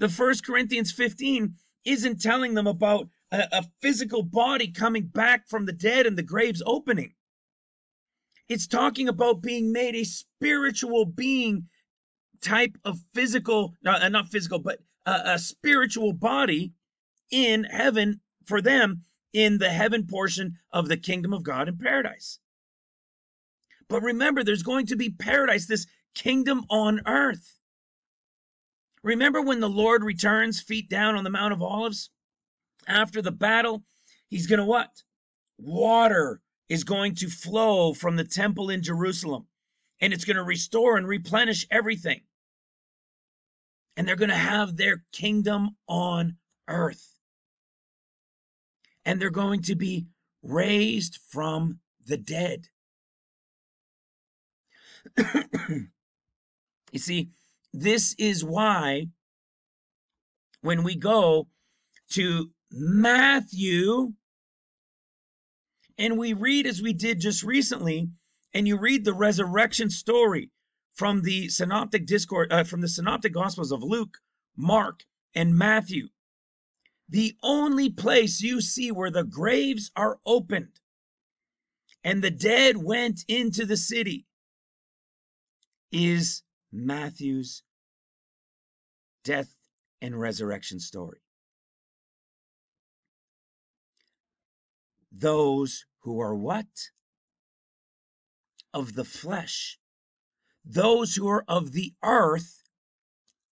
The First Corinthians 15 isn't telling them about a, a, physical body coming back from the dead and the graves opening. It's talking about being made a spiritual being type of physical, not, uh, not physical, but a, a spiritual body in heaven for them in the heaven portion of the kingdom of God in paradise. But remember, there's going to be paradise, this kingdom on earth. Remember when the Lord returns, feet down on the Mount of Olives? After the battle, he's going to what? Water is going to flow from the temple in Jerusalem and it's going to restore and replenish everything. And they're going to have their kingdom on earth. And they're going to be raised from the dead. you see, this is why when we go to Matthew and we read as we did just recently, and you read the resurrection story from the synoptic discourse uh, from the synoptic gospels of Luke, Mark, and Matthew, the only place you see where the graves are opened and the dead went into the city is Matthew's death and resurrection story. Those who are what? Of the flesh. Those who are of the earth,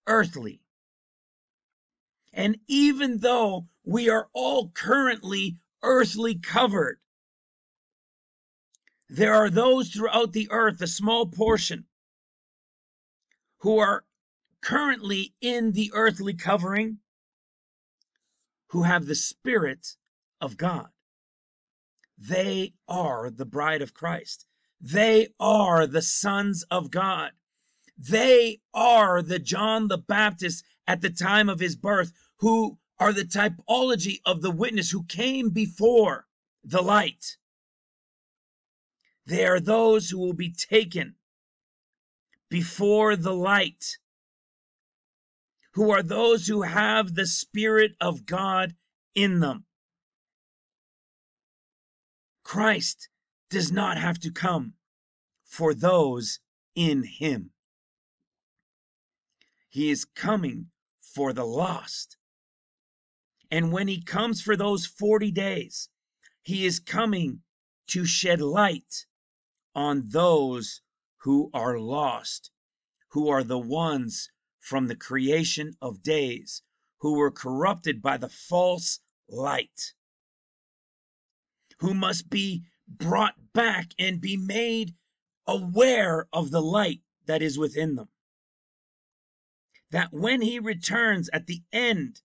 earthly. And even though we are all currently earthly covered, there are those throughout the earth, a small portion, who are currently in the earthly covering, who have the Spirit of God. They are the bride of Christ. They are the sons of God. They are the John the Baptist at the time of his birth, who are the typology of the witness who came before the light. They are those who will be taken before the light, who are those who have the Spirit of God in them. Christ does not have to come for those in him. He is coming for the lost. And when he comes for those 40 days, he is coming to shed light on those who are lost, who are the ones from the creation of days, who were corrupted by the false light who must be brought back and be made aware of the light that is within them. That when he returns at the end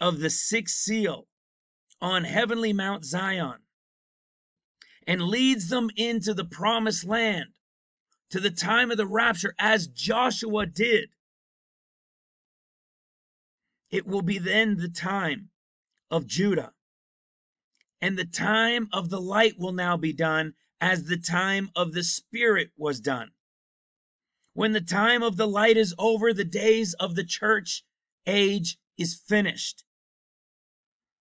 of the sixth seal on heavenly Mount Zion and leads them into the promised land to the time of the rapture as Joshua did, it will be then the time of Judah and the time of the light will now be done as the time of the Spirit was done. When the time of the light is over, the days of the church age is finished.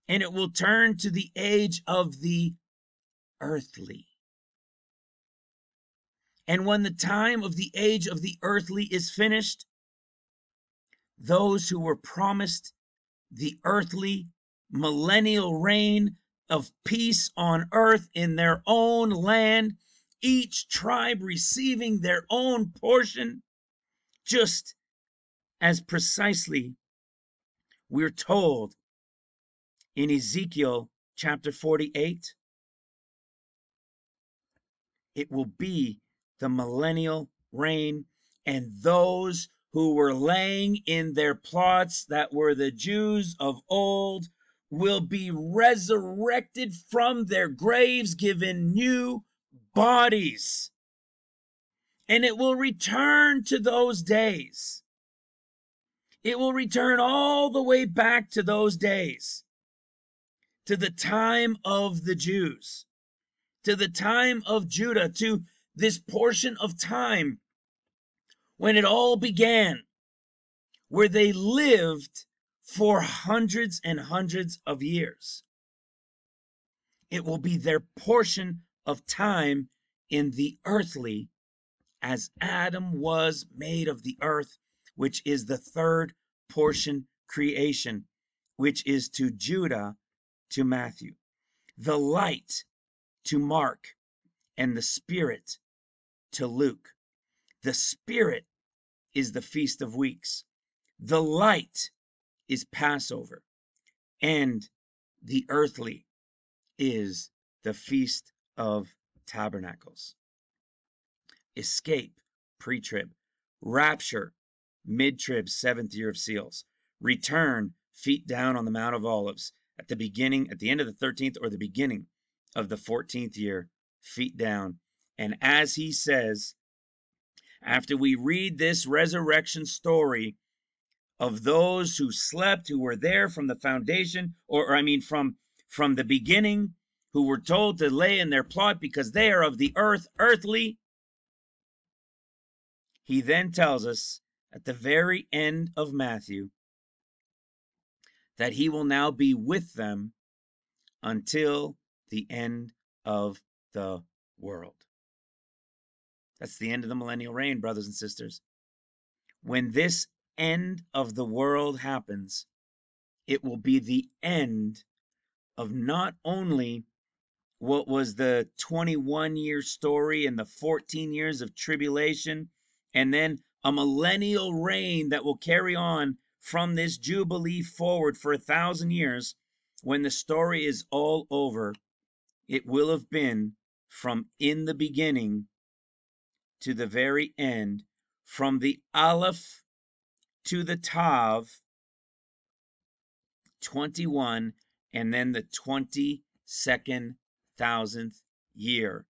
And it will turn to the age of the earthly. And when the time of the age of the earthly is finished, those who were promised the earthly millennial reign of peace on earth in their own land, each tribe receiving their own portion, just as precisely we're told in Ezekiel chapter 48. It will be the millennial reign, and those who were laying in their plots that were the Jews of old will be resurrected from their graves, given new bodies. And it will return to those days. It will return all the way back to those days, to the time of the Jews, to the time of Judah, to this portion of time when it all began, where they lived for hundreds and hundreds of years. It will be their portion of time in the earthly as Adam was made of the earth which is the third portion creation, which is to Judah, to Matthew, the light to Mark, and the Spirit to Luke. The Spirit is the Feast of Weeks, the light is Passover, and the earthly is the Feast of Tabernacles. Escape, pre trib, rapture, mid trib, seventh year of seals, return, feet down on the Mount of Olives at the beginning, at the end of the 13th or the beginning of the 14th year, feet down. And as he says, after we read this resurrection story of those who slept, who were there from the foundation, or, or I mean from from the beginning, who were told to lay in their plot because they are of the earth, earthly. He then tells us at the very end of Matthew that he will now be with them until the end of the world. That's the end of the millennial reign, brothers and sisters. When this end of the world happens, it will be the end of not only what was the 21 year story and the 14 years of tribulation, and then a millennial reign that will carry on from this Jubilee forward for a thousand years. When the story is all over, it will have been from in the beginning to the very end, from the Aleph to the Tav, 21, and then the 22nd thousandth year.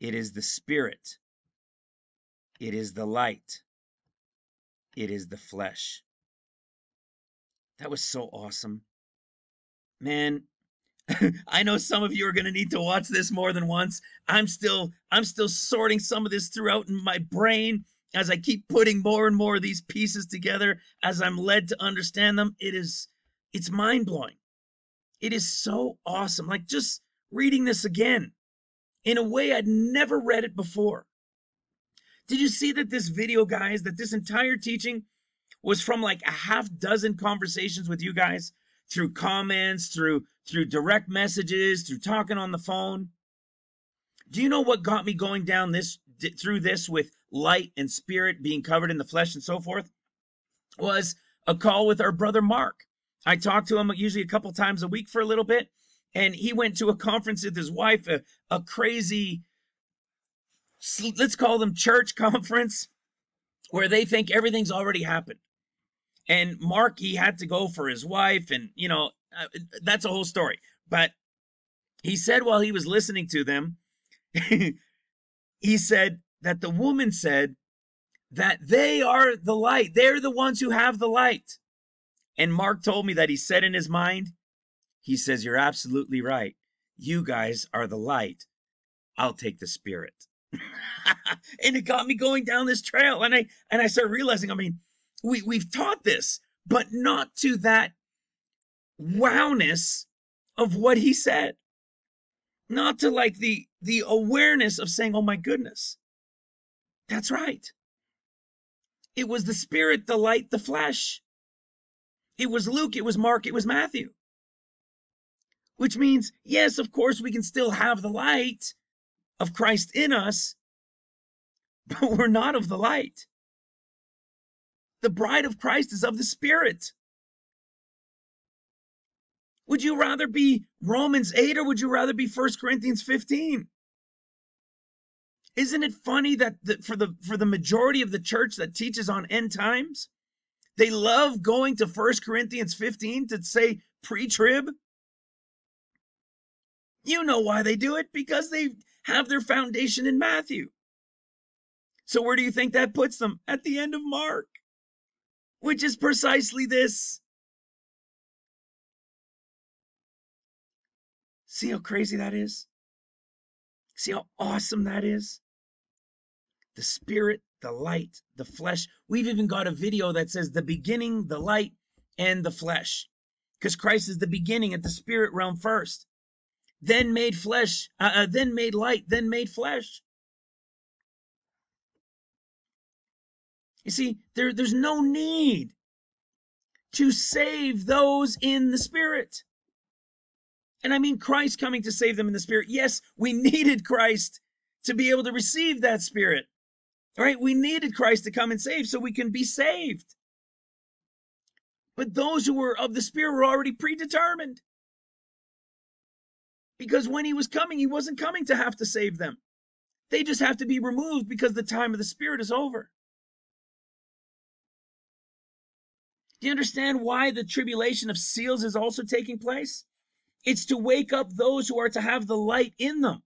It is the Spirit, it is the light, it is the flesh. That was so awesome. Man, I know some of you are going to need to watch this more than once. I'm still I'm still sorting some of this throughout in my brain as I keep putting more and more of these pieces together as I'm led to understand them. It is it's mind-blowing. It is so awesome. Like just reading this again in a way I'd never read it before. Did you see that this video guys that this entire teaching was from like a half dozen conversations with you guys through comments, through through direct messages, through talking on the phone. Do you know what got me going down this through this with light and spirit being covered in the flesh and so forth? Was a call with our brother Mark. I talk to him usually a couple times a week for a little bit, and he went to a conference with his wife, a, a crazy, let's call them church conference, where they think everything's already happened. And Mark, he had to go for his wife, and you know, uh, that's a whole story. But he said while he was listening to them, he said that the woman said that they are the light. They're the ones who have the light. And Mark told me that he said in his mind, he says, You're absolutely right. You guys are the light. I'll take the spirit. and it got me going down this trail. And I and I started realizing, I mean, we, we've taught this, but not to that wowness of what he said. Not to like the the awareness of saying, oh my goodness. That's right. It was the spirit, the light, the flesh. It was Luke, it was Mark, it was Matthew. Which means, yes, of course, we can still have the light of Christ in us, but we're not of the light. The bride of Christ is of the Spirit. Would you rather be Romans 8 or would you rather be 1 Corinthians 15? Isn't it funny that the, for the for the majority of the church that teaches on end times, they love going to 1 Corinthians 15 to say pre-trib? You know why they do it because they have their foundation in Matthew. So where do you think that puts them? At the end of Mark, which is precisely this. See how crazy that is? See how awesome that is? The spirit, the light, the flesh. We've even got a video that says the beginning, the light, and the flesh. Because Christ is the beginning at the spirit realm first. Then made flesh, uh, uh, then made light, then made flesh. You see, there, there's no need to save those in the Spirit. And I mean Christ coming to save them in the Spirit. Yes, we needed Christ to be able to receive that Spirit. Right, we needed Christ to come and save so we can be saved. But those who were of the Spirit were already predetermined. Because when he was coming, he wasn't coming to have to save them. They just have to be removed because the time of the Spirit is over. Do you understand why the tribulation of seals is also taking place? It's to wake up those who are to have the light in them,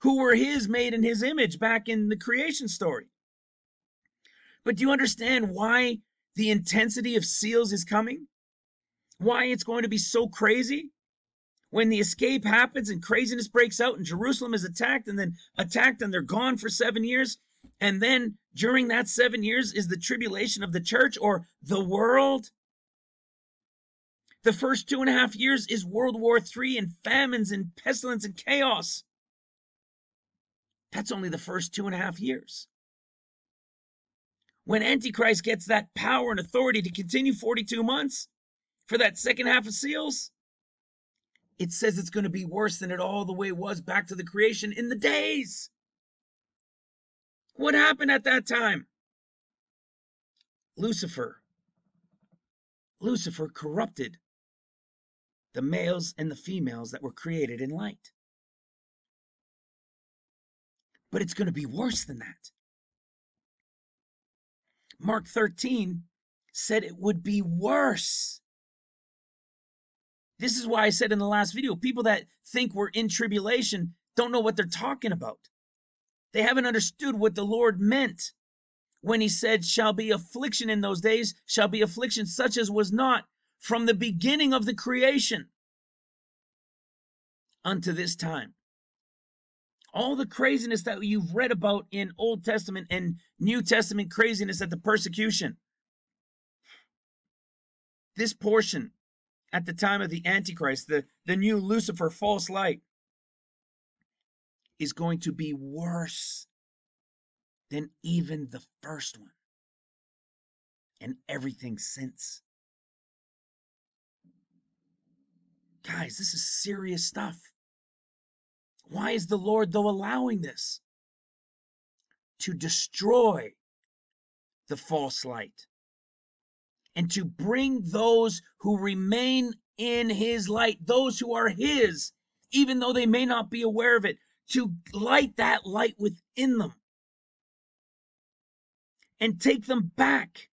who were his made in his image back in the creation story. But do you understand why the intensity of seals is coming? Why it's going to be so crazy? When the escape happens and craziness breaks out and Jerusalem is attacked and then attacked and they're gone for seven years, and then during that seven years is the tribulation of the church or the world. The first two and a half years is World War three and famines and pestilence and chaos. That's only the first two and a half years. When Antichrist gets that power and authority to continue 42 months for that second half of seals, it says it's going to be worse than it all the way was back to the creation in the days. What happened at that time? Lucifer. Lucifer corrupted the males and the females that were created in light. But it's going to be worse than that. Mark 13 said it would be worse. This is why I said in the last video people that think we're in tribulation don't know what they're talking about. They haven't understood what the Lord meant when he said, Shall be affliction in those days, shall be affliction such as was not from the beginning of the creation unto this time. All the craziness that you've read about in Old Testament and New Testament craziness at the persecution. This portion at the time of the Antichrist, the, the new Lucifer false light, is going to be worse than even the first one and everything since. Guys, this is serious stuff. Why is the Lord, though, allowing this? To destroy the false light and to bring those who remain in his light, those who are his, even though they may not be aware of it, to light that light within them and take them back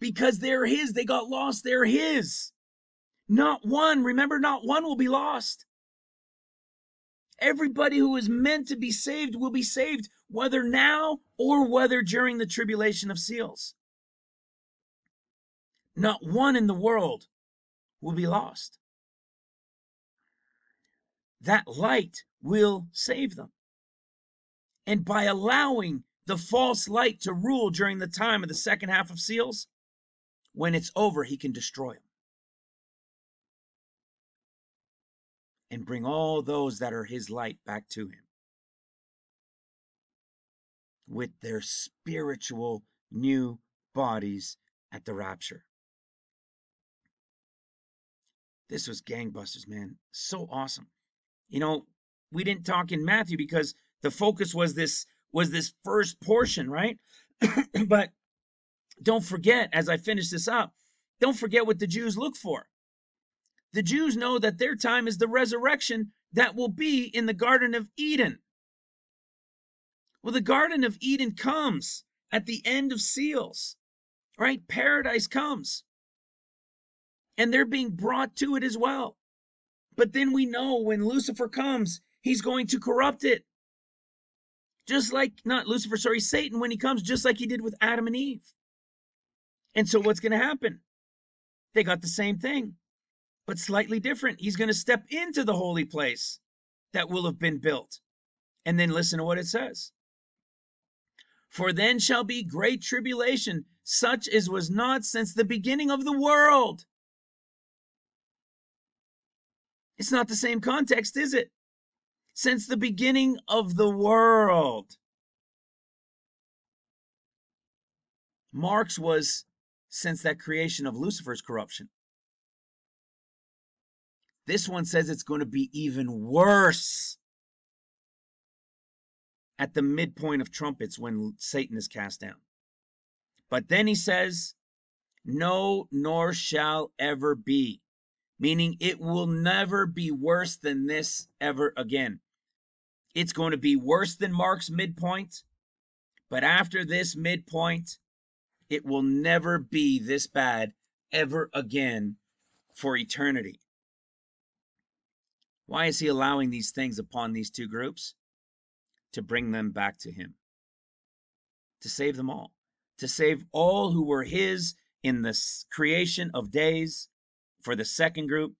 because they're his. They got lost, they're his. Not one, remember, not one will be lost. Everybody who is meant to be saved will be saved, whether now or whether during the tribulation of seals. Not one in the world will be lost. That light will save them. And by allowing the false light to rule during the time of the second half of seals, when it's over, he can destroy them. And bring all those that are his light back to him with their spiritual new bodies at the rapture. This was gangbusters, man. So awesome. You know, we didn't talk in Matthew because the focus was this was this first portion, right? but don't forget as I finish this up, don't forget what the Jews look for. The Jews know that their time is the resurrection that will be in the Garden of Eden. Well, the Garden of Eden comes at the end of seals, right? Paradise comes. And they're being brought to it as well. But then we know when Lucifer comes, he's going to corrupt it. Just like, not Lucifer, sorry, Satan, when he comes, just like he did with Adam and Eve. And so what's going to happen? They got the same thing, but slightly different. He's going to step into the holy place that will have been built. And then listen to what it says. For then shall be great tribulation, such as was not since the beginning of the world. It's not the same context, is it? Since the beginning of the world. Mark's was since that creation of Lucifer's corruption. This one says it's going to be even worse at the midpoint of trumpets when Satan is cast down. But then he says, No, nor shall ever be, meaning it will never be worse than this ever again. It's going to be worse than Mark's midpoint, but after this midpoint, it will never be this bad ever again for eternity. Why is he allowing these things upon these two groups? To bring them back to him, to save them all, to save all who were his in the creation of days for the second group,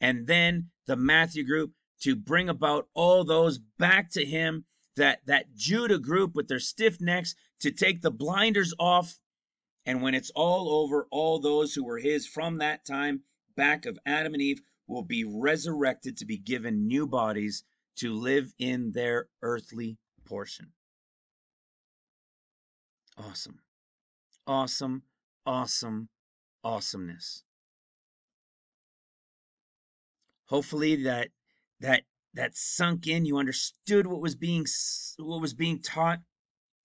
and then the Matthew group to bring about all those back to him that that Judah group with their stiff necks to take the blinders off. And when it's all over all those who were his from that time back of Adam and Eve will be resurrected to be given new bodies to live in their earthly portion. Awesome. Awesome. Awesome. Awesomeness hopefully that that that sunk in you understood what was being what was being taught.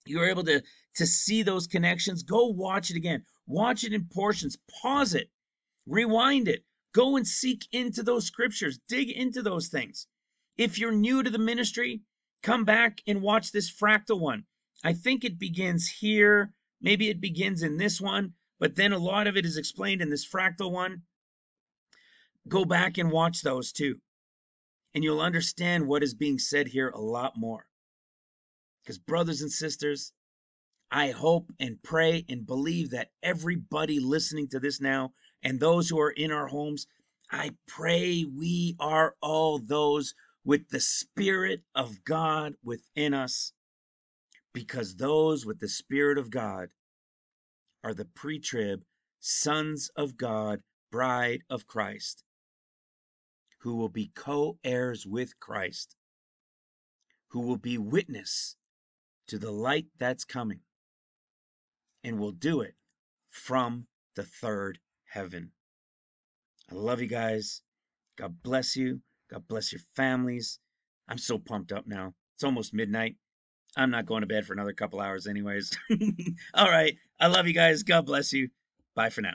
You were able to to see those connections. Go watch it again. Watch it in portions. Pause it. Rewind it. Go and seek into those scriptures. Dig into those things. If you're new to the ministry come back and watch this fractal one. I think it begins here. Maybe it begins in this one but then a lot of it is explained in this fractal one go back and watch those too and you'll understand what is being said here a lot more. Because, brothers and sisters, I hope and pray and believe that everybody listening to this now and those who are in our homes, I pray we are all those with the Spirit of God within us, because those with the Spirit of God are the pre trib sons of God, bride of Christ who will be co heirs with Christ, who will be witness to the light that's coming, and will do it from the third heaven. I love you guys. God bless you. God bless your families. I'm so pumped up now. It's almost midnight. I'm not going to bed for another couple hours, anyways. All right. I love you guys. God bless you. Bye for now.